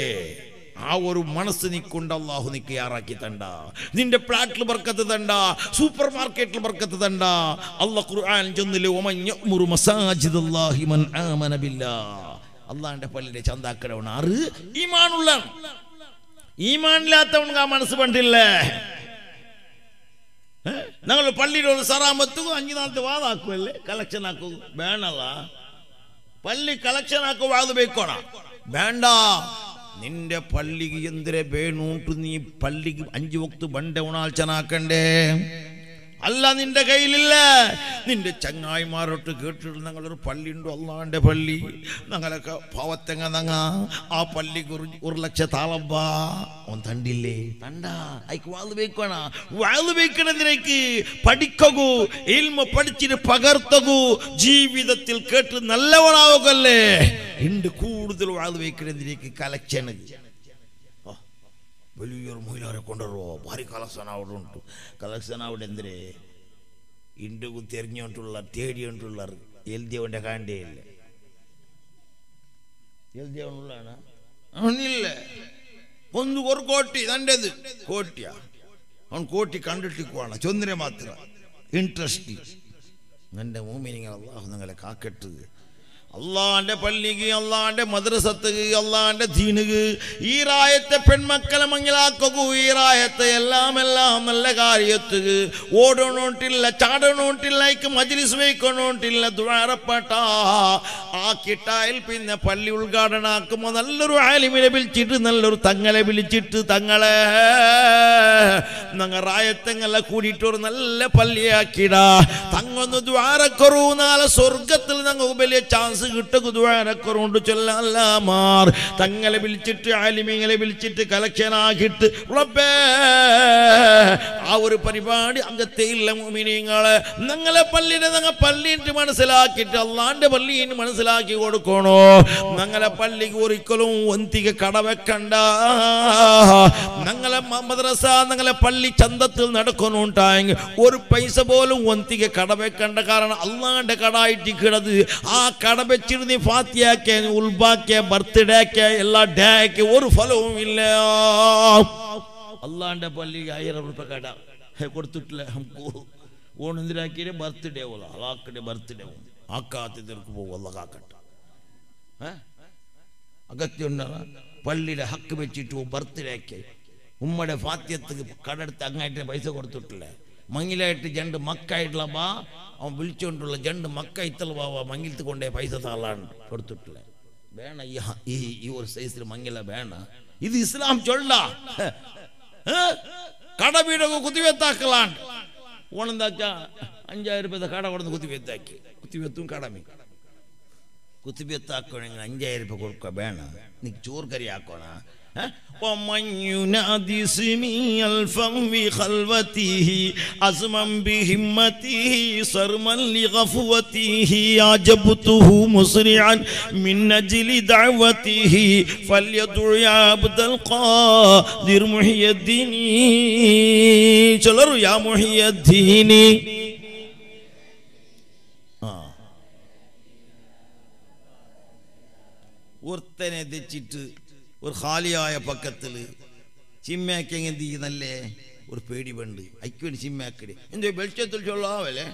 ആ ഒരു മനസ്സ് നിക്കൊണ്ട് അള്ളാഹു നീ യാറാക്കി തണ്ട. നിന്റെ പ്ലാറ്റിൽ ബർക്കത്ത് തണ്ട സൂപ്പർ മാർക്കറ്റിൽ ബർക്കത്ത് തണ്ട. അള്ളാഹ് ഖുർആൻ ചൊന്നിലെ ഒമഞ്ഞു മസാജിദ് അല്ലാഹി മൻ ആമന പള്ളിയുടെ ചന്താക്കടവൺ ആറ്. ഈമാനുള്ള. ഈമാനില്ലാത്തവൻക്ക് ആ മനസ്സ് പണ്ടില്ലേ. ഞങ്ങൾ പള്ളിയുടെ ഒരു സറാമത്തും അഞ്ചു നാളത്തെ വാതാക്കുമല്ലേ കളക്ഷൻ ആക്കും. വേണതാ. പള്ളി കളക്ഷൻ ആക്കും വാത് ബേക്കോണ വേണ്ട. നിന്റെ പള്ളിക്ക് എന്തിരെ വേണൂട്ട് നീ പള്ളിക്ക് അഞ്ചു വക്ത് ബണ്ട ഉണാൽച്ചനാക്കണ്ടേ അല്ല നിന്റെ കയ്യിലില്ല. നിന്റെ ചങ്ങായിമാരോട്ട് കേട്ടിട്ട് ഞങ്ങളൊരു പള്ളി ഉണ്ടോ അള്ളാന്റെ പള്ളി. ഞങ്ങളൊക്കെ പാവത്തെങ്ങ നങ്ങ. ആ പള്ളി ലക്ഷ താളമ്പാ ഓൻ തണ്ടില്ലേ? തണ്ട. അയക്ക് വെക്കണ വാത് വെക്കണതിനേക്ക് പഠിക്കകൂ ഇൽമ പഠിച്ചിട്ട് പകർത്തകൂ. ജീവിതത്തിൽ കേട്ട് നല്ലവനാവുകല്ലേ ഉണ്ട് കൂടുതൽ വാളുവയ്ക്കുന്നതിലേക്ക് കലക്ഷനത് വലിയൊരു മൊയ്ലാരെ കൊണ്ടുവരുമോ ഭാരി കലക്ഷൻ അവിടെ ഉണ്ട് കലക്ഷൻ അവിടെ എന്തിനേ ഇണ്ടുകു തെരഞ്ഞുകൊണ്ടുള്ള തേടിക്കൊണ്ടുള്ള എൽദിയവൻ്റെ കാണ്ടിയില്ല എൽദിയവനുള്ളതാണ് അവനില്ല ಒಂದು ಒಂದು ಕೋಟಿ ದಂಡೆದು ಕೋಟಿಯ ಅವನು ಕೋಟಿ ಕಂಡಿಟ್ಟಿಕೊಳ್ಳ ಚಂದ್ರೆ ಮಾತ್ರ ಇಂಟ್ರೆಸ್ಟ್ എൻ്റെ മൂമിനിങ്ങൾ അള്ളാഹു നിങ്ങളെ കാക്കട്ടത് അള്ളാന്റെ പള്ളിക്ക് അള്ളാന്റെ മദ്രസത്തുക്ക് അള്ളാന്റെ ദീനുക്ക് ഈ റായത്തെ പെൺമക്കളെ മങ്ങിലാക്കൂ ഈ റായത്തെ എല്ലാം എല്ലാം നല്ല കാര്യത്തുക്ക്. ഓടണോട്ടില്ല ചാടണോട്ടില്ല മജ്ലിസ് വയ്ക്കണോട്ടില്ല ദ്വാരപ്പെട്ട. ആ കിട്ടായിൽ പിന്നെ പള്ളി ഉദ്ഘാടനാക്കുമ്പോ നല്ലൊരു ആലിമിനെ വിളിച്ചിട്ട് നല്ലൊരു തങ്ങളെ വിളിച്ചിട്ട് തങ്ങളെ ഞങ്ങൾ കൂടിയിട്ട് ഒരു നല്ല പള്ളിയാക്കിടാ. തങ്ങൊന്ന് ദ്വാരക്കുറവ് നാളെ സ്വർഗത്തിൽ ഞങ്ങൾക്ക് വലിയ ചാൻസ് കിട്ടും ദ്വാരക്കൊറുണ്ട് ചൊല്ലാമാർ തങ്ങളെ വിളിച്ചിട്ട് ആലിമിങ്ങളെ വിളിച്ചിട്ട് കലക്ഷൻ ആക്കിയിട്ട് റബ്ബേ ആ ഒരു പരിപാടി അംഗത്തെ ഇല്ല മോമിനിങ്ങളെ. നിങ്ങളെ പള്ളിയുടെ നിങ്ങൾ പള്ളിയിട്ട് മനസ്സിലാക്കിയിട്ട് അള്ളാന്റെ പള്ളിയിൽ മനസ്സിലാക്കി കൊടുക്കണോ? ഞങ്ങളെ പള്ളിക്ക് ഒരിക്കലും ഒന്തിക്ക് കടവെക്കണ്ട ഞങ്ങളെ മ- മദ്രസ നിങ്ങളെ പള്ളി ചന്തത്തിൽ നടക്കണുണ്ടായെങ്കിൽ ഒരു പൈസ പോലും ഒന്തിക്ക് കടവെക്കണ്ട കാരണം അള്ളാന്റെ കടായിട്ട് കിടത് ആ കട വെച്ചിട്ട് ഫാത്തിയാക്കെ ഫാത്തിയാക്കിയ ബർത്ത്ഡേ ബർത്ത്ഡേക്ക് എല്ലാ ഡേക്ക് ഒരു ഫലവും ഇല്ല. അള്ളാന്റെ പള്ളി ആയിരം റുപ്യ കട. കൊടുത്തിട്ടില്ല. ഓണെന്തിനാക്കിയ ബർത്ത്ഡേ പോലെ അതാക്കിന്റെ ബർത്ത്ഡേ ആക്കാത്തിർക്ക് പോകും കാക്കട്ടെ. ഏ? അകത്തുണ്ടാ പള്ളിയുടെ ഹക്ക് വെച്ചിട്ട് ബർത്ത്ഡേക്ക്. ഉമ്മയുടെ ഫാത്യത്തിന് കടെടുത്ത് അങ്ങായിട്ട് പൈസ കൊടുത്തിട്ടില്ലേ. മങ്ങിലായിട്ട് ജണ്ട് മക്കായിട്ടുള്ള ബാ അവൻ വിളിച്ചുകൊണ്ടുള്ള ജണ്ട് മക്ക ഇത്തല ബാവ മങ്ങിലത്ത് കൊണ്ടേ പൈസ താളാണ് കൊടുത്തിട്ടില്ല വേണ ഈ ഹ- ഈ ഈ ഒരു സൈസിൽ മങ്ങില വേണ ഇത് ഇസ്ലാം ചൊല്ല കട വീടൊക്കെ കുത്തിവെത്താക്കലാണ് ഓണെന്താച്ച അഞ്ചായിരം രൂപ കട കൊടുന്ന് കുത്തിവെത്താക്കി കുത്തിവെത്തും കടമേ കുത്തിബെത്താക്കണമെങ്കിൽ അഞ്ചായിരം രൂപ കൊടുക്കുക വേണം നീ ചോറ് കറി ആക്കോണ ومن ينادي سمي الفم خلوته عزما بهمته سرما لغفوته أعجبته مسرعا من أجل دعوته. فليدع يا عبد القادر محي الدين. شلر يا محي الدين. آه. ஒருத்தனை தைச்சிட்டு ഒരു ഖാലിയായ പക്കത്തിൽ ചിമ്മയാക്കി എന്ത് ചെയ്യുന്നല്ലേ? ഒരു പേടി പണ്ട്. അയ്ക്കുവേണ്ടി ചിമ്മയാക്കടി എന്തോ വെളിച്ചത്തിൽ ചൊല്ലാവല്ലേ?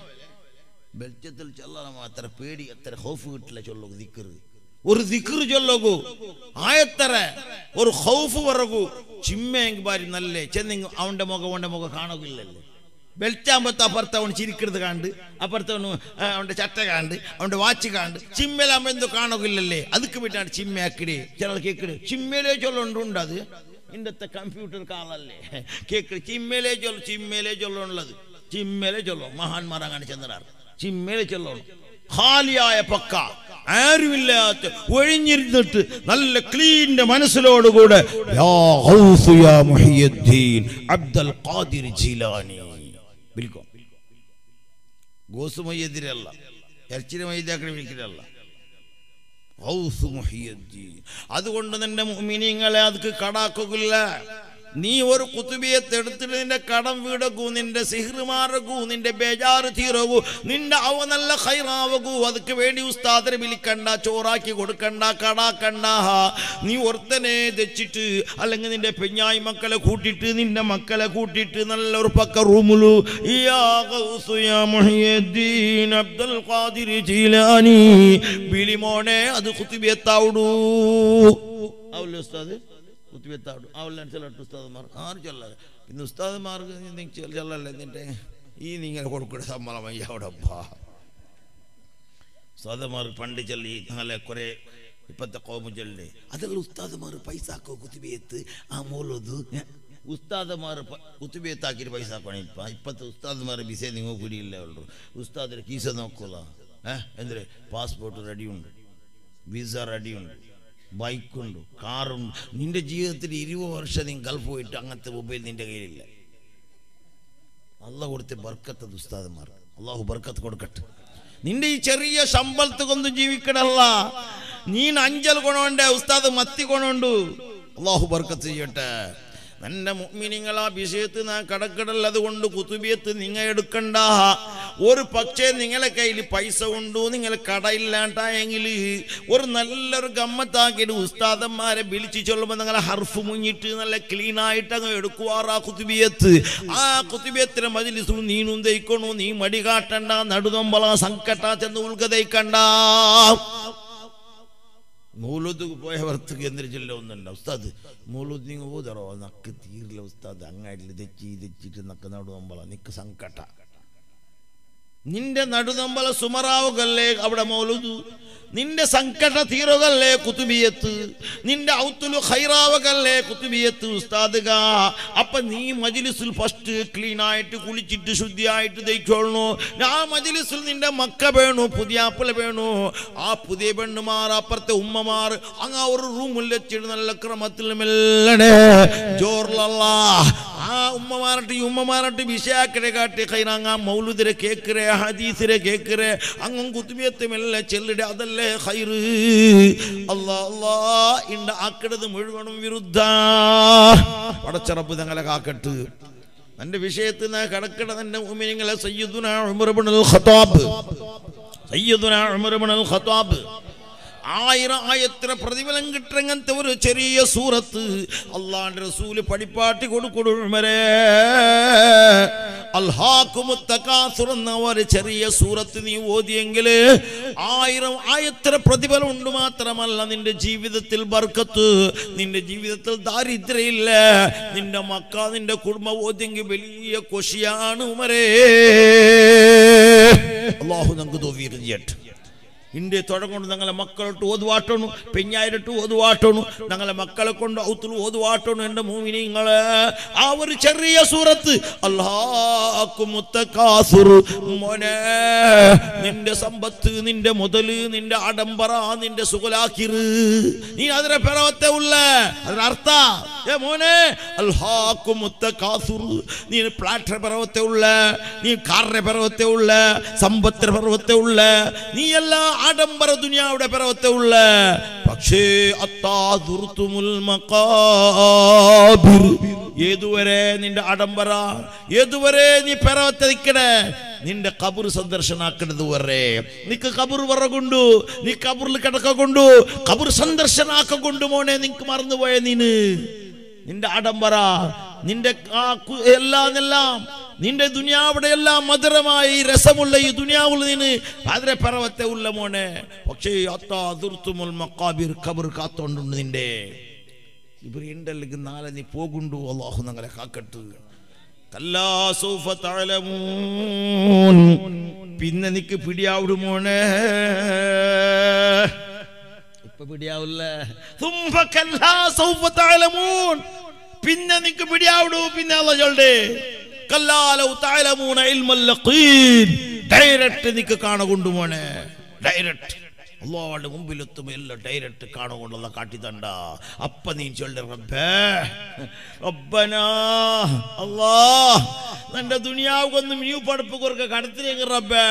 വെളിച്ചത്തിൽ ചൊല്ലാൻ അത്ര പേടി അത്ര ഹൗഫ് കിട്ടില്ല ചൊല്ലു ദിക്കറ് ഒരു ദിക്കറ് ചൊല്ലകൂ. ആയത്തറ ഒരു ഹൗഫ് പറകൂ. ചിമ്മയെങ്കിൽ ബാരി നല്ലേ? ചെന്നിങ് അവന്റെ മുഖം അവന്റെ മുഖം കാണുകയില്ലല്ലേ? വെളിച്ചാകുമ്പത്തെ അപ്പുറത്ത് അവൻ ചിരിക്കുന്നത് കാണ്ട് അപ്പുറത്ത് അവന് അവന്റെ ചട്ട കാണ്ട് അവന്റെ വാച്ച് കാണ്ട്. ചിമ്മലാകുമ്പോൾ എന്തോ കാണുകയില്ലല്ലേ? അതുക്ക് വീട്ടാണ് ചിമ്മയാക്കിടേ ചിലർ കേക്കിട് ചിമ്മയിലേ ചൊല്ലുണ്ട് അത്. ഇന്നത്തെ കമ്പ്യൂട്ടർ കാലല്ലേ. കേക്കിട് ചിമ്മയിലേ ചൊല്ലു ചിമ്മയിലേ ചൊല്ലുള്ളത് ചിമ്മയിലേ ചൊല്ലും മഹാന്മാർ അങ്ങനെ ചെന്നറാറ് ചിമ്മയിലേ ചൊല്ലണം ഖാലിയായ പക്ക ആരുമില്ലാത്ത ഒഴിഞ്ഞിരുന്നിട്ട് നല്ല ക്ലീന്റെ മനസ്സിലോടുകൂടെ അബ്ദുൽ ഖാദിർ ജീലാനി. വിളിക്കോ ഗോസ് മൊയ്യതിരല്ല ഇറച്ചിനെ മൈദാക്കളെ വിളിക്കലല്ല അതുകൊണ്ട് നിന്റെ മുഅ്മിനീങ്ങളെ അത് കടാക്കുകയില്ല. നീ ഒരു കുത്തുബിയെ തെടുത്തിട്ട് നിന്റെ കടം വീടകൂ നിന്റെ സിഹിർ മാറകൂ നിന്റെ ബേജാറ് തീരകൂ നിന്റെ അവ നല്ല ഹൈറാവകൂ അതുക്ക് വേണ്ടി ഉസ്താദിനെ വിളിക്കണ്ട ചോറാക്കി കൊടുക്കണ്ട കടാക്കണ്ട. നീ ഒരുത്തനെ തെച്ചിട്ട് അല്ലെങ്കിൽ നിന്റെ പെഞ്ഞായി മക്കളെ കൂട്ടിയിട്ട് നിന്റെ മക്കളെ കൂട്ടിയിട്ട് നല്ലൊരു പക്ക റൂമിലു. അബ്ദുൽ ഖാദിർ ജീലാനി. ബിലിമോനെ അത് കുത്തുബിയത്താവുടൂ. ആവില്ലേ ഉസ്താദ്. കുത്തിവെത്താടും ആവില്ല ചിലട്ട് ഉസ്താദന്മാർ ആരും ചൊല്ലാതെ പിന്നെ ഉസ്താദന്മാർക്ക് നിങ്ങൾ ചൊല്ലല്ലേ എന്നിട്ട് ഈ നിങ്ങൾ കൊടുക്കുന്ന സമ്മതം അയ്യ അവിടെ പാ ഉസ്താദന്മാർ പണ്ട് ചൊല്ലി നല്ല കുറെ ഇപ്പത്തെ കോമ ചൊല്ലേ അതെല്ലാം ഉസ്താദന്മാർ പൈസ ആക്കോ കുത്തിബിയത്ത് ആ മോലത് ഉസ്താദന്മാർ കുത്തിബിയത്താക്കിയിട്ട് പൈസ ആക്കണം ഇപ്പൊ ഇപ്പത്തെ ഉസ്താദന്മാർ ബിസേ നിങ്ങൾ പിടിയില്ലേ ഉള്ളൂ ഉസ്താദിന്റെ കീസ നോക്കൂല ഏഹ് എന്തിന് പാസ്പോർട്ട് റെഡിയുണ്ട് വിസ റെഡിയുണ്ട് ബൈക്കുണ്ട് കാറുണ്ട് നിന്റെ ജീവിതത്തിൽ ഇരുപത് വർഷം നീ ഗൾഫ് പോയിട്ട് അങ്ങനത്തെ മൊബൈൽ നിന്റെ കയ്യിലില്ല. അള്ളാഹ് കൊടുത്ത ബർക്കത്ത് ദുസ്താദന്മാർ അള്ളാഹു ബർക്കത്ത് കൊടുക്കട്ടെ. നിന്റെ ഈ ചെറിയ ശമ്പളത്ത് കൊണ്ടും ജീവിക്കണല്ല നീ അഞ്ചൽ ഗുണമുണ്ട് ഉസ്താദ് മത്തി ഗുണമുണ്ട്. അള്ളാഹു ബർക്കത്ത് ചെയ്യട്ടെ. നിന്റെ മുഅ്മിനീങ്ങളാ വിഷയത്ത് നാ കടക്കിടല്ലത് കൊണ്ട് കുത്തുബിയത്ത് നിങ്ങൾ എടുക്കണ്ട. ഒരു പക്ഷേ നിങ്ങളെ കയ്യിൽ പൈസ ഉണ്ടോ? നിങ്ങൾ കടയില്ലാണ്ടെങ്കിൽ ഒരു നല്ലൊരു ഗമ്മത്താക്കിയിട്ട് ഉസ്താദന്മാരെ വിളിച്ചു ചൊല്ലുമ്പോൾ നിങ്ങളെ ഹർഫ് മുങ്ങിട്ട് നല്ല ക്ലീൻ ആയിട്ട് അങ്ങ് എടുക്കുവാറാ കുത്തുബിയത്ത്. ആ കുത്തുബിയത്തിന് മജിലിസു നീനും തയ്ക്കണു നീ മടി കാട്ടണ്ട നടുതൊമ്പള സങ്കട്ട ചെന്ന് ഉൾഗതയിക്കണ്ട മൂലൂദ്ക്ക് പോയവർക്ക് വർത്ത് ജില്ല ഒന്നുണ്ട് ഉസ്താദ് മൂലൂദ് നിങ്ങൾ പോതറോ നക്ക് തീരില്ല ഉസ്താദ്. അങ്ങാട്ടിൽ തെച്ചി തെച്ചിട്ട് നക്ക് നടുവമ്പള നിക്ക് സങ്കട്ട നിന്റെ നടുനമ്പല സുമറാവുകല്ലേ അവിടെ മൗലുദു? നിന്റെ സങ്കട തീരുകല്ലേ കുത്തുബിയത്ത്? നിന്റെ ഔത്തുലു ഹൈറാവുകല്ലേ കുത്തുബിയത്ത് ഉസ്താദുക? അപ്പൊ നീ മജിലിസിൽ ഫസ്റ്റ് ക്ലീൻ ആയിട്ട് കുളിച്ചിട്ട് ശുദ്ധിയായിട്ട് ദയിച്ചോളണു ആ മജിലിസിൽ നിന്റെ മക്ക വേണു പുതിയ ആപ്പിള വേണു. ആ പുതിയ പെണ്ണുമാർ അപ്പുറത്തെ ഉമ്മമാർ അങ്ങ് ഒരു റൂമിൽ വെച്ചിട്ട് നല്ല ക്രമത്തിൽ മെല്ലണേ. ജോർലല്ല ആ ഉമ്മമാരട്ട് ഉമ്മമാരട്ട് വിഷയാക്കരെ കാട്ടി കൈനാങ്ങ മൗലുദിരെ കേക്കരെ ഹദീസിരെ കേക്കരെ അങ്ങും കുത്തുബിയത്ത് മെല്ലെ ചെല്ലിടെ അതല്ലേ ஹைரு അല്ലാ അല്ലാ ഇണ്ട ആക്കടത് മുഴുവനും വിരുദ്ധ. പടച്ചറപ്പ് തങ്ങളെ കാക്കട്ട്. എന്റെ വിഷയത്തിൽ നിന്ന് കടക്കട ഉമിനിങ്ങളെ സയ്യിദുന ഉമർ ഇബ്നുൽ ഖത്താബ്. സയ്യിദുന ഉമർ ഇബ്നുൽ ഖത്താബ്. ആയിരം ആയത്തിന് പ്രതിഫലം കിട്ടങ്ങനത്തെ ഒരു ചെറിയ സൂറത്ത് അള്ളാന്റെ റസൂൽ പടിപ്പാട്ടി കൊടുക്കൊടുമരേ എന്ന ഒരു ചെറിയ സൂറത്ത് നീ ഓതിയെങ്കിൽ ആയിരം ആയത്ര പ്രതിഫലം ഉണ്ട് മാത്രമല്ല നിന്റെ ജീവിതത്തിൽ ബർക്കത്ത് നിന്റെ ജീവിതത്തിൽ ദാരിദ്ര്യമില്ല. നിന്റെ മക്ക നിന്റെ കുടുംബം ഓതിയെങ്കിൽ വലിയ കൊശിയാണ് ഉമരേ. അള്ളാഹു നമുക്ക് തോന്നിയിരുന്നു ചെയ്യട്ടെ. ഇന്ത്യ തുടങ്ങുന്നു ഞങ്ങളെ മക്കളിട്ട് ഓതുവാട്ടണു പെഞ്ഞായിരട്ട് ഓതുവാട്ടണു ഞങ്ങളെ മക്കളെ കൊണ്ട് ഔത്തിൽ ഓതുവാട്ടണു എന്റെ മൂമിനിങ്ങൾ. ആ ഒരു ചെറിയ സൂറത്ത് മോനെ നിന്റെ സമ്പത്ത് നിന്റെ മുതൽ നിന്റെ ആഡംബറ നിന്റെ സുഖലാക്കിറ് നീ അതിനെ പിറവത്തെ ഉള്ള അതിനർത്ഥ ഏ മോനെ അൽഹാക്കുമുത്തക്കാസുർ നീ പ്ലാറ്റർ പിറവത്തെ ഉള്ള നീ കാറിന്റെ പിറവത്തെ ഉള്ള സമ്പത്തിന്റെ പിറവത്തെ ഉള്ള നീ എല്ലാ ആഡംബര ദുനിയാവുടെ പിറവത്തെ ഉള്ള. പക്ഷേ ഏതുവരെ നിന്റെ ആഡംബര ഏതുവരെ നീ പിറവത്തെ നിൽക്കണേ നിന്റെ കബർ സന്ദർശനാക്കണത് വരെ. നിക്ക് കബർ വറകൊണ്ടു നീ കബറിൽ കിടക്കൊണ്ടു കബർ സന്ദർശനാക്കൊണ്ടു മോനെ നിനക്ക് മറന്നുപോയ നീന്. നിന്റെ ആഡംബര നിന്റെ എല്ലാം എല്ലാം നിന്റെ ദുനിയാവിടെ എല്ലാം മധുരമായി രസമുള്ള ഈ ദുനിയാവുള്ള നിന്ന് അതിരെ പർവത്തെ ഉള്ള മോനെ. പക്ഷേ അത്താ അതിർത്തുമുൽ മക്കാബിർ ഖബർ കാത്തോണ്ടുണ്ട് നിന്റെ. ഇവർ ഉണ്ടല്ലെങ്കിൽ നാളെ നീ പോകുണ്ടു? അള്ളാഹു ഞങ്ങളെ കാക്കട്ട്. പിന്നെ നിക്ക് പിടിയാവിടും പിന്നെ നിക്ക് പിടിയാവിടൂ പിന്നെ ഡയറക്റ്റ് നിക്ക് കാണുകൊണ്ടു മോനെ. ഡയറക്റ്റ്. അള്ളാഹുടെ മുമ്പിലെത്തുമ്പോ എല്ലാം ഡയറക്റ്റ് കാണുകൊണ്ടുള്ള കാട്ടി തണ്ട അപ്പ നീ ചൊല്ല റബ്ബേ റബ്ബനാ അള്ളാ നിന്റെ ദുനിയാവുകൊന്നും നീ പടപ്പ് കുറക്ക കടത്തിലേക്ക് റബ്ബേ.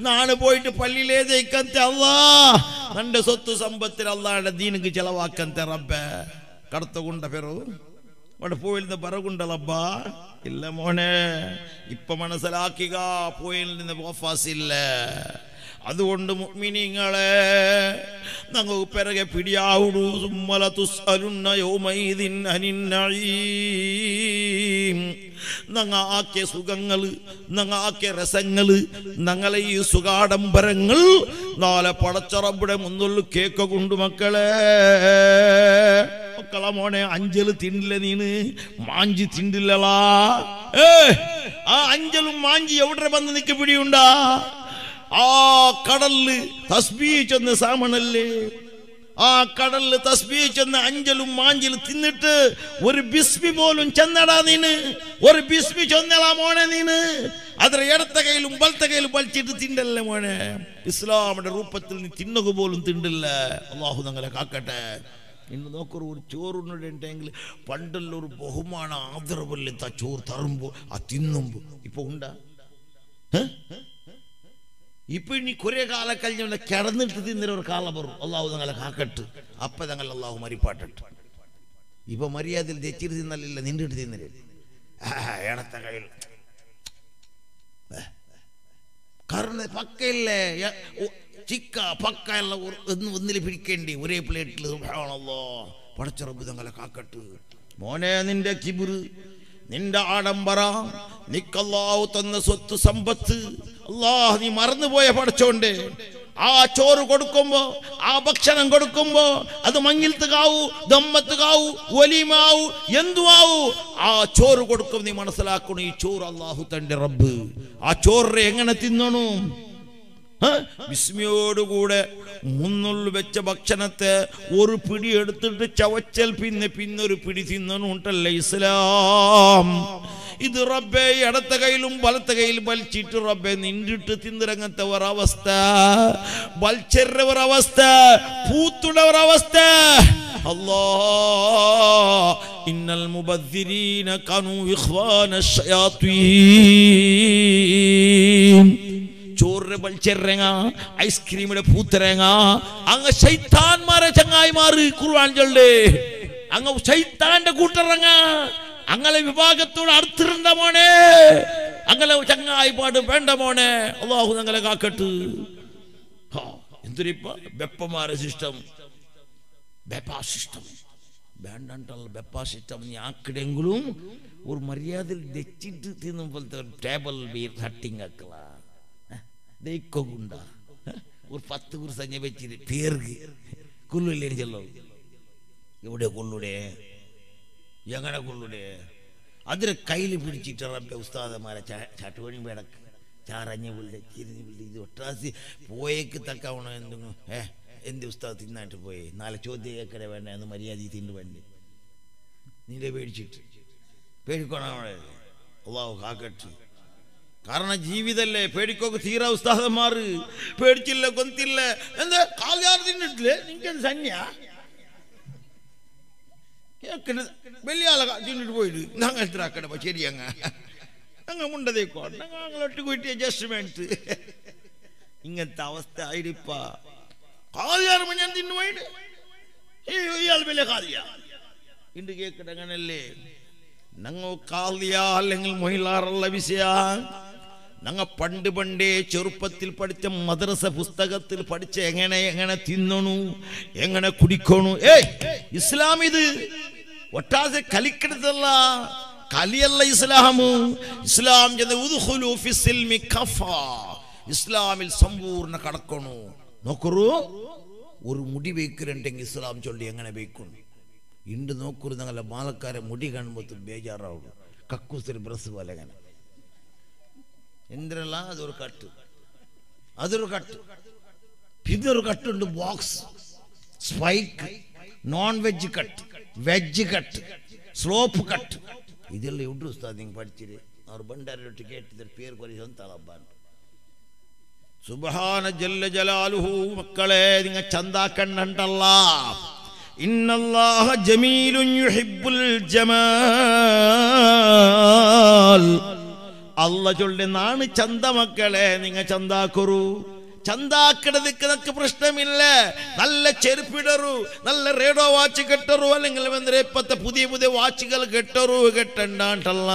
നാണ് പോയിട്ട് പള്ളിയിലേ ജയിക്കത്തെ അള്ളാ നിന്റെ സ്വത്ത് സമ്പത്തിൽ അള്ളാഹുടെ ദീനക്ക് ചെലവാക്കത്തെ റബ്ബേ. കടത്ത കൊണ്ട പെറു. അവിടെ പോയിരുന്ന പറകുണ്ടല്ലബ്ബ ഇല്ല മോനെ ഇപ്പൊ മനസ്സിലാക്കുക പോയിൽ നിന്ന് ഓഫാസില്ല അതുകൊണ്ട് മുഅ്മിനീങ്ങളെ ഞങ്ങൾക്ക് പിറകെ പിടിയാവുടു സുമ്മല തുസ്അലുന്ന യൗമൈദിൻ അനിൻ നഈം ഞങ്ങ ആക്കിയ സുഖങ്ങൾ ഞങ്ങ ആക്കിയ രസങ്ങൾ ഞങ്ങളെ ഈ സുഖാഡംബരങ്ങൾ നാളെ പടച്ചറബുടെ മുന്നിൽ കേക്ക കൊണ്ടു മക്കളെ. മക്കളെ മോനെ അഞ്ചൽ തിണ്ടില്ല നീന് മാഞ്ചി തിണ്ടില്ലളാ ഏ ആ അഞ്ചലും മാഞ്ചി എവിടെ വന്ന് നിക്ക് പിടിയുണ്ടാ? ആ കടലിൽ തസ്ബീ ചെന്ന് സാമണല്ലേ? ആ കടലിൽ തസ്ബീ ചെന്ന് അഞ്ചലും മാഞ്ചലും തിന്നിട്ട് ഒരു ബിസ്മി പോലും ചെന്നടാ നീന്. ഒരു ബിസ്മി ചെന്നടാ മോനെ നീന്. അതിൽ ഇടത്ത കയ്യിലും വലത്ത കയ്യിലും വലിച്ചിട്ട് തിണ്ടല്ലേ മോനെ? ഇസ്ലാമിന്റെ രൂപത്തിൽ നീ തിന്നുക പോലും തിണ്ടില്ല. അള്ളാഹു തങ്ങളെ കാക്കട്ടെ. ഇന്ന് നോക്കൊരു ഒരു ചോറുണ്ടെങ്കിൽ പണ്ടുള്ള ഒരു ബഹുമാന ആദരവല്ലേ ചോറ് തറുമ്പോ ആ തിന്നുമ്പോ. ഇപ്പൊ ഉണ്ടാ? ഇപ്പൊ ഇനി കുറെ കാലം കഴിഞ്ഞ കിടന്നിട്ട് തിന്നിട്ട് ഒരു കാലം വരും അള്ളാഹു തങ്ങളെ കാക്കട്ട്. അപ്പൊ തങ്ങൾ അള്ളാഹു മരിപ്പാട്ടിട്ട്. ഇപ്പൊ മര്യാദയിൽ തെച്ചിട്ട് തിന്നലില്ല നിന്നിട്ട് തിന്നൽ. ഇടത്ത കയ്യിൽ. കാരണം പക്കയില്ലേ? ചിക്ക പക്ക എല്ലാം ഒന്ന് ഒന്നിൽ പിടിക്കേണ്ടി. ഒരേ പ്ലേറ്റിൽ പടച്ചുറപ്പ് തങ്ങളെ കാക്കട്ട്. മോനെ നിന്റെ കിബിറ്. നിന്റെ ആഡംബര നിക്കല്ലാവ് തന്ന സ്വത്ത് സമ്പത്ത് അല്ലാഹ് നീ മറന്നുപോയ പഠിച്ചോണ്ട് ആ ചോറ് കൊടുക്കുമ്പോ ആ ഭക്ഷണം കൊടുക്കുമ്പോ അത് മങ്ങിൽത്ത് കാവൂ ദമ്മത്ത് കാവൂ ഒലിമാവൂ എന്തുമാവൂ ആ ചോറ് കൊടുക്കും നീ മനസ്സിലാക്കണം ഈ ചോറ് അള്ളാഹു തന്റെ റബ്ബ് ആ ചോറ് എങ്ങനെ തിന്നണു? വിസ്മയോടുകൂടെ മുന്നുള്ളിൽ വെച്ച ഭക്ഷണത്തെ ഒരു പിടി എടുത്തിട്ട് ചവച്ചൽ പിന്നെ പിന്നൊരു പിടി തിന്നണുണ്ടല്ലേ ഇസ്ലാം. ഇത് റബ്ബെ ഇടത്ത കയ്യിലും വലത്ത കയ്യിലും വലിച്ചിട്ട് റബ്ബെ നിന്നിട്ട് തിന്നിറങ്ങത്തെ ഒരവസ്ഥ. വലിച്ചെറിയ ഒരവസ്ഥ. പൂത്തുട ഒരവസ്ഥ. അല്ലോ ഇന്നൽ മുബദ്ദിരീന ഇഖ്വാന ചോറിന് വലിച്ചെറങ്ങ ഐസ്ക്രീമിന്റെ പൂത്തിറങ്ങ അങ്ങ് ശൈത്താൻമാരെ ചങ്ങായി മാറി കുർവാൻ ചൊല്ലേ. അങ്ങ് ശൈത്താന്റെ കൂട്ടിറങ്ങ. അങ്ങനെ വിഭാഗത്തോട് അടുത്തിരുന്ന മോനെ. അങ്ങനെ ചങ്ങായി പാട് വേണ്ട മോനെ. അള്ളാഹു ഞങ്ങളെ കാക്കട്ട്. ഹാ, എന്തൊരിപ്പ വെപ്പമാരെ സിസ്റ്റം. വെപ്പാ സിസ്റ്റം വേണ്ടല്ല ബെപ്പാസിറ്റം നീ ആക്കിടെങ്കിലും ഒരു മര്യാദയിൽ വെച്ചിട്ട് തിന്നും പോലത്തെ ടേബിൾ ബീർ ഹട്ടിങ് ആക്കല ദൈക്കൊണ്ട ഒരു പത്ത് കുറിച്ച് വെച്ചിട്ട് குள்ளு இல்லைன்னு ചെല്ലോ എവിടെ கொள்ளுடே எங்கட கொள்ளுடே അതിനെ കയ്യിൽ പിടിച്ചിട്ട് റബ്ബെ ഉസ്താദന്മാരെ ചട്ടുപണി വേടക്ക്. ചാറഞ്ഞ പുള്ളി ചിരിഞ്ഞ് പുള്ളി ഇത് ഒട്ടാസി. പോയേക്ക് തക്കവണോ എന്തെങ്കിലും ഏ എന്ത് ഉസ്താദ് തിന്നായിട്ട് പോയി? നാളെ ചോദ്യം എന്ന് മര്യാദ തിന്നു വേണ്ടി നിന്റെ പേടിച്ചിട്ട്. പേടിക്കോണം അള്ളാഹു കാരണം ജീവിതല്ലേ പേടിക്കൊക്കെ തീരാ ഉസ്താദന്മാർ പേടിച്ചില്ല കൊന്തില്ല എന്താ കാൽയാർ തിന്നിട്ടില്ലേ നിങ്ങൾക്ക് സന്യ കേൾക്കണത് വലിയ ആളെ തിന്നിട്ട് പോയിട്ട് ഞങ്ങൾ എത്ര ആക്കണ ശരി അങ്ങ അങ്ങ് മുണ്ടതേക്കോ ഞങ്ങൾ ഒട്ട് കൂട്ടി അഡ്ജസ്റ്റ്മെന്റ് ഇങ്ങനത്തെ അവസ്ഥ ആയിരിപ്പ കാലിയാർ ഞാൻ തിന്നു പോയിട്ട് ഇയാൾ വലിയ കാലിയ ഇണ്ട് കേക്കട്ടെ അങ്ങനല്ലേ ഞങ്ങൾ കാലിയ അല്ലെങ്കിൽ മൊയിലാറുള്ള വിഷയ ഞങ്ങ പണ്ട് പണ്ടേ ചെറുപ്പത്തിൽ പഠിച്ച മദ്രസ പുസ്തകത്തിൽ പഠിച്ച എങ്ങനെ എങ്ങനെ തിന്നണു എങ്ങനെ കുടിക്കണു? ഏയ് ഇസ്ലാം ഇത് ഒട്ടാതെ കലിക്കെടുത്തല്ല കലിയല്ല ഇസ്ലാമു. ഇസ്ലാം ഇസ്ലാമിൽ സമ്പൂർണ കടക്കണു. നോക്കൂ ഒരു മുടി വെക്കുന്നുണ്ടെങ്കിൽ ഇസ്ലാം ചൊല്ലി എങ്ങനെ വെക്കണം ഇണ്ട് നോക്കൂ ഞങ്ങളെ മാലക്കാരെ മുടി കാണുമ്പോൾ ബേജാറാവും. കക്കൂസിൽ ബ്രസ് പോലെ അങ്ങനെ. ಎಂದ್ರಲ್ಲ ಅದು ஒரு ಕಟ್ಟು ಅದರ ಕಟ್ಟು ಇದರ ಕಟ್ಟು ಉಂಟು box spike non veg cut veg cut slope cut ಇದೆಲ್ಲ ಇಡ್ರು ಉಸ್ತಾದ್ ಹಿಂಗೆ ಪಡ್ತೀರಿ ಅವ್ರು ಬಂಡಾರೊಟ್ಟು ಕೇಳ್ತಿದ್ರೆ ಪೇರು ಕೊರಿಸಿ ಅಂತಲ್ಲಪ್ಪ ಸುಬಹಾನ ಜಲ್ಲ ಜಲಾಲುಹು ಮಕ್ಕಳೇ ನಿಂಗೆ ಚಂದ ಕಂಡಂಟಲ್ಲ ಇನ್ನಲ್ಲಾಹ ಜಮೀಲು ಯುಹಿಬ್ಬುಲ್ ಜಮಾಲ್ അല്ല ചൊല്ലി നാണ് ചന്ത മക്കളെ നിങ്ങൾ ചന്താക്കൊരു ചന്താക്കിടതിക്ക് നക്ക് പ്രശ്നമില്ല നല്ല ചെരുപ്പിടറു നല്ല റേഡിയോ വാച്ച് കെട്ടറു അല്ലെങ്കിൽ വെന്തരെ ഇപ്പത്തെ പുതിയ പുതിയ വാച്ചുകൾ കെട്ടറു കെട്ടണ്ടാട്ടല്ല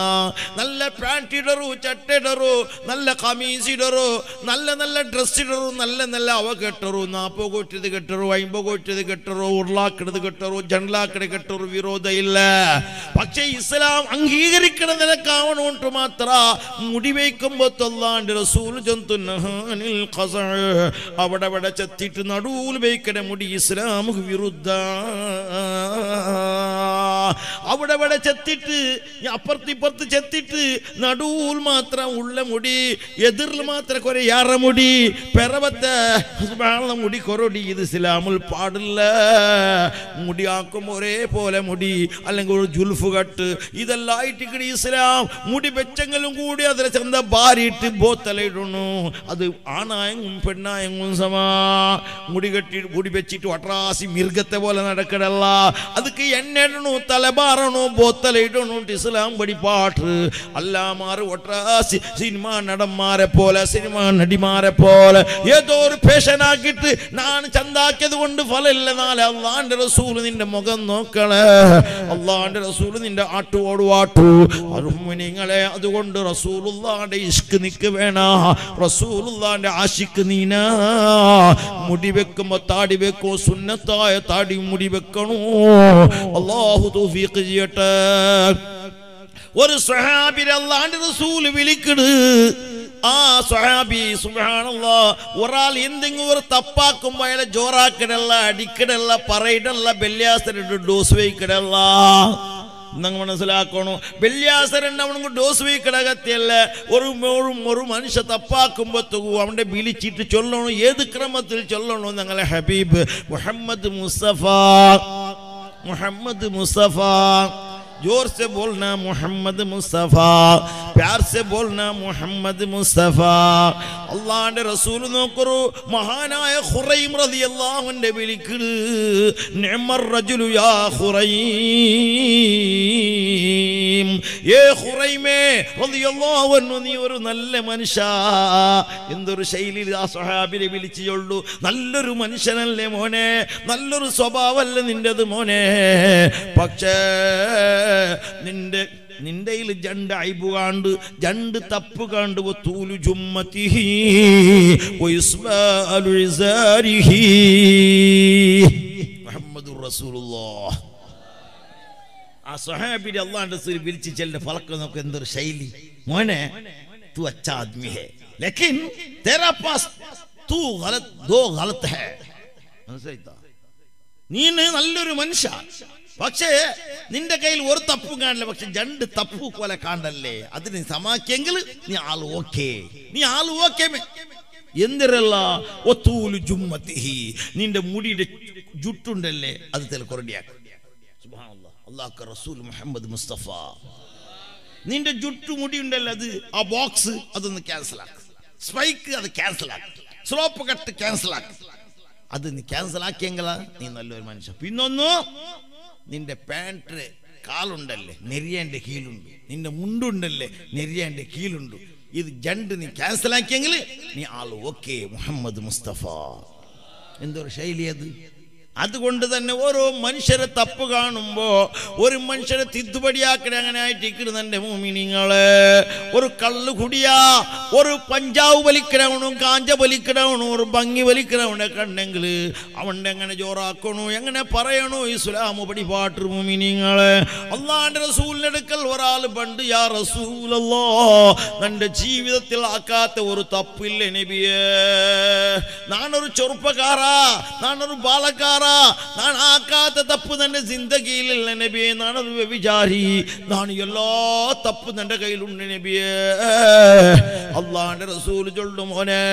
നല്ല പാന്റ് ഇടറു ചട്ടിടറു നല്ല കമീസ് ഇടറു നല്ല നല്ല ഡ്രസ് ഇടറു നല്ല നല്ല അവ കെട്ടറു നാപ്പോ കൊറ്റത് കെട്ടറു അയിമ്പോ കൊറ്റത് കെട്ടറു ഉരുളാക്കിടത് കെട്ടറു ജണ്ടലാക്കിട കെട്ടറു വിരോധ ഇല്ല പക്ഷെ ഇസ്ലാം അംഗീകരിക്കണ നിനക്കാവണോണ്ട് മാത്ര മുടി വയ്ക്കുമ്പോ തൊല്ലാണ്ട് റസൂൽ ജന്തു നഹാനിൽ ഖസ അവിടെ അവിടെ ചെത്തിട്ട് നടൂൽ വയ്ക്കണ മുടി ഇസ്ലാം വിരുദ്ധ. അവിടെ അവിടെ ചെത്തിട്ട് അപ്പുറത്ത് ഇപ്പുറത്ത് ചെത്തിട്ട് നടൂൽ മാത്രം ഉള്ള മുടി എതിർ മാത്രം കുറെ ഏറ മുടി പിറവത്തെ മുടി കൊറൊടി ഇത് ഇസ്ലാമിൽ പാടില്ല. മുടിയാക്കും ഒരേപോലെ മുടി അല്ലെങ്കിൽ ഒരു ജുൽഫ് കട്ട്. ഇതെല്ലാം ആയിട്ട് ഇസ്ലാം. മുടി വെച്ചെങ്കിലും കൂടി അതിലെ ചന്ത ഭാരിയിട്ട് ബോത്തലയിടുന്നു അത് ആണായെങ്കും പെണ്ണായെങ്ങും സമാ. മുടി കെട്ടി മുടി വെച്ചിട്ട് വട്രാസി മൃഗത്തെ പോലെ നടക്കടല്ല അതൊക്കെ എണ്ണു തലബാറണു ബോത്തലിടണു ഇസ്ലാം പടിപ്പാട്ട്. അല്ലാമാർ വട്രാസി സിനിമാ നടന്മാരെ പോലെ സിനിമാ നടിമാരെ പോലെ. ഏതോ ഒരു പേഷനാക്കിയിട്ട് ഞാൻ ചന്താക്കിയത് കൊണ്ട് ഫലമില്ല. നാളെ അള്ളാന്റെ റസൂൽ നിന്റെ മുഖം നോക്കണേ. അള്ളാന്റെ റസൂൽ നിന്റെ ആട്ടു വാട്ടു നിങ്ങളെ അതുകൊണ്ട് റസൂൽ ഇഷ്ക് നിക്ക് വേണ. റസൂൽ ആശിക്ക് നീ നീന. മുടി വെക്കുമ്പോ താടി വെക്കോ സുന്നത്തായ താടി മുടി വെക്കണോ? അള്ളാഹു തൗഫീഖ് ചെയ്യട്ടെ. ഒരു സ്വഹാബിനെ അള്ളാന്റെ റസൂൽ വിളിക്കണ്. ആ സഹാബി സുഹാണല്ലോ ഒരാൾ എന്തെങ്കിലും ഒരു തപ്പാക്കുമ്പോ അയാളെ ജോറാക്കടല്ല അടിക്കടല്ല പറയിടല്ല ബല്യാസരിട്ട് ഡോസ് വയ്ക്കടല്ല നിങ്ങൾ മനസ്സിലാക്കണു? വെള്ളിയാസരൻ അവനക്ക് ഡോസ് വയ്ക്കട അകത്തിയല്ല ഒരു ഒരു ഒരു മനുഷ്യ തപ്പാക്കുമ്പോ അവന്റെ വിളിച്ചിട്ട് ചൊല്ലണു? ഏത് ക്രമത്തിൽ ചൊല്ലണു ഞങ്ങളെ ഹബീബ്? മുഹമ്മദ് മുസ്തഫ. മുഹമ്മദ് മുസ്തഫ. जोर से बोलना मोहम्मद मुस्तफ़ा प्यार से बोलना मोहम्मद मुस्तफ़ा അള്ളാന്റെ റസൂൽ നോക്കറു മഹാനായ ഖുറൈം റളിയല്ലാഹുവിന്റെ വിളിക്കണ് നിഅമർ റജുലു യാ ഖുറൈം ഏ ഖുറൈമേ റളിയല്ലാഹു അൻഹു നീ ഒരു നല്ല മനുഷ്യ എന്തൊരു ശൈലിയിൽ ആ സ്വഹാബിനെ വിളിച്ചു ചൊല്ലു നല്ലൊരു മനുഷ്യനല്ലേ മോനെ നല്ലൊരു സ്വഭാവമല്ലേ നിന്റേത് മോനെ പക്ഷേ നിന്റെ നിന്റെയിൽ ജണ്ട് ഐബു കാണ്ട് ജണ്ട് തപ്പ് കാണ്ട് തൂലു ജുമ്മത്തിഹി വയിസ്ബാലു ഇസാരിഹി മുഹമ്മദുർ റസൂലുള്ളാഹ് ആ സ്വഹാബിനെ അള്ളാന്റെ റസൂൽ വിളിച്ച് ചെല്ലുന്ന ഫലക്കം നോക്ക് എന്തൊരു ശൈലി മോനെ तू अच्छा आदमी है लेकिन तेरा पास तू गलत दो गलत है മനസ്സിലായിത്താ നീ നല്ലൊരു മനുഷ്യ പക്ഷേ നിന്റെ കയ്യിൽ ഒരു തപ്പും കാണില്ല. പക്ഷെ രണ്ട് തപ്പു പോലെ കാണല്ലേ അത് നീ സമാക്കിയെങ്കിൽ നീ ആൾ ഓക്കേ. നീ ആൾ ഓക്കേ എന്തിരല്ല? ഒത്തൂലു ജുമ്മത്തിഹി. നിന്റെ മുടിയുടെ ജുട്ടുണ്ടല്ലേ? അത് അള്ളാഹ് റസൂൽ മുഹമ്മദ് മുസ്തഫ. നിന്റെ ജുട്ടു മുടി ഉണ്ടല്ലോ അത്? ആ ബോക്സ് അതൊന്ന് ക്യാൻസൽ ആക്ക്. സ്പൈക്ക് അത് ക്യാൻസൽ ആക്ക്. സ്ലോപ്പ് കട്ട് ക്യാൻസൽ ആക്ക്. അത് നീ ക്യാൻസൽ ആക്കിയെങ്കിലാ നീ നല്ലൊരു മനുഷ്യൻ. പിന്നൊന്നു നിന്റെ പാന്റ് കാലുണ്ടല്ലേ നെരിയാന്റെ കീഴുണ്ട് നിന്റെ മുണ്ടുണ്ടല്ലേ നെരിയാന്റെ കീഴുണ്ട് ഇത് ജണ്ട് നീ ക്യാൻസൽ ആക്കിയെങ്കിൽ നീ ആൾ ഓക്കെ മുഹമ്മദ് മുസ്തഫ. എന്തൊരു ശൈലി അത്? അതുകൊണ്ട് തന്നെ ഓരോ മനുഷ്യരെ തപ്പ് കാണുമ്പോൾ ഒരു മനുഷ്യരെ തിദ്തുപടിയാക്കണേ അങ്ങനെ ആയിട്ടിരിക്കുന്നു എന്റെ മോമിനിങ്ങളെ. ഒരു കള്ളു കുടിയാ ഒരു പഞ്ചാവ് വലിക്കണവണും കാഞ്ച വലിക്കണവണു ഒരു ഭംഗി വലിക്കണവനെ കണ്ടെങ്കിൽ അവന്റെ എങ്ങനെ ജോറാക്കണു എങ്ങനെ പറയണു? പടി പാട്ട് മോമിനിങ്ങളെ. ഒന്നാണ്ട് റസൂലിന്റെ അടുക്കൽ ഒരാൾ പണ്ട് യാ റസൂലല്ലോ നിന്റെ ജീവിതത്തിൽ ആക്കാത്ത ഒരു തപ്പില്ല നബിയേ? നാണൊരു ചെറുപ്പക്കാരാ നാണൊരു ബാലക്കാരാ നാണാക്കാത്ത തപ്പ് തന്റെ സിന്ദഗിയിലില്ല നബിയെ നാണൊരു വ്യഭിചാരി. നാണ് എല്ലാ തപ്പ് തന്റെ കയ്യിലുണ്ട് നബിയെ. അള്ളാന്റെ റസൂൽ ചൊല്ലും മോനെ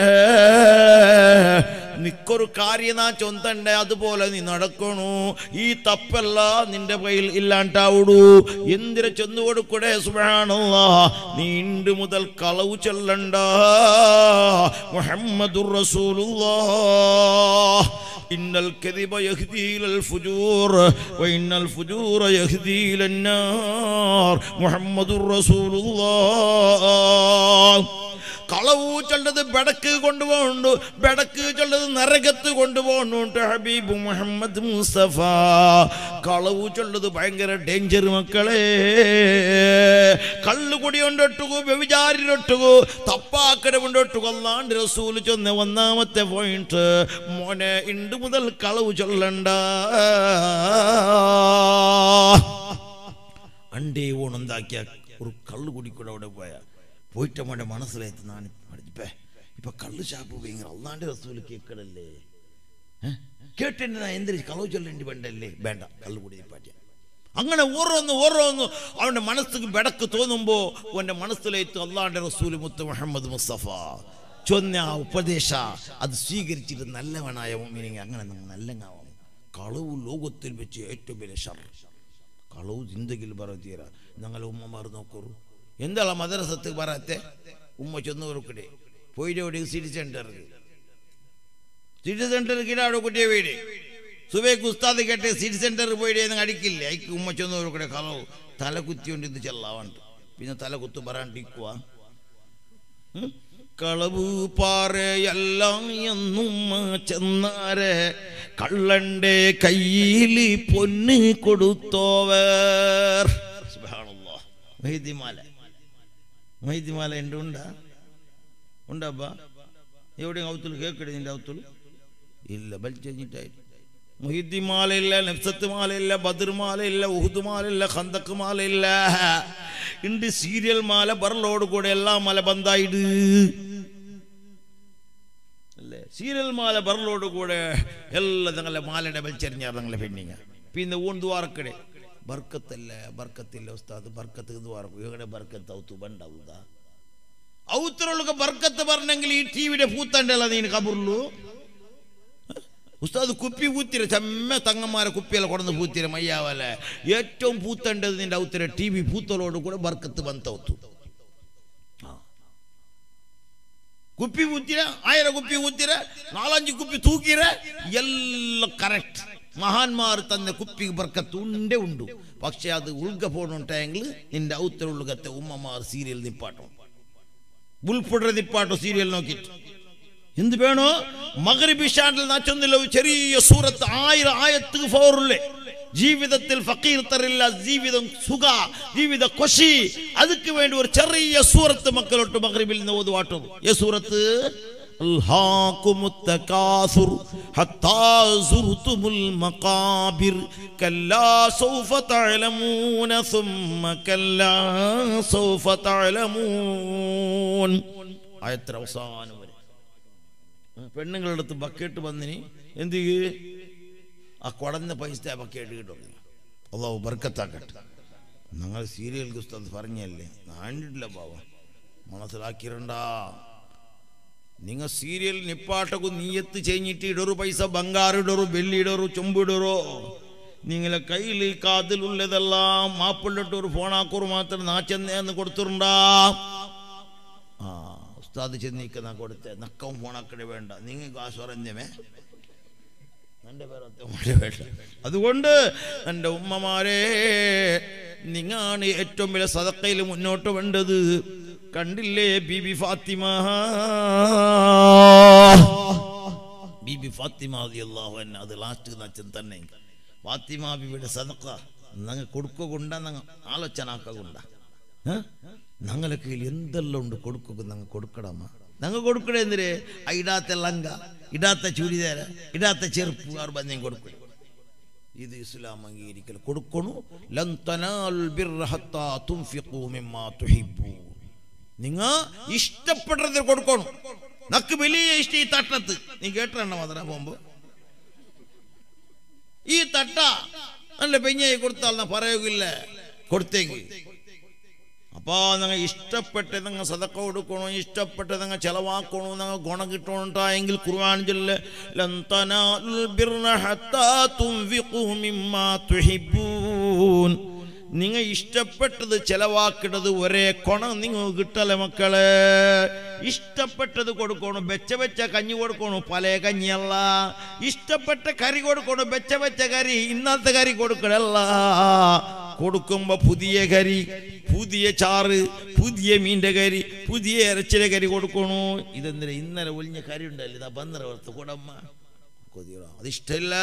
നിക്കൊരു കാര്യം നാ ചൊന്തണ്ടേ അതുപോലെ നീ നടക്കണു. ഈ തപ്പല്ല നിന്റെ കയ്യിൽ ഇല്ലാണ്ടാവൂടൂ. എന്തിനെ ചെന്നു കൊടുക്കൂടെ സുബാണല്ല നീ ഇണ്ട് മുതൽ കളവ് ചെല്ലണ്ട. മുഹമ്മദുർ റസൂലുള്ള. ഇന്നൽ കെതിബ يهدي إلى الفجور وإن الفجور يهدي إلى النار. محمد رسول الله. കളവു ചൊല്ലത് ബടക്ക് കൊണ്ടുപോകുന്നുണ്ട് ബടക്ക് ചൊല്ലത് നരകത്ത് കൊണ്ടുപോകുന്നുണ്ട് ഹബീബ് മുഹമ്മദ് മുസ്തഫ. കളവു ചൊല്ലത് ഭയങ്കര ഡേഞ്ചർ മക്കളെ. കള്ളുകുടി കൊണ്ടൊട്ടുകു വ്യവിചാരിനൊട്ടുകു തപ്പാക്കര കൊണ്ടൊട്ടുകു അല്ലാണ്ട് റസൂൽ ചൊന്ന ഒന്നാമത്തെ പോയിന്റ് മോനെ ഇണ്ട് മുതൽ കളവ് ചൊല്ലണ്ട. അണ്ടേ ഓണുണ്ടാക്കിയ ഒരു കള്ളു കുടിക്കൂടെ അവിടെ പോയ. പോയിട്ട് അവന്റെ മനസ്സിലായിട്ട് നാൻ പഠിപ്പേ ഇപ്പൊ കള്ളു ചാപ്പ് ഭയങ്കര. അള്ളാന്റെ റസൂൽ കേൾക്കണല്ലേ? കേട്ടെന്നെ ഞാൻ കളവ് ചൊല്ലേണ്ടി വേണ്ടല്ലേ വേണ്ട കള്ളു കൂടി പാറ്റിയ. അങ്ങനെ ഓരോന്ന് ഓരോന്ന് അവന്റെ മനസ്സിക്ക് വിടക്ക് തോന്നുമ്പോ അവന്റെ മനസ്സിലേക്ക് അള്ളാന്റെ റസൂൽ മുത്ത് മുഹമ്മദ് മുസ്തഫ ചൊന്ന ഉപദേശ അത് സ്വീകരിച്ചിട്ട് നല്ലവനായ മീനിങ് അങ്ങനെ നമ്മൾ നല്ലങ്ങാവാം കളവ് ലോകത്തിൽ വെച്ച് ഏറ്റവും വലിയ ഷർ. കളവ് ചിന്തകിൽ പറഞ്ഞു തീരാ. ഉമ്മമാർ നോക്കൂ. എന്താണ് മദ്രസത്ത് പറയത്തെ? ഉമ്മ ചെന്ന് കൊടുക്കടേ പോയിട്ട് സിറ്റി സെന്ററിൽ സിറ്റി സെന്ററിൽ കിടാവിടെ കുട്ടിയെ വീട്. സുബേക്ക് ഉസ്താദ് കേട്ട് സിറ്റി സെന്ററിൽ പോയിട്ട് നിങ്ങൾ അടിക്കില്ല? അയക്ക് ഉമ്മ ചെന്ന് കൊടുക്കടേ കളവ്. തല കുത്തിയോണ്ട് ഇത് ചെല്ലാവണ്ട്. പിന്നെ തല കുത്തു പറയാണ്ടിരിക്കുക കളവ് എന്നുമ്മ ചെന്നാരെ. കള്ളന്റെ കയ്യിൽ പൊന്ന് കൊടുത്തോവർ. സുബ്ഹാനല്ലാഹ്. മൊയ്തിമാല എന്റെ ഉണ്ടാ. ഉണ്ടാപ്പാ എവിടെയും ഔത്തുള്ളു കേക്കടി നിന്റെ ഔത്തുള്ളു ഇല്ല ബലിച്ചെഞ്ഞിട്ടായിട്ട് മൊഹിദ്ദി മാലയില്ല നഫ്സത്ത് മാലയില്ല ബദർ മാലയില്ല ഉഹുദ് മാലയില്ല ഖന്തക്ക് മാലയില്ല ഉണ്ട് സീരിയൽ മാല ബറലോട് കൂടെ എല്ലാ മല ബന്ധായിട്. അല്ലേ? സീരിയൽ മാല ബറലോട് കൂടെ എല്ലാ തങ്ങളെ മാലയുടെ വലിച്ചെറിഞ്ഞാർ തങ്ങളെ പെണ്ണിങ്ങ. പിന്നെ ഊൺ വാർക്കടെ ബർക്കത്തല്ല ബർക്കത്തില്ല ഉസ്താദ് ബർക്കത്ത് ഇത് വാർക്കും എവിടെ ബർക്കത്ത് ഔത്തു ബണ്ടാവുക ഔത്തറുള്ള ബർക്കത്ത് പറഞ്ഞെങ്കിൽ ഈ ടിവിയുടെ പൂത്തണ്ടല്ല നീ കബുർലു ഉസ്താദ് കുപ്പി പൂത്തിര ചെമ്മ തങ്ങന്മാരെ കുപ്പിയെല്ലാം കൊടന്ന് പൂത്തിര മയ്യാവല്ലേ ഏറ്റവും പൂത്തേണ്ടത് നിന്റെ ഔത്തിര ടി വി പൂത്തലോട് കൂടെ ബർക്കത്ത് ബന്തൗത്തു കുപ്പി പൂത്തിര ആയിരം കുപ്പി പൂത്തിര നാലഞ്ച് കുപ്പി തൂക്കിര എല്ലാം കറക്റ്റ് മഹാന്മാർ തന്ന കുപ്പി ബർക്കത്ത് ഉണ്ടേ പക്ഷെ അത് ഉൾഗ പോണുണ്ടെങ്കിൽ നിന്റെ ഔത്തരുള്ളകത്തെ ഉമ്മമാർ സീരിയൽ നിപ്പാട്ടോ. ഉൾപ്പെടെ നിപ്പാട്ടോ സീരിയൽ നോക്കിട്ട് എന്ത് വേണോ? മകരിബ് നച്ചൊന്നില്ല ചെറിയ സൂറത്ത് ആയിരം ആയത്ത് ഫോറുള്ളേ ജീവിതത്തിൽ ഫക്കീർ തരില്ല ജീവിതം സുഖ ജീവിത കൊശി. അതുക്ക് വേണ്ടി ഒരു ചെറിയ സൂറത്ത് മക്കളോട്ട് മകരിബിൽ നിന്ന് ഓതുവാട്ടും. ഈ സൂറത്ത്? ألهاكم التكاثر حتى زرتم المقابر كلا سوف تعلمون ثم كلا سوف تعلمون ആയത്ര അവസാനം വരെ പെണ്ണുങ്ങളുടെ അടുത്ത് ബക്കറ്റ് വന്നിനി എന്ത് ചെയ്യ്? ആ കുടഞ്ഞ പൈസ ആ ബക്കറ്റ് കിട്ടും അള്ളാഹു ബർക്കത്താക്കട്ടെ ഞങ്ങൾ സീരിയൽ ഉസ്താദ് പറഞ്ഞല്ലേ നാണ്ടിട്ടില്ല ബാവ മനസ്സിലാക്കിരണ്ട നിങ്ങൾ സീരിയൽ നിപ്പാട്ടക്കു നീയത്ത് ചെയ്ഞ്ഞിട്ട് ഇടൊരു പൈസ ബംഗാറിടൊരു വെള്ളിയിടൊരു ചൊമ്പിടൊറോ നിങ്ങളെ കയ്യിൽ കാതിലുള്ളതെല്ലാം മാപ്പിള്ളിട്ട് ഒരു ഫോണാക്കൂർ മാത്രം നാച്ചെന്നേന്ന് കൊടുത്തിട്ടുണ്ടാ. ആ ഉസ്താദ് ചെന്നീക്ക് നാ കൊടുത്ത. നക്കവും ഫോണാക്കടെ വേണ്ട. നിങ്ങൾ കാശ് പറഞ്ഞമേ. എന്റെ പേരത്തെ വേണ്ട. അതുകൊണ്ട് എന്റെ ഉമ്മമാരെ നിങ്ങാണ് ഏറ്റവും വലിയ സതക്കയിൽ മുന്നോട്ട് വേണ്ടത്. കണ്ടില്ലേ ബീബി ഫാത്തിമ ബീബി ഫാത്തിമ അള്ളാഹു എന്നെ അത് ലാസ്റ്റ് നച്ചൻ തന്നെ ഫാത്തിമ ബീബിയുടെ സദക്ക ഞങ്ങൾ കൊടുക്കുകൊണ്ട ഞങ്ങൾ ആലോചന ആക്കുകൊണ്ട ഞങ്ങളെ കയ്യിൽ എന്തെല്ലാം ഉണ്ട് കൊടുക്കുക ഞങ്ങൾ കൊടുക്കണമ ഞങ്ങൾ കൊടുക്കണേ എന്തിരെ ആ ഇടാത്ത ലങ്ക ഇടാത്ത ചുരിദാര ഇടാത്ത ചെറുപ്പ് അവർ ബന്ധം കൊടുക്കും ഇത് ഇസ്ലാം അംഗീകരിക്കൽ കൊടുക്കണു ലൻ തനാലുൽ ബിർറ ഹത്താ തുൻഫിഖൂ മിമ്മാ തുഹിബ്ബൂൻ നിങ്ങ ഇഷ്ടപ്പെട്ടത് കൊടുക്കണം. നക്ക് വലിയ ഇഷ്ടം ഈ തട്ടത്ത്. നീ കേട്ടിട്ടുണ്ടോ മധുര പോകുമ്പോ ഈ തട്ട നല്ല പെഞ്ഞായി കൊടുത്താൽ നാ പറയുകില്ല. അപ്പോൾ അപ്പൊ നിങ്ങൾ ഇഷ്ടപ്പെട്ട് നിങ്ങൾ സതക്ക കൊടുക്കണോ ഇഷ്ടപ്പെട്ട് നിങ്ങൾ ചെലവാക്കണോ നിങ്ങൾ ഗുണം കിട്ടണോണ്ടായെങ്കിൽ ഖുർആൻ മിമ്മാ ലൻ നിങ്ങൾ ഇഷ്ടപ്പെട്ടത് ചെലവാക്കുന്നത് ഒരേ കൊണം നിങ്ങൾ കിട്ടല്ലേ മക്കൾ? ഇഷ്ടപ്പെട്ടത് കൊടുക്കണു വെച്ച വെച്ച കഞ്ഞി കൊടുക്കണു പല കഞ്ഞിയല്ല. ഇഷ്ടപ്പെട്ട കറി കൊടുക്കണു വെച്ച വെച്ച കറി ഇന്നത്തെ കറി കൊടുക്കണല്ല. കൊടുക്കുമ്പോ പുതിയ കരി പുതിയ ചാറ് പുതിയ മീന്റെ കരി പുതിയ ഇറച്ചിയുടെ കരി കൊടുക്കണു. ഇതെന്തിനാ ഇന്നലെ ഒളിഞ്ഞ കരി ഉണ്ടല്ലോ? ഇതാ ബന്ധന ഓർത്ത് കൂടമ്മ. കൊതിയോ അതിഷ്ടമില്ല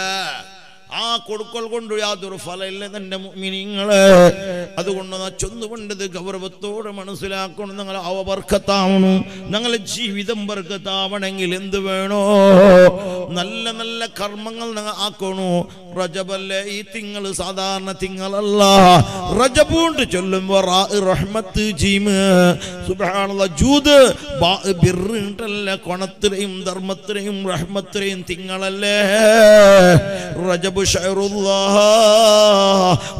ആ കൊടുക്കൽ കൊണ്ട് യാതൊരു ഫലമില്ല തന്റെ മിനിങ്ങൾ അതുകൊണ്ട് ചൊന്നുകൊണ്ടത് ഗൗരവത്തോടെ മനസ്സിലാക്കണം. നിങ്ങൾ അവ വർക്കത്താവണം. ഞങ്ങളെ ജീവിതം വർക്കത്താവണമെങ്കിൽ എന്ത് വേണോ. നല്ല നല്ല കർമ്മങ്ങൾ നിങ്ങൾ ആക്കണോ. റജബല്ലേ ഈ തിങ്ങൾ സാധാരണ തിങ്ങളല്ല റജബൂണ്ട് ചൊല്ലുമ്പോ റാ റഹ്മത്ത് ജീമ്. ബിറിണ്ടല്ല കൊണത്തിലെയും ധർമ്മത്തിലെയും റഹ്മത്തിലെയും തിങ്കളല്ലേ. റജബ് ഷഹറുല്ലാഹ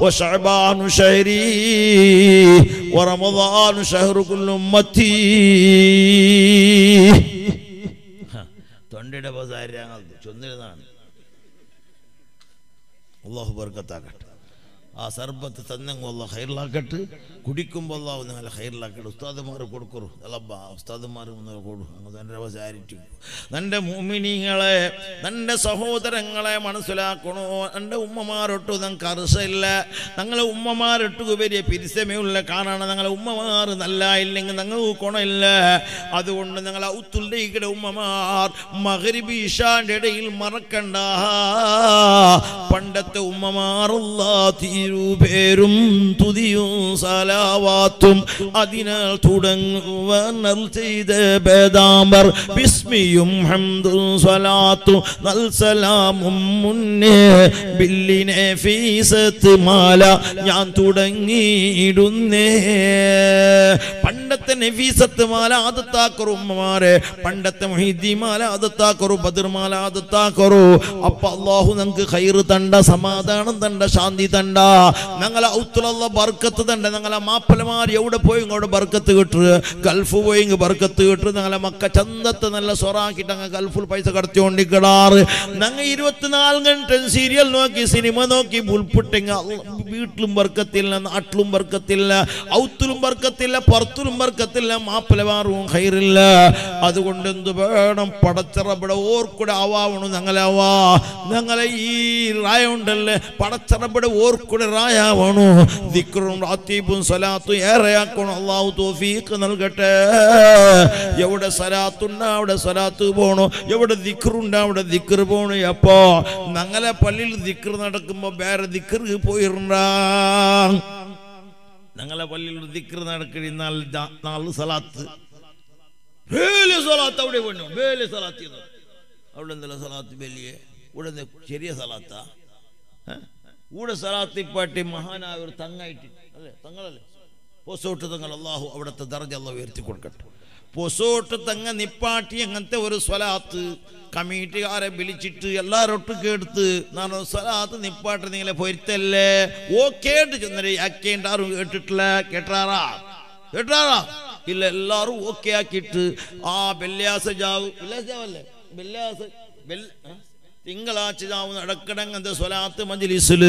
وشعبان شهري ورمضان شهر كل أمتي തൊണ്ടയുടെ ബസാരി ഞങ്ങൾ ചൊന്നിരുന്നതാണ് അള്ളാഹു ബർക്കത്താക്കട്ടെ ആ സർബത്ത് തന്നെങ്കിൽ അള്ളാഹ് ഹൈറിലാക്കട്ട് കുടിക്കുമ്പോൾ അള്ളാഹു നല്ല ഹൈറിലാക്കട്ടെ ഉസ്താദുമാർ കൊടുക്കറു. അല്ലബ്ബ ഉസ്താദുമാർ കൊടു. തന്റെ ബസാരിറ്റി തന്റെ മുമിനിങ്ങളെ തന്റെ സഹോദരങ്ങളെ മനസ്സിലാക്കണോ? എന്റെ ഉമ്മമാരൊട്ടു ഞങ്ങൾക്ക് അർശയില്ല ഞങ്ങളെ ഉമ്മമാരൊട്ടു വലിയ പിരിസമയുള്ള കാണാണ് ഞങ്ങളെ ഉമ്മമാർ നല്ല ഇല്ലെങ്കിൽ ഞങ്ങൾക്ക് കുണമില്ല അതുകൊണ്ട് ഞങ്ങൾ ഔത്തുള്ളിയുടെ ഉമ്മമാർ മകരിബി ഇഷാന്റെ ഇടയിൽ മറക്കണ്ട. പണ്ടത്തെ ഉമ്മമാറുള്ള തീരുപേരും തുതിയും സലാവാത്തും അതിനാൽ തുടങ്ങുവനൽ ചെയ്ത് ബേദാമർ ബിസ്മിയും ഹംദും സ്വലാത്തും നൽ സലാമും മുന്നേ ബില്ലിനെ ഫീസത്ത് മാല ഞാൻ തുടങ്ങിയിടുന്നേ. പണ്ടത്തെ നഫീസത്ത് മാല ആദത്താക്കറു ഉമ്മമാരെ പണ്ടത്തെ മൊഹീദി മാല ആദത്താക്കറു ബദർമാല ആദത്താക്കറു അപ്പൊ അള്ളാഹു നമുക്ക് കയറ് തണ്ട സമാധാനം തണ്ട ശാന്തി തണ്ട ഞങ്ങളെ ഔത്തുള്ള ബർക്കത്ത് തന്നെ. ഞങ്ങളെ മാപ്പിളമാർ എവിടെ പോയി ഇങ്ങോട്ട് ബർക്കത്ത് കിട്ടു? ഗൾഫ് പോയി ഇങ്ങ് ബർക്കത്ത് കിട്ടു. ഞങ്ങളെ മക്ക ചന്തത്ത് നല്ല സൊറാക്കിട്ട് അങ്ങ് ഗൾഫിൽ പൈസ കടത്തിക്കൊണ്ടിക്കിടാറ് ഞങ്ങൾ ഇരുപത്തിനാല് ഗണ്ട സീരിയൽ നോക്കി സിനിമ നോക്കി ഉൾപ്പെട്ടിങ്ങ വീട്ടിലും ബർക്കത്തില്ല നാട്ടിലും ബർക്കത്തില്ല ഔത്തിലും ബർക്കത്തില്ല പുറത്തിലും ബർക്കത്തില്ല മാപ്പലമാറും ഹൈറില്ല. അതുകൊണ്ട് എന്ത് വേണം? പടച്ചറബിടെ ഓർക്കൂടെ ആവാവണം ആവാ. ഞങ്ങളെ ഈ റായ ഉണ്ടല്ലേ പടച്ചറബിടെ ഓർക്കൂടെ റായാവണു. ദിക്റും റാത്തീബും സലാത്തും ഏറെയാക്കണം. അള്ളാഹു തോഫീക്ക് നൽകട്ടെ. എവിടെ സലാത്തുണ്ട് അവിടെ സലാത്ത് പോണു. എവിടെ ദിക്റുണ്ട് അവിടെ ദിക്ർ പോണു. അപ്പോ ഞങ്ങളെ പള്ളിയിൽ ദിക്ർ നടക്കുമ്പോ വേറെ ദിക്ർ പോയിരുന്നാ ഞങ്ങളെ പള്ളിയിൽ ദിക്ർ നടക്കണി നാല് സലാത്ത്. വലിയ സലാത്ത് അവിടെ വേണു. വലിയ സലാത്ത് അവിടെ എന്തെല്ലാം സലാത്ത് വലിയ? ഇവിടെ ചെറിയ സലാത്താ? ഏ? സലാത്തിപ്പാട്ടി പാട്ടി മഹാനായ ഒരു തങ്ങായിട്ട്. അല്ലേ? തങ്ങളല്ലേ? പൊസോട്ട് തങ്ങൾ അള്ളാഹു അവിടുത്തെ ദർജ അള്ളാഹു ഉയർത്തി കൊടുക്കട്ടെ. പൊസോട്ട് തങ്ങ നിപ്പാട്ടി അങ്ങനത്തെ ഒരു സ്വലാത്ത് കമ്മിറ്റിക്കാരെ വിളിച്ചിട്ട് എല്ലാവരും കേടുത്ത് നാളെ സ്വലാത്ത് നിപ്പാട്ട് നിങ്ങളെ പൊരുത്തല്ലേ? ഓ കേട്ട് ചെന്നേ അക്കേണ്ടാറും കേട്ടിട്ടില്ല. കേട്ടാറാ? കേട്ടാറാ? ഇല്ല എല്ലാവരും ഓക്കെ ആക്കിയിട്ട് ആ വെള്ളിയാസ ജാവ് വെള്ളിയാസ ജാവല്ലേ? വെള്ളിയാസ? തിങ്കളാഴ്ച ചാവ് നടക്കണങ്ങനത്തെ സ്വലാത്ത് മജ്ലിസിൽ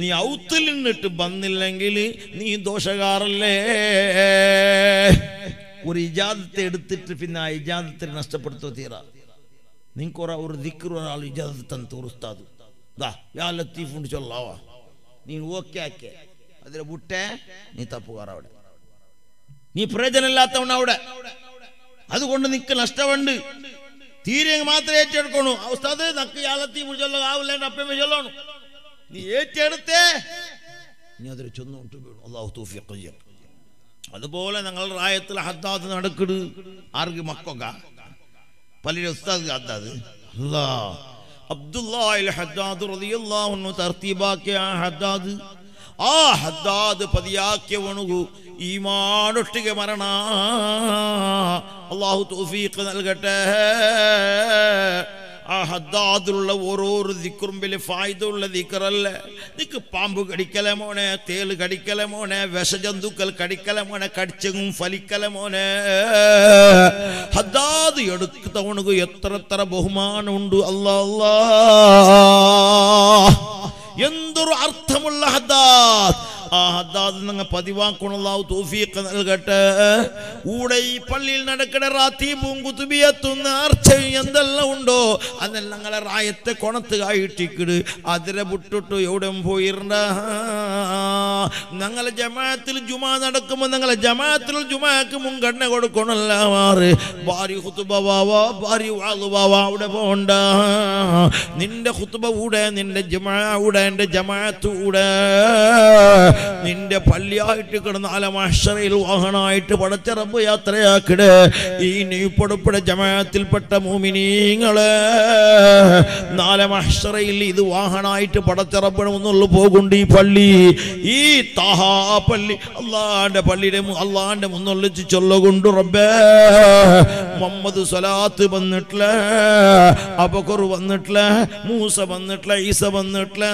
നീ ഔത്തിൽ നിന്നിട്ട് വന്നില്ലെങ്കിൽ നീ ദോഷകാറല്ലേ? ഒരു ഇജാദത്തെ എടുത്തിട്ട് പിന്നെ ആ ഇജാദത്തെ നഷ്ടപ്പെടുത്തോ തീരാ നിങ്ങൾക്ക് ഒരാ ദിക്കർ ഒരാൾ ഇജാദത്ത് തന്നു ദാ യാ ലത്തീഫ് ചൊല്ലാവാ നീ ഓക്കെ ആക്കേ. അതിലെ വിട്ടേ നീ തപ്പുകാർ അവിടെ. നീ പ്രയോജനമില്ലാത്തവണ് അവിടെ. അതുകൊണ്ട് നിക്ക് നഷ്ടമുണ്ട്. തീരെ മാത്രം ഏറ്റെടുക്കണു ഉസ്താദ് നക്ക് യാ മുഴുവൻ ആവില്ല അപ്പം ചൊല്ലണു നീ ഏറ്റെടുത്തേ. നീ അതിൽ ചെന്നോട്ട് വീണു. അള്ളാഹു അതുപോലെ ഞങ്ങൾ റായത്തിൽ ഹദ്ദാദ് നടക്കിട്. ആർക്ക്? മക്കൊക്ക. പലരും ഉസ്താദ് ഹദ്ദാദ്. അല്ലാ. അബ്ദുല്ലാഹിൽ ഹദ്ദാദ് റളിയല്ലാഹു അൻഹു തർത്തീബാക്കിയ ഹദ്ദാദ്. ആ ഹദ്ദാദ് പതിയാക്കിയവണു. ഈമാനൊട്ടിಗೆ മരണ. അള്ളാഹു തൗഫീഖ് നൽകട്ടെ. ആ ഹദ്ദാദിലുള്ള ഓരോരോ ദിക്കുറുമ്പിൽ വലിയ ഫായ്ദുള്ള ദിക്കറല്ലേ നിക്ക് പാമ്പ് കടിക്കല മോനെ? തേൽ കടിക്കല മോനെ? വിഷജന്തുക്കൾ കടിക്കല മോനെ? കടിച്ചെങ്ങും ഫലിക്കല മോനെ? ഹദ്ദാദ് എടുത്തവണക്ക് എത്ര എത്ര ബഹുമാനമുണ്ട്. അല്ലാ അല്ലാ. എന്തൊരു അർത്ഥമുള്ള ഹദ്ദാദ് ആ ഹദ്ദാദ് നിങ്ങൾ അല്ലാഹു തൗഫീഖ് നൽകട്ടെ. കൂടെ ഈ പള്ളിയിൽ നടക്കണ റാത്തീപും കുത്തുബിയത്തും നേർച്ചയും എന്തെല്ലാം ഉണ്ടോ? അതെല്ലാം ഞങ്ങളെ റായത്തെ കൊണത്ത് കായിട്ടിക്കിട്. അതിരെ വിട്ടിട്ട് എവിടെ പോയിരുന്ന ഞങ്ങളെ ജമാഅത്തിൽ ജുമാ നടക്കുമ്പോൾ ഞങ്ങളെ ജമാഅത്തിൽ ജുമാക്ക് മുൻഗണന കൊടുക്കണല്ല മാറ്. ഭാര്യ ഹുത്തുബ വാവാ വാളു ബാവാ അവിടെ പോണ്ട. നിന്റെ ഹുത്തുബ കൂടെ നിന്റെ ജുമാ കൂടെ എന്റെ ജമാഅത്തൂടെ. നിന്റെ പള്ളിയായിട്ട് കിടന്ന അലമാശ്രയിൽ വാഹനമായിട്ട് പടച്ച റബ്ബ് യാത്രയാക്കിട്. ഈ നീ ജമാത്തിൽപ്പെട്ട ജമാഅത്തിൽപ്പെട്ട നാലമാശ്രയിൽ നാലെ മഹ്ഷറയിൽ ഇത് വാഹനമായിട്ട് പടച്ച മുന്നുള്ളു പോകുണ്ട് ഈ പള്ളി. ഈ തഹാ പള്ളി അള്ളാന്റെ പള്ളിയുടെ അള്ളാന്റെ മുന്നൊള്ളിച്ച് ചൊല്ലുകൊണ്ട് റബ്ബേ. മുഹമ്മദ് സ്വലാത്ത് വന്നിട്ടില്ല അബക്കർ വന്നിട്ടില്ല മൂസ വന്നിട്ടില്ല ഈസ വന്നിട്ടില്ല.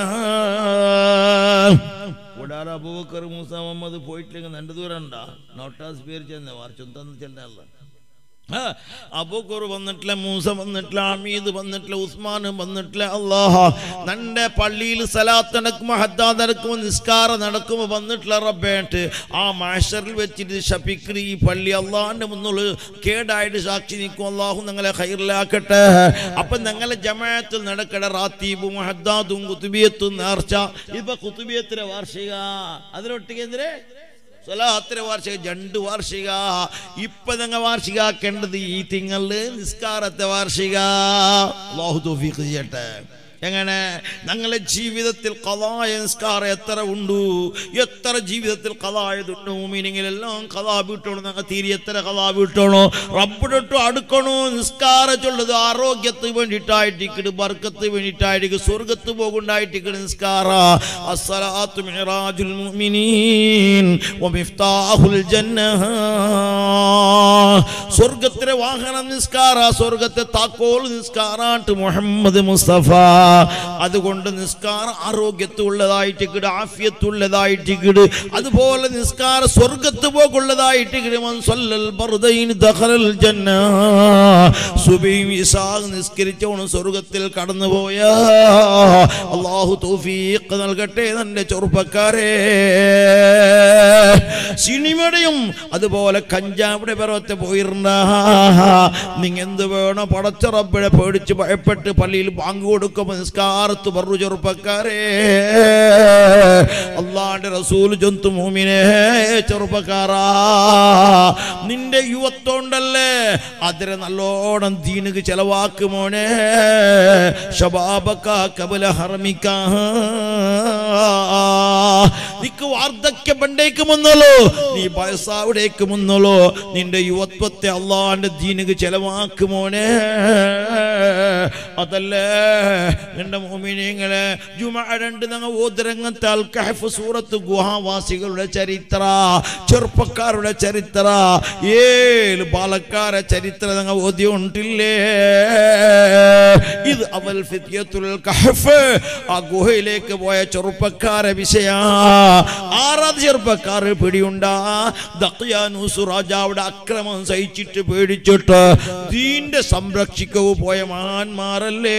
ഉടാല അബൂബക്കർ മൂസ മുഹമ്മദ് പോയിട്ടില്ലെങ്കിൽ രണ്ട് ദൂരം ഉണ്ടാ? നോട്ടാസ് പേര് ചെന്ന വാർച്ചൊന്നും ചെല്ലല്ല അബൂക്കർ വന്നിട്ടില്ല മൂസ വന്നിട്ടില്ല അമീദ് വന്നിട്ടില്ല ഉസ്മാൻ വന്നിട്ടില്ല അള്ളാഹ നന്റെ പള്ളിയിൽ സലാത്ത് നടക്കുമ്പോൾ ഹദ്ദാ നടക്കുമ്പോൾ നിസ്കാരം നടക്കുമ്പോൾ വന്നിട്ടില്ല റബ്ബേട്ട് ആ മാഷറിൽ വെച്ചിട്ട് ഷഫിക്രി ഈ പള്ളി അള്ളാഹിന്റെ മുന്നിൽ കേടായിട്ട് സാക്ഷി നിൽക്കും. അള്ളാഹു നിങ്ങളെ ഹൈറിലാക്കട്ടെ അപ്പം നിങ്ങളെ ജമാഅത്തിൽ നടക്കട റാത്തീബും ഹദ്ദാദും കുത്തുബിയത്തും നേർച്ച. ഇപ്പൊ കുത്തുബിയത്തിലെ വാർഷിക. അതിനൊട്ടിക്കെതിരെ സ്വലാത്തിലെ വാർഷിക രണ്ട് വാർഷിക. ഇപ്പൊ ഞങ്ങൾ വാർഷിക ആക്കേണ്ടത് ഈ തിങ്കളിൽ നിസ്കാരത്തെ വാർഷിക. അല്ലാഹു തൗഫീഖ് ചെയ്യട്ടെ. എങ്ങനെ? ഞങ്ങളെ ജീവിതത്തിൽ കഥായ നിസ്കാരം എത്ര ഉണ്ട്? എത്ര ജീവിതത്തിൽ കഥായതുണ്ട് മീനിങ്ങിലെല്ലാം കഥാ വീട്ടണോ. ഞങ്ങൾ തീരെ എത്ര കഥാ വീട്ടണോ? റബ്ബിടൊട്ട് അടുക്കണോ? നിസ്കാരം ചൊല്ലത് ആരോഗ്യത്തിന് വേണ്ടിയിട്ടായിട്ടിക്കട് ബർക്കത്ത് വേണ്ടിയിട്ടായിട്ട് സ്വർഗത്ത് പോകുണ്ടായിട്ടിക്കട് നിസ്കാര. അസ്സലാത്തു മിറാജുൽ മുഅ്മിനീൻ വമിഫ്താഹുൽ ജന്നഹ സ്വർഗത്തിലെ വാഹനം നിസ്കാര സ്വർഗത്തെ താക്കോൽ നിസ്കാരാട്ട് മുഹമ്മദ് മുസ്തഫ. അതുകൊണ്ട് നിസ്കാരം ആരോഗ്യത്തുള്ളതായിട്ട് കിട് ആഫ്യത്തുള്ളതായിട്ട് കിട് അതുപോലെ നിസ്കാര സ്വർഗത്ത് പോകുള്ളതായിട്ട് നിസ്കരിച്ചോണം സ്വർഗത്തിൽ കടന്നുപോയ. അള്ളാഹു തൗഫീഖ് നൽകട്ടെ തന്റെ ചെറുപ്പക്കാരെ. സിനിമയുടെയും അതുപോലെ കഞ്ചാവിടെ പിറവത്തെ പോയിരുന്ന. നിങ്ങ എന്ത് വേണം പടച്ച റബ്ബിനെ പേടിച്ച് ഭയപ്പെട്ട് പള്ളിയിൽ ബാങ്ക് കൊടുക്കുമ്പോൾ നിസ്കാരത്ത് പറഞ്ഞു ചെറുപ്പക്കാരെ. അള്ളാന്റെ റസൂൽ ജന്തു മൂമിനെ ചെറുപ്പക്കാരാ. നിന്റെ യുവത്തോണ്ടല്ലേ? അതിരെ നല്ലോണം ദീനുക്ക് ചെലവാക്ക് മോനെ. ഷബാബക്ക കബല ഹർമിക്ക നിക്ക് വാർദ്ധക്യം പണ്ടേക്ക് മുന്നല്ലോ നീ വയസ്സാവിടേക്ക് മുന്നല്ലോ നിന്റെ യുവത്വത്തെ അള്ളാന്റെ ദീനക്ക് ചെലവാക്കുമോനെ അതല്ലേ? എന്റെ മോമിനിങ്ങളെ ജുമ രണ്ട് ഞങ്ങൾ ഓതിരങ്ങത്തെ അൽ കഹഫ് സൂറത്ത് ഗുഹാവാസികളുടെ ചരിത്ര ചെറുപ്പക്കാരുടെ ചരിത്ര ഏഴ് ബാലക്കാരെ ചരിത്ര ഞങ്ങൾ ഓതിയുണ്ടില്ലേ ഇത് അവൽ ഫിത്യത്തുൽ കഹഫ്. ആ ഗുഹയിലേക്ക് പോയ ചെറുപ്പക്കാരെ വിഷയ. ആറാം ചെറുപ്പക്കാർ പിടിയുണ്ടാ. ദക്യാനൂസ് രാജാവിടെ അക്രമം സഹിച്ചിട്ട് പേടിച്ചിട്ട് ദീന്റെ സംരക്ഷിക്കവ് പോയ മഹാന്മാരല്ലേ?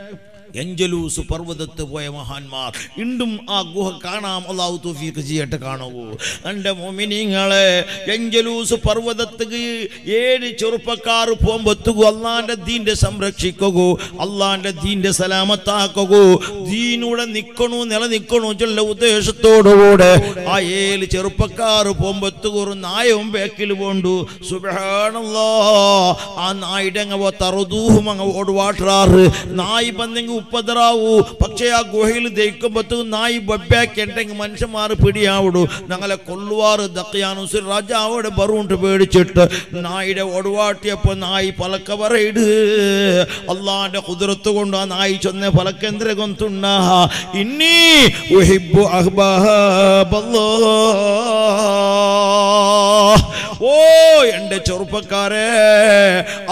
എഞ്ചലൂസ് പർവതത്ത് പോയ മഹാന്മാർ ഇണ്ടും ആ ഗുഹ കാണാം അള്ളാഹു തൗഫീഖ് ചെയ്യട്ടെ കാണുവോ? എന്റെ മൊമിനിങ്ങളെ എഞ്ചലൂസ് പർവതത്ത് ഏഴ് ചെറുപ്പക്കാർ പോകുമ്പോത്തുകൂ അള്ളാന്റെ ദീന്റെ സംരക്ഷിക്കുകൂ അള്ളാന്റെ ദീന്റെ സലാമത്താക്കൂ ദീനൂടെ നിൽക്കണു നിലനിൽക്കണു ചൊല്ല ഉദ്ദേശത്തോടുകൂടെ ആ ഏഴ് ചെറുപ്പക്കാർ പോകുമ്പത്തുകു ഒരു നായവും ബേക്കിൽ പോണ്ടു. സുബാണല്ലോ ആ നായിടെ അങ്ങ് തറുദൂഹും അങ്ങ് ഓടുവാട്ടാറ്. നായി പന്നെങ്കിൽ ഉപ്പതറാവൂ പക്ഷേ ആ ഗുഹയിൽ ദയിക്കുമ്പത്ത് നായി ബബ്ബാക്കിണ്ടെങ്കിൽ മനുഷ്യന്മാർ പിടിയാവിടൂ. ഞങ്ങളെ കൊള്ളുവാറ് ദക്കയാനുസരി രാജാവോടെ ബറുണ്ട് പേടിച്ചിട്ട് നായിയുടെ ഒടുവാട്ടിയപ്പോൾ നായി പലക്ക പറയിട്. അള്ളാന്റെ കുതിരത്ത് കൊണ്ട് ആ നായി ചെന്ന ഉഹിബ്ബു അഹ്ബാബല്ലാഹ് ഓ എന്റെ ചെറുപ്പക്കാരെ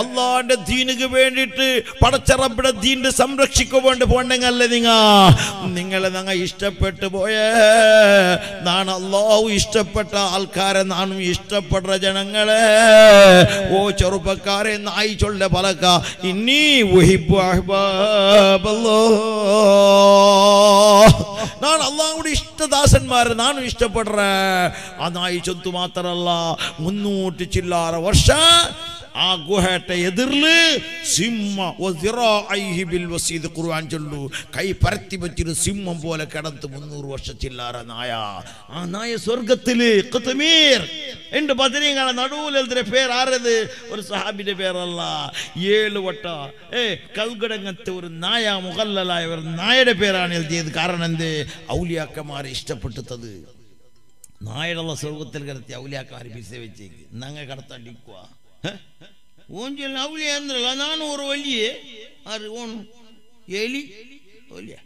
അള്ളാന്റെ ദീനുക്ക് വേണ്ടിയിട്ട് പടച്ചറബിടെ ദീന്റെ സംരക്ഷിക്കു കൊണ്ട് പോണ്ടെങ്കല്ലേ നിങ്ങ നിങ്ങൾ ഞങ്ങൾ ഇഷ്ടപ്പെട്ടു പോയേ. നാണ് അല്ലാവു ഇഷ്ടപ്പെട്ട ആൾക്കാരെ നാണും ഇഷ്ടപ്പെടുന്ന ജനങ്ങളെ. ഓ ചെറുപ്പക്കാരെ നായി ചൊല്ല പലക്ക ഇനി അള്ളാഹുടെ ഇഷ്ടദാസന്മാരെ നാനും ഇഷ്ടപ്പെടുന്ന. ആ നായി ചൊത്തു മാത്രമല്ല മുന്നൂറ്റി ചില്ലാറ വർഷം ವರ್ಷ ആ ഗുഹയുടെ എതിർല് സിംഹ വസിറാഇഹി ബിൽ വസീദ് ഖുർആൻ ചൊല്ലു കൈ പരത്തി വെച്ചൊരു സിംഹം പോലെ കിടന്ന് മുന്നൂറ് വർഷച്ചില്ലാറ നായ ആ നായ സ്വർഗത്തില് ഖത്മീർ എന്റെ ബദരീങ്ങളെ നടുവിലെതിരെ പേര് ആരത് ഒരു സഹാബിന്റെ പേരല്ല ഏഴ് വട്ട ഏ കൽഗടങ്ങത്തെ ഒരു നായ മുഖല്ലലായ ഒരു നായയുടെ പേരാണ് എഴുതിയത് കാരണം എന്ത് ഔലിയാക്കന്മാരെ ഇഷ്ടപ്പെട്ടത് നായടുള്ള സ്വർഗത്തിൽ കിടത്തി ഔലിയാക്കാർ പിസ വെച്ചേക്ക് നങ്ങ കടത്താണ്ടിക്കുക ಒಂಜಿ ಎಲ್ಲ ಅವಲಿಯ ಅಂದ್ರಲ್ಲ, ನಾನು ಒಲಿಯೆ ಅರೆ ಉನ್ ಎಲಿ? ಒಲಿಯೊಲಿಯ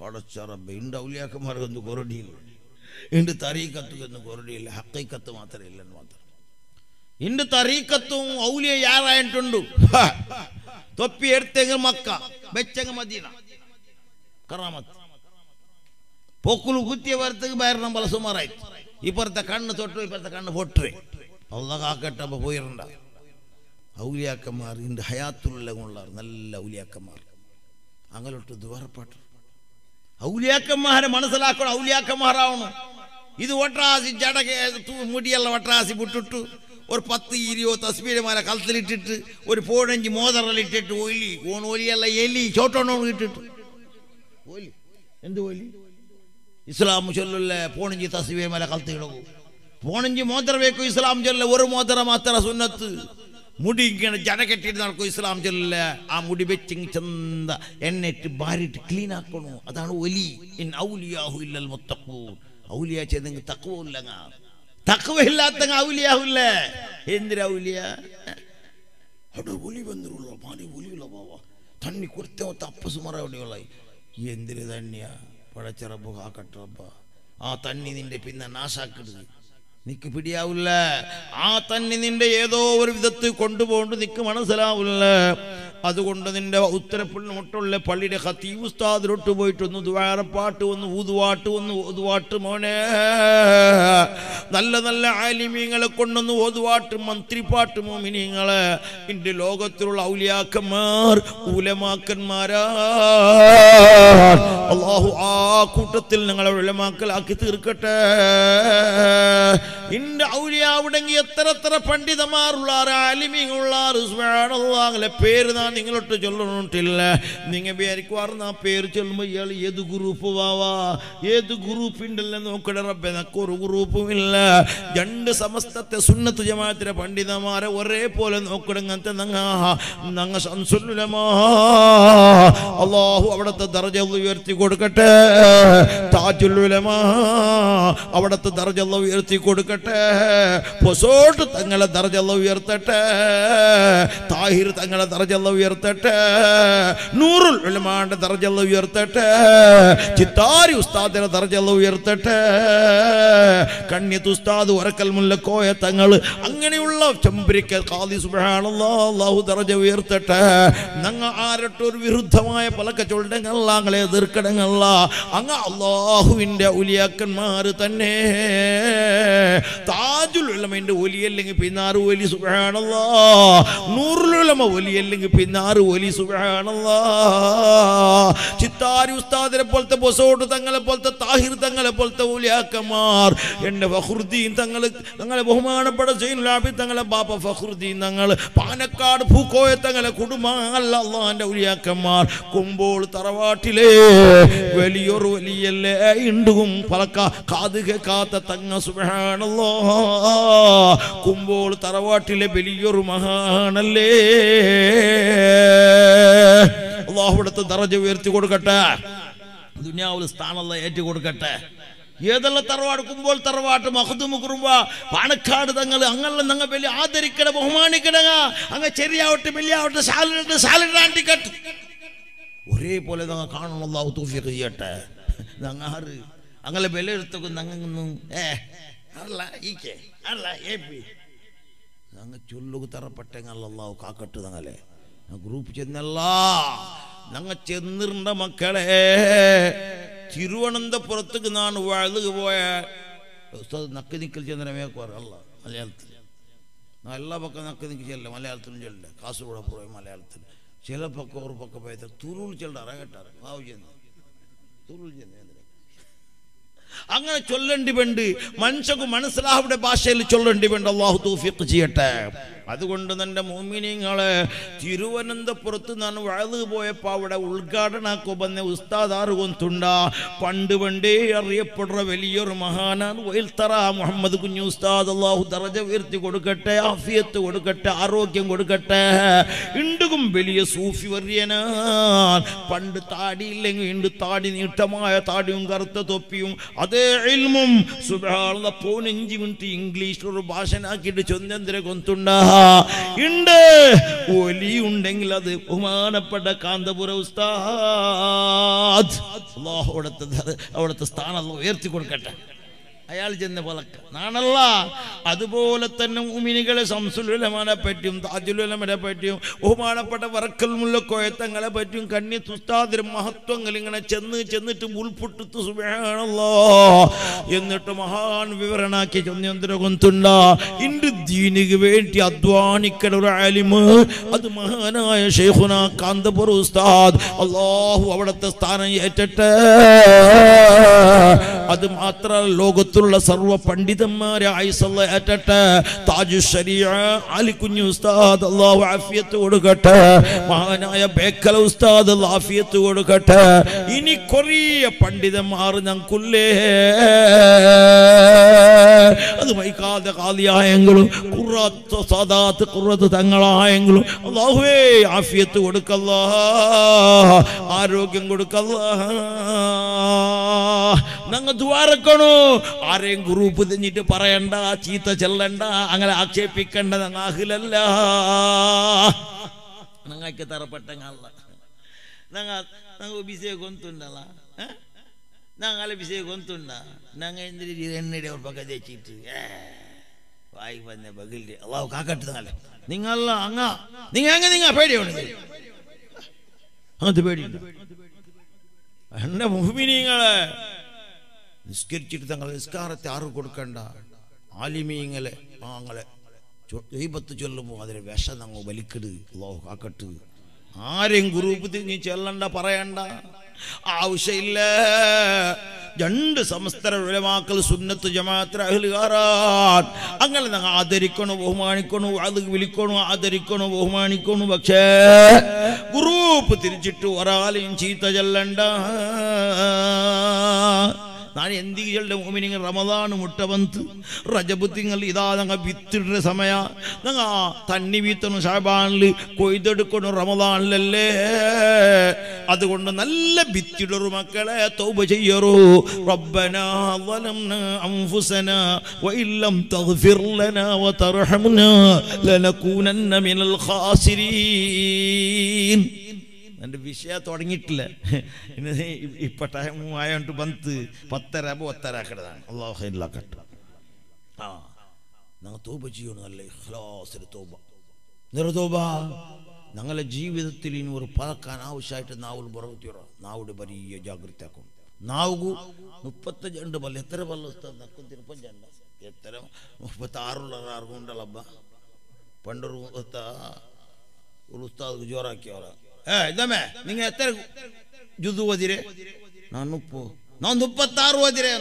ಹೊಡೆ ಚೊರಬ್ ಉಂಡವ್ಲಿಯಾಕ ಮರಗೊಂದು ಗೊರುಡಿ ಉಂಡು ತರೀ ಕತ್ತುಂದು ಗೊರುಡಿ ಇಲ್ಲ ಮಾತ್ರ ಇಲ್ಲನ್ ಮಾತ್ರ. ಹಿಂಡು ತರೀ ಕತ್ತು ಅವಲಿಯ ಯಾರಂಟುಂಡು ತೊಪ್ಪಿ ಎರ್ತೆಂಗ ಮಕ್ಕ, ಬೆಚ್ಚಂಗ ಮದೀ ಕರ ಮಾತ ಪೊಕುಲು ಕುತ್ತಿಯ ಬರ್ತೆಗ್ ಬೈರ್ನ ಬಲ ಸುಮಾರಾಯ್ತು ಇಪ್ಪರ್ ಕಣ್ಣು ತೊಟ್ ಇಪರ್ ಕಣ್ಣು ಪೊಟ್ರೆ അള്ള പോയിരണ്ട ഔലിയാക്കന്മാർ ഇണ്ട് ഹയാത്തുള്ള കൊള്ളാർ നല്ല ഔലിയാക്കന്മാർ. അങ്ങലോട്ട് ദ്വാരപ്പാട്ട് ഔലിയാക്കന്മാരെ മനസ്സിലാക്കണം ഔലിയാക്കന്മാരാവണം. ഇത് ഒട്ടാസി ജടക മുടിയെല്ലാം ഒട്ടാസി വിട്ടിട്ട് ഒരു പത്ത് ഇരുപോ തസ്ബീരമാരെ കലത്തിലിട്ടിട്ട് ഒരു പോഴഞ്ച് മോതറലിട്ടിട്ട് ഒലി ഓൺ ഒലിയല്ല എലി ചോട്ടോണോൺ ഇട്ടിട്ട്. ഒലി. എന്ത് ഒലി? ഇസ്ലാം ചൊല്ലുള്ള പോണഞ്ചി തസ്ബീരമാരെ കലത്തിടകൂ പോണഞ്ചി മോതിര ಬೇಕು ഇസ്ലാം ചൊല്ല ഒരു മോതിര മാത്ര സുന്നത്ത്. മുടി ഇങ്ങനെ ജന കെട്ടിട്ട് നടക്കും ഇസ്ലാം ചൊല്ല ആ മുടി വെച്ച് ചെന്ത. എണ്ണിട്ട് ബാരിട്ട് ക്ലീൻ ആക്കണു. അതാണ് ഒലി. ഇൻ ഔലിയാഹു ഇല്ലൽ മുത്തഖൂ ഔലിയ ചെയ്തെങ്കിൽ തക്കവ ഇല്ലങ്ങ. തക്കവ ഇല്ലാത്തങ്ങ ഔലിയാഹുല്ല എന്തിനാ ഔലിയ? അവിടെ ഒലി വന്നിട്ടുള്ള മാറി ഒലിയുള്ള ബാവ തണ്ണി കൊടുത്ത അപ്പ സുമാറ എവിടെയുള്ള എന്തിന് തന്നെയാ പടച്ചിറപ്പ് കാക്കട്ടപ്പ ആ തണ്ണി നിന്റെ പിന്നെ നാശാക്കരുത്. നിക്ക് പിടിയാവില്ല. ആ തന്നെ നിന്റെ ഏതോ ഒരു വിധത്തിൽ കൊണ്ടുപോകൊണ്ട് നിക്ക് മനസ്സിലാവില്ല. അതുകൊണ്ട് നിന്റെ ഉത്തരപ്പുള്ള മുട്ടുള്ള പള്ളിയുടെ ഹത്തീവുസ്താദിലോട്ട് പോയിട്ടൊന്ന് ദ്വാരപ്പാട്ട് ഒന്ന് ഊതുവാട്ട് ഒന്ന് ഓതുവാട്ട് മോനെ. നല്ല നല്ല ആലിമീങ്ങളെ കൊണ്ടൊന്ന് ഓതുവാട്ട് മന്ത്രിപ്പാട്ട് മോമിനിങ്ങളെ. ഇന്റെ ലോകത്തിലുള്ള ഔലിയാക്കന്മാർ ഉലമാക്കന്മാരാ അള്ളാഹു ആ കൂട്ടത്തിൽ നിങ്ങളെ ഉലമാക്കലാക്കി തീർക്കട്ടെ. ഇന്റെ ഔലിയ അവിടെങ്കിൽ എത്ര എത്ര പണ്ഡിതന്മാരുള്ളാറ് അലിമിങ്ങുള്ള അങ്ങനെ പേര് നാ നിങ്ങളൊട്ട് ചൊല്ലിട്ടില്ല നിങ്ങൾ വിചാരിക്കുവാറ് ആ പേര് ചൊല്ലുമ്പോൾ ഇയാൾ ഏത് ഗ്രൂപ്പ് വാവാ ഏത് ഗ്രൂപ്പിണ്ടല്ലേ നോക്കണ റബ്ബെ നക്കൊരു ഗ്രൂപ്പും ഇല്ല. രണ്ട് സമസ്തത്തെ സുന്നത്ത് ജമാത്തിലെ പണ്ഡിതന്മാരെ ഒരേപോലെ നോക്കിടങ്ങനത്തെ നങ്ങ നങ്ങ സംസുലമാ അള്ളാഹു അവിടുത്തെ ദർജ ഉയർത്തി കൊടുക്കട്ടെ. താജുല്ലുലമാ അവിടുത്തെ ദർജ ഉയർത്തി കൊടുക്കട്ടെ. പൊസോട്ട് തങ്ങളെ ദർജല്ല ഉയർത്തട്ടെ. താഹിർ തങ്ങളെ ദർജല്ല ഉയർത്തട്ടെ. നൂറുൽ ഉലമാന്റെ ദർജല്ല ഉയർത്തട്ടെ. ചിത്താരി ഉസ്താദിനെ ദർജല്ല ഉയർത്തട്ടെ. കണ്യത്ത് ഉസ്താദ് ഒരക്കൽ മുല്ലക്കോയ തങ്ങൾ അങ്ങനെയുള്ള ചെമ്പരിക്കൽ കാതി അല്ലാഹു ദർജ ഉയർത്തട്ടെ. ഞങ്ങ ആരട്ടൊരു വിരുദ്ധമായ പലക്ക ചൊല്ലടങ്ങള അങ്ങളെ എതിർക്കടങ്ങള. അങ്ങ അള്ളാഹുവിന്റെ ഉലിയാക്കന്മാർ തന്നെ. താജുൽ ഉലമന്റെ ഒലിയല്ലെങ്കിൽ പിന്നാറ് ഒലി സുഖാണല്ലോ നൂറുൽ ഉലമ ഒലിയല്ലെങ്കിൽ പിന്നാറ് ഒലി സുഖാണല്ലോ ചിത്താരി ഉസ്താദിനെ പോലത്തെ ബൊസോട്ട് തങ്ങളെ പോലത്തെ താഹിർ തങ്ങളെ പോലത്തെ ഒലിയാക്കന്മാർ എന്റെ ഫഖറുദ്ദീൻ തങ്ങൾ തങ്ങളെ ബഹുമാനപ്പെട്ട സൈനുലാബി തങ്ങളെ ബാപ്പ ഫഖറുദ്ദീൻ തങ്ങൾ പാനക്കാട് പൂക്കോയ തങ്ങളെ കുടുംബമല്ല അള്ളാന്റെ ഒലിയാക്കന്മാർ കുമ്പോൾ തറവാട്ടിലെ വലിയൊരു വലിയല്ലേ ഇണ്ടും പലക്ക കാത് കേൾക്കാത്ത തങ്ങ സുബാണല്ലോ കുമ്പോൾ തറവാട്ടിലെ വലിയൊരു മഹാനല്ലേ? അള്ളാഹുവിടത്ത് തറജ ഉയർത്തി കൊടുക്കട്ടെ. ദുനിയാവിൽ സ്ഥാനമുള്ള ഏറ്റു കൊടുക്കട്ടെ. ഏതെല്ലാം തറവാട്? കുമ്പോൾ തറവാട്ട് മഹദും കുറുമ്പ പാണക്കാട് തങ്ങൾ അങ്ങനെ ഞങ്ങൾ വലിയ ആദരിക്കണ ബഹുമാനിക്കണങ്ങ. അങ്ങ് ചെറിയാവട്ടെ വലിയാവട്ടെ ആണ്ടി കട്ട്. ഒരേപോലെ ഞങ്ങൾ കാണണമല്ലോ തൂഫിയൊക്കെ ചെയ്യട്ടെ. ഞങ്ങൾ ആറ്. അങ്ങനെ വില എടുത്തൊക്കെ ഞങ്ങൊന്നും ഏ. ഞങ്ങളെ ഗ്രൂപ്പ് ചെന്നല്ല. ഞങ്ങൾ ചെന്നിരുന്ന മക്കളെ. തിരുവനന്തപുരത്തേക്ക് നാണ് വഴുതുക പോയ. നക്ക് നിക്കൽ ചെന്നമേക്കുവാർ അല്ല മലയാളത്തിൽ എല്ലാ പക്കം നക്ക് നിക്ക് ചെല്ല മലയാളത്തിലും ചെല്ല കാസർഗോഡ് പോയ മലയാളത്തിൽ ചില പക്കം ഒരു പക്കം പോയത്. തുരുൾ ചെല്ലാറ കേട്ടാറ് ബാബു ചെന്ന്. തുരുൾ ചെന്ന്. അങ്ങനെ ചൊല്ലേണ്ടി വേണ്ട മനുഷ്യക്ക് മനസ്സിലാവുടെ ഭാഷയിൽ ചൊല്ലേണ്ടി വേണ്ട അള്ളാഹു തൗഫീഖ് ചെയ്യട്ടെ. അതുകൊണ്ട് തന്നെ മോമിനിങ്ങളെ തിരുവനന്തപുരത്ത് നാൻ വഴുതു പോയപ്പോൾ അവിടെ ഉദ്ഘാടനാക്കോ വന്ന ഉസ്താദ് ആറുകൊന്തുണ്ട പണ്ട് പണ്ടേ അറിയപ്പെടുന്ന വലിയൊരു മഹാനാണ് വയൽത്തറ മുഹമ്മദ് കുഞ്ഞു ഉസ്താദ്. അള്ളാഹു തറജ ഉയർത്തി കൊടുക്കട്ടെ ആഫിയത്ത് കൊടുക്കട്ടെ ആരോഗ്യം കൊടുക്കട്ടെ. ഇണ്ടുകും വലിയ സൂഫി വര്യനാൻ പണ്ട് താടിയില്ലെങ്കിൽ ഉണ്ട് താടി നീട്ടമായ താടിയും കറുത്ത തൊപ്പിയും. അതേ ഇൽമും സുബാള പതിനഞ്ച് മിനിറ്റ് ഇംഗ്ലീഷ് ഒരു ഭാഷനാക്കിയിട്ട് ചൊന്നന്തര കൊന്തുണ്ട ഉണ്ട്. ഒലി ഉണ്ടെങ്കിൽ അത് ബഹുമാനപ്പെട്ട കാന്തപുര ഉസ്താദ്. അവിടുത്തെ അവിടുത്തെ സ്ഥാനം ഉയർത്തി കൊടുക്കട്ടെ. അയാൾ ചെന്ന് പലക്ക നാണല്ല. അതുപോലെ തന്നെ ഉമിനികളെ സംസുലമനെ പറ്റിയും താജുലമനെ പറ്റിയും ബഹുമാനപ്പെട്ട വറക്കൽ മുല്ല കോയത്തങ്ങളെ പറ്റിയും കണ്ണി തുസ്താതിരും മഹത്വങ്ങൾ ഇങ്ങനെ ചെന്ന് ചെന്നിട്ട് ഉൾപൊട്ടിത്ത് സുബേണല്ലോ എന്നിട്ട് മഹാൻ വിവരണാക്കി ചന്ദ്രകുന്തുണ്ട കൊന്തുണ്ട? ഇന്റെ ദീനിക്ക് വേണ്ടി അധ്വാനിക്കണ ഒരു ആലിമ്. അത് മഹാനായ ഷെയ്ഖുന കാന്തപുര ഉസ്താദ് അള്ളാഹു അവിടുത്തെ സ്ഥാനം ഏറ്റട്ടെ. അത് മാത്രമല്ല ലോകത്തുള്ള സർവ പണ്ഡിതന്മാരെ ആയുസല്ല ഏറ്റട്ടെ. താജു ശരിയ അലിക്കുഞ്ഞു ഉസ്താദ് അള്ളാഹു ആഫിയത്ത് കൊടുക്കട്ടെ. മഹാനായ ബേക്കല ഉസ്താദ് അല്ലാഹു ആഫിയത്ത് കൊടുക്കട്ടെ. ഇനി കൊറിയ പണ്ഡിതന്മാർ ഞങ്ങൾക്കുള്ളേ. അത് വൈകാതെ കാലിയായെങ്കിലും കുറത്ത് സദാത്ത് കുറത്ത് തങ്ങളായെങ്കിലും അള്ളാഹുവേ ആഫിയത്ത് കൊടുക്കല്ല. ആരോഗ്യം കൊടുക്കല്ല. ഞങ്ങൾ ദ്വാരക്കണു. ആരെയും ഗ്രൂപ്പ് തിഞ്ഞിട്ട് പറയണ്ട ചീത്ത ചെല്ലണ്ട അങ്ങനെ ആക്ഷേപിക്കണ്ട ഞങ്ങാഹിലല്ല ഞങ്ങൾക്ക് തറപ്പെട്ട ഞങ്ങൾ ഞങ്ങൾ ബിസിയെ കൊന്തുണ്ടല്ല ഞങ്ങളെ ബിസിയെ കൊന്തുണ്ട ഞങ്ങൾ എന്തിരി എണ്ണയുടെ ഒരു പക്ക തേച്ചിട്ട്? വായി വന്ന ബഗിൽ അള്ളാഹു കാക്കട്ട് നല്ല നിങ്ങൾ അങ്ങ നിങ്ങൾ അങ്ങ് നിങ്ങൾ പേടിയുണ്ട്. അങ്ങനത്തെ പേടിയുണ്ട്. എന്റെ മുഹ്മിനിങ്ങളെ നിസ്കരിച്ചിട്ട് തങ്ങളെ നിസ്കാരത്തെ ആറ് കൊടുക്കണ്ട. ആലിമീങ്ങളെ പാങ്ങളെ ദൈവത്ത് ചൊല്ലുമ്പോൾ അതിന് വിഷം ഞങ്ങൾ വലിക്കട് ആക്കട്ട് ആരെയും ഗ്രൂപ്പ് തിരിഞ്ഞ് ചെല്ലണ്ട പറയണ്ട. ആവശ്യമില്ല. രണ്ട് സംസ്ഥര ഉലമാക്കൾ സുന്നത്ത് ജമാഅത്ത് അഹ്ലുകാരാൻ അങ്ങനെ ഞങ്ങൾ ആദരിക്കണു ബഹുമാനിക്കണു അത് വിളിക്കണു ആദരിക്കണു ബഹുമാനിക്കണു? പക്ഷേ ഗ്രൂപ്പ് തിരിച്ചിട്ട് ഒരാളെയും ചീത്ത ചെല്ലണ്ട. നാളെ എന്തികളുടെ മോമിനിങ്ങൾ റമദാണ് മുട്ട വന്ന് റജബ് ഇതാ ഞങ്ങൾ വിത്തിടുന്ന സമയ ഞങ്ങൾ ആ തണ്ണി വീത്തണു ഷാബാണിൽ കൊയ്തെടുക്കണു റമദാണിലല്ലേ അതുകൊണ്ട് നല്ല വിത്തിടറു മക്കളെ തൗബ ചെയ്യറു. റബ്ബന ظلمنا أنفسنا وإن لم تغفر لنا وترحمنا لنكونن من എന്റെ വിഷയ തുടങ്ങിയിട്ടില്ല. പിന്നെ ഇപ്പം ടൈം ആയോണ്ട് ബന്ത് പത്തര ഒത്തര കിടതാണ് അള്ളാഹു ആ ഞങ്ങൾ തോപ ചെയ്യണം നല്ല ഇഖ്ലാസിൽ തോപ. നിറതോപ ഞങ്ങളെ ജീവിതത്തിൽ ഇനി ഒരു പതക്കാൻ ആവശ്യമായിട്ട് നാവിൽ പുറത്തിറ നാവിടെ വലിയ ജാഗ്രത ആക്കും നാവുകു മുപ്പത്തഞ്ച് രണ്ട് പല്ല. എത്ര പല്ല തിരുപ്പഞ്ചണ്ട എത്ര? മുപ്പത്തി ആറുള്ള ആർക്കും ഉണ്ടല്ലബ്ബ പണ്ടൊരു ഒരു ഉസ്താദ് ജോറാക്കിയോറാ ಇದಮ್ಮೆ ನಿಂಗೆ ಎತ್ತರ ಜುದು ಓದಿರೆ ನಾನು ಉಪ್ಪು ನಾನು ಇಪ್ಪತ್ತಾರು ಓದಿರೆ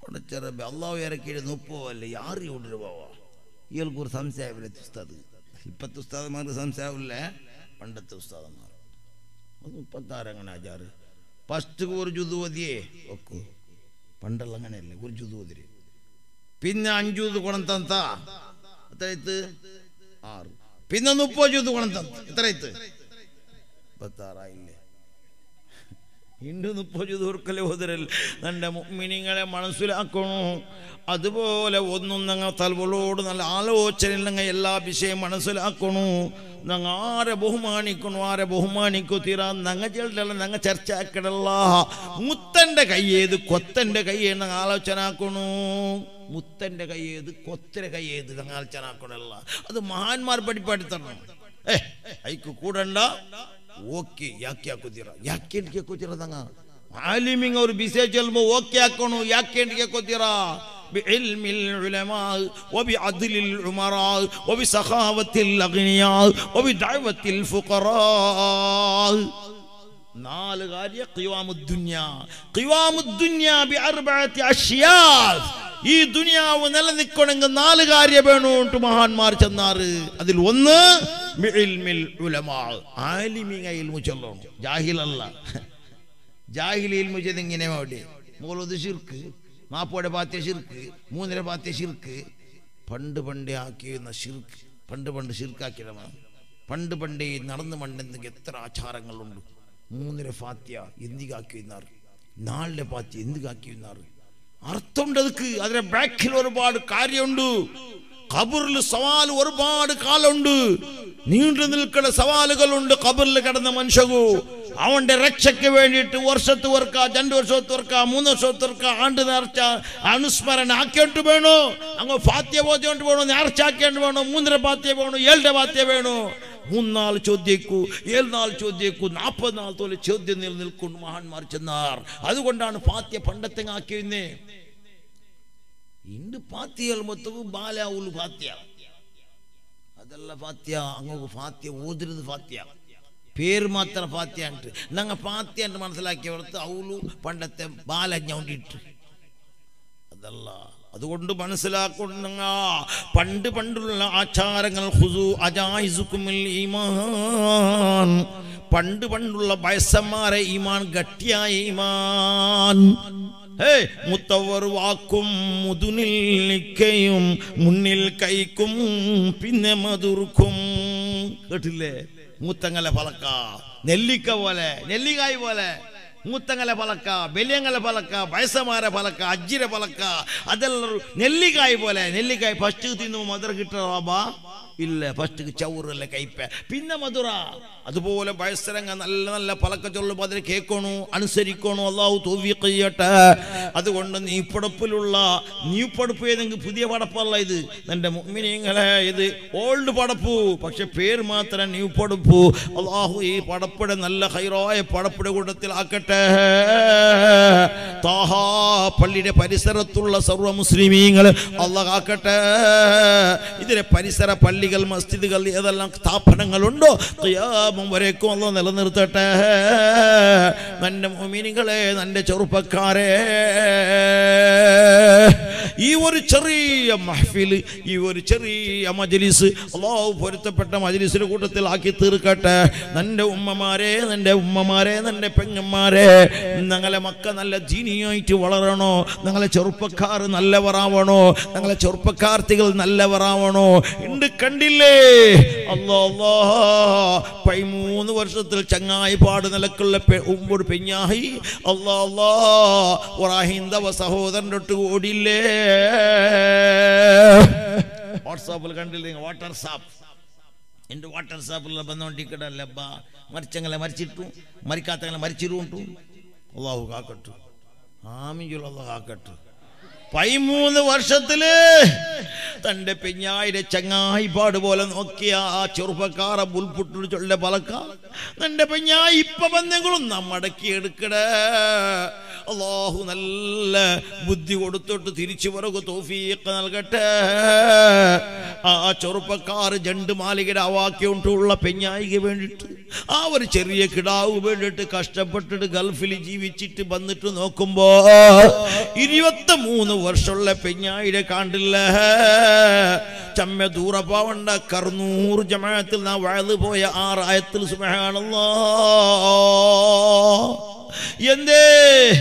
ಪಡಚರ ಎಲ್ಲವೂ ಯಾರ ಕೇಳಿ ಉಪ್ಪು ಅಲ್ಲಿ ಯಾರು ಇವ್ರಿರ್ಬಾವ ಏಳ್ಗೂರು ಸಂಸ್ಥೆ ಆಗಿರತ್ತೆ ಉಸ್ತಾದ ಇಪ್ಪತ್ತು ಉಸ್ತಾದ ಮಾರು ಸಂಸ್ಥೆ ಆಗಲ್ಲ ಪಂಡತ್ತು ಉಸ್ತಾದ ಮಾರು ಅದು ಇಪ್ಪತ್ತಾರು ಅಂಗಣ ಆಚಾರು ഫസ്റ്റുക്ക് ഒരു ജുതു ഓതിയേ ഒക്കു പണ്ടുള്ള അങ്ങനെയല്ലേ ഒരു ജുതു ഓതിരി പിന്നെ അഞ്ചു ഇത് കൊണത്തന്ത എത്രയത്ത് ആറ് പിന്നെ മുപ്പത് ചൂത് കൊണം എത്ര ഇത്ത് ഇപ്പത്താറായില്ലേ ഇണ്ട് മുപ്പത് ജൂത് കൊടുക്കലേ ഓതരൽ എന്റെ മിനിങ്ങളെ മനസ്സിലാക്കണു? അതുപോലെ ഒന്നും നിങ്ങൾ തലവളോട് നല്ല ആലോചന നിങ്ങൾ എല്ലാ വിഷയം മനസ്സിലാക്കണു? ഞങ്ങൾ ആരെ ബഹുമാനിക്കണോ ആരെ ബഹുമാനിക്കുത്തീരാ ഞങ്ങൾ ചെല്ലല്ല ഞങ്ങൾ ചർച്ച ആക്കടല്ല മുത്തന്റെ കയ്യേത് കൊത്തന്റെ കയ്യേന്ന് ഞങ്ങൾ ആലോചന ആക്കണു മുത്തന്റെ കയ്യേത് കൊത്തന്റെ കയ്യേത് ഞങ്ങൾ ആലോചന ആക്കണല്ല അത് മഹാന്മാർ പഠിപ്പാടുത്തണം ഏ അയക്ക് കൂടണ്ട. ഓക്കെ യാക്കിയാക്കുത്തീറ യാക്കി എനിക്കൊക്കെ ഞങ്ങൾ عالمين أور بيسجل مو وكيا كونو ياكين كوديرا. بعلم العلماء وبعدل العمراء وبسخاوة الأغنياء وبدعوة الفقراء. نال غالية قوام الدنيا. قوام الدنيا بأربعة أشياء. ഈ ദുനിയാവ് നിലനിൽക്കണമെങ്കിൽ നാല് കാര്യം വേണോണ്ട് മഹാന്മാർ ചെന്നാറ്. അതിൽ ഒന്ന് ആലിമിങ്ങയിൽ മുച്ചല്ലോ ജാഹിലല്ല. ജാഹിലിയിൽ ഇങ്ങനെ അവിടെ മൂലത് ശിർക്ക് മാപ്പോടെ പാത്തിയ ശിർക്ക് മൂന്നര പാത്തിയ ശിർക്ക്. പണ്ട് പണ്ടേ ആക്കിയുന്ന ശിർക്ക് പണ്ട് പണ്ട് ശിർക്കാക്കിയതാണ് പണ്ട് പണ്ടേ നടന്നു പണ്ടെന്തെങ്കിൽ എത്ര ആചാരങ്ങളുണ്ട്. മൂന്നര ഫാത്യ എന്തികാക്കിയിരുന്നാർ? നാലിലെ പാത്തി എന്തികാക്കിയിരുന്നാർ? അർത്ഥമുണ്ട് അതിന് അതിന്റെ ബാക്കിൽ ഒരുപാട് കാര്യമുണ്ട്. ഖബറിൽ സവാൽ ഒരുപാട് കാലുണ്ട് നീണ്ടു നിൽക്കുന്ന സവാലുകളുണ്ട് ഖബറിൽ കിടന്ന മനുഷ്യകു അവന്റെ രക്ഷയ്ക്ക് വേണ്ടിയിട്ട് വർഷത്ത് വർക്ക രണ്ട് വർഷത്ത് വർക്ക മൂന്ന് വർഷത്ത് വർക്ക ആണ്ട് നേർച്ച അനുസ്മരണ ആക്കിയോണ്ട് വേണോ അങ്ങ് ഫാത്യ ബോധ്യോണ്ട് വേണോ നേർച്ച ആക്കിയോണ്ട് വേണോ മൂന്നര പാത്യ വേണോ ഏഴിന്റെ പാത്യ വേണോ മൂന്നാൽ ചോദ്യക്കു ഏഴുനാൾ ചോദ്യക്കു നാൽപ്പത് നാൾ തോലെ ചോദ്യം നിലനിൽക്കുന്നു മഹാന്മാർ ചെന്നാർ അതുകൊണ്ടാണ് ഫാത്യ പണ്ടത്തെങ്ങാക്കിയുന്നേ ಇಂದು ಪಾತಿಯಲ್ ಮೊತ್ತವು ಬಾಲ್ಯ ಉಲು ಫಾತ್ಯ ಅದೆಲ್ಲ ಫಾತ್ಯ ಹಂಗ ಫಾತ್ಯ ಓದಿರೋದು ಫಾತ್ಯ പേര് മാത്രം ഫാത്യ ഉണ്ട് ഞങ്ങൾ ഫാത്യ എന്ന് മനസ്സിലാക്കിയ പുറത്ത് അവലു പണ്ടത്തെ ബാലജ്ഞ കൊണ്ടിട്ട് അതല്ല അതുകൊണ്ട് മനസ്സിലാക്കുന്ന പണ്ട് പണ്ടുള്ള ആചാരങ്ങൾ ഹുസു അജായിസുക്കുമിൽ ഈമാൻ പണ്ട് പണ്ടുള്ള വയസ്സന്മാരെ ഈമാൻ ഗട്ടിയായ ഈമാൻ ഹേ മുത്തവർ വാക്കും മുതുനിൽ നിൽക്കയും മുന്നിൽ കൈക്കും പിന്നെ മധുർക്കും. കേട്ടില്ലേ? മൂത്തങ്ങല പലക്ക. നെല്ലിക്ക പോലെ നെല്ലിക്കായ് പോലെ. മൂത്തങ്ങല പലക്ക ബലിയങ്ങല പലക്ക വയസ്സമാര പലക്ക അജ്ജിര പലക്ക. അതെല്ലാം നെല്ലിക്കായ് പോലെ. നെല്ലിക്കായ് ഫസ്റ്റ് തിന്നു മധുര കിട്ടറാബാ ഇല്ല ഫസ്റ്റ് ചൗറല്ല കൈപ്പ പിന്നെ മധുര അതുപോലെ വയസ്സരങ്ങ നല്ല നല്ല പലക്ക ചൊല്ലുമ്പോൾ അതിന് കേൾക്കണു അനുസരിക്കണു അള്ളാഹു തോഫീഖ് ചെയ്യട്ടെ അതുകൊണ്ട് നീ പടപ്പിലുള്ള നീ പടപ്പ് ഏതെങ്കിലും പുതിയ പടപ്പല്ല ഇത്. എന്റെ മുമ്മിനിങ്ങളെ ഇത് ഓൾഡ് പടപ്പു. പക്ഷെ പേര് മാത്രം നീ പടപ്പു. അള്ളാഹു ഈ പടപ്പുടെ നല്ല ഹൈറായ കൂട്ടത്തിൽ ആക്കട്ടെ. താഹാ പള്ളിയുടെ പരിസരത്തുള്ള സർവ മുസ്ലിമീങ്ങൾ അള്ളാഹ് ആക്കട്ടെ. ഇതിലെ പരിസര പള്ളി പള്ളികൾ മസ്ജിദുകൾ ഏതെല്ലാം സ്ഥാപനങ്ങളുണ്ടോ ക്യാമം വരേക്കും അല്ല നിലനിർത്തട്ടെ. നന്റെ മോമിനികളെ നന്റെ ചെറുപ്പക്കാരെ. ഈ ഒരു ചെറിയ മഹഫിൽ ഈ ഒരു ചെറിയ മജലിസ് അള്ളാഹു പൊരുത്തപ്പെട്ട കൂട്ടത്തിൽ ആക്കി തീർക്കട്ടെ. നന്റെ ഉമ്മമാരെ നന്റെ ഉമ്മമാരെ നന്റെ പെങ്ങന്മാരെ നിങ്ങളെ മക്ക നല്ല ജീനിയായിട്ട് വളരണോ നിങ്ങളെ ചെറുപ്പക്കാർ നല്ലവറാവണോ നിങ്ങളെ ചെറുപ്പക്കാർത്തികൾ നല്ലവരാവണോ ഉണ്ട് കണ്ടില്ലേ? പതിമൂന്ന് വർഷത്തിൽ ചങ്ങായി പാട് നിലക്കുള്ള ഒരു പെഞ്ഞായി അല്ലാ സഹോദരന്റെ ഒട്ട് ഓടില്ലേ വാട്സാപ്പിൽ കണ്ടില്ലേ? വാട്ടർസാപ്പ്. എന്റെ വാട്ടർ സാപ്പിലുള്ള ബന്ധമുണ്ടിക്കടല്ലబ్బ മരിച്ചങ്ങളെ മരിച്ചിട്ടു. മരിക്കാത്തങ്ങളെ മരിച്ചിരുണ്ടു അള്ളാഹു കാക്കട്ടു. ആമിജുള്ള കാക്കട്ടു. പതിമൂന്ന് വർഷത്തിൽ തന്റെ പെഞ്ഞായിരെ ചങ്ങായിപ്പാട് പോലെ നോക്കിയ ആ ചെറുപ്പക്കാരെ പുൽപുട്ടു ചൊല്ല പലക്ക തന്റെ പെഞ്ഞായി ഇപ്പൊ ബന്ധങ്ങളും നമ്മടക്കി എടുക്കടേ. അള്ളാഹു നല്ല ബുദ്ധി കൊടുത്തിട്ട് തിരിച്ചു പിറകു തോഫീക്ക് നൽകട്ടെ. ആ ചെറുപ്പക്കാർ ജണ്ട് മാലികയുടെ അവാക്യോണ്ടുള്ള പെഞ്ഞായിക്ക് വേണ്ടിയിട്ട് ആ ഒരു ചെറിയ കിടാവ് വേണ്ടിയിട്ട് കഷ്ടപ്പെട്ടിട്ട് ഗൾഫിൽ ജീവിച്ചിട്ട് വന്നിട്ട് നോക്കുമ്പോ ഇരുപത്തി മൂന്ന് വർഷമുള്ള പെഞ്ഞായിരെ കാണ്ടില്ല. ചമ്മ ദൂരപ്പാവണ്ട കർണൂർ ജമാത്തിൽ നാ വഴുതു പോയ ആറായത്തിൽ സുമഹാണല്ലോ എന്തേ?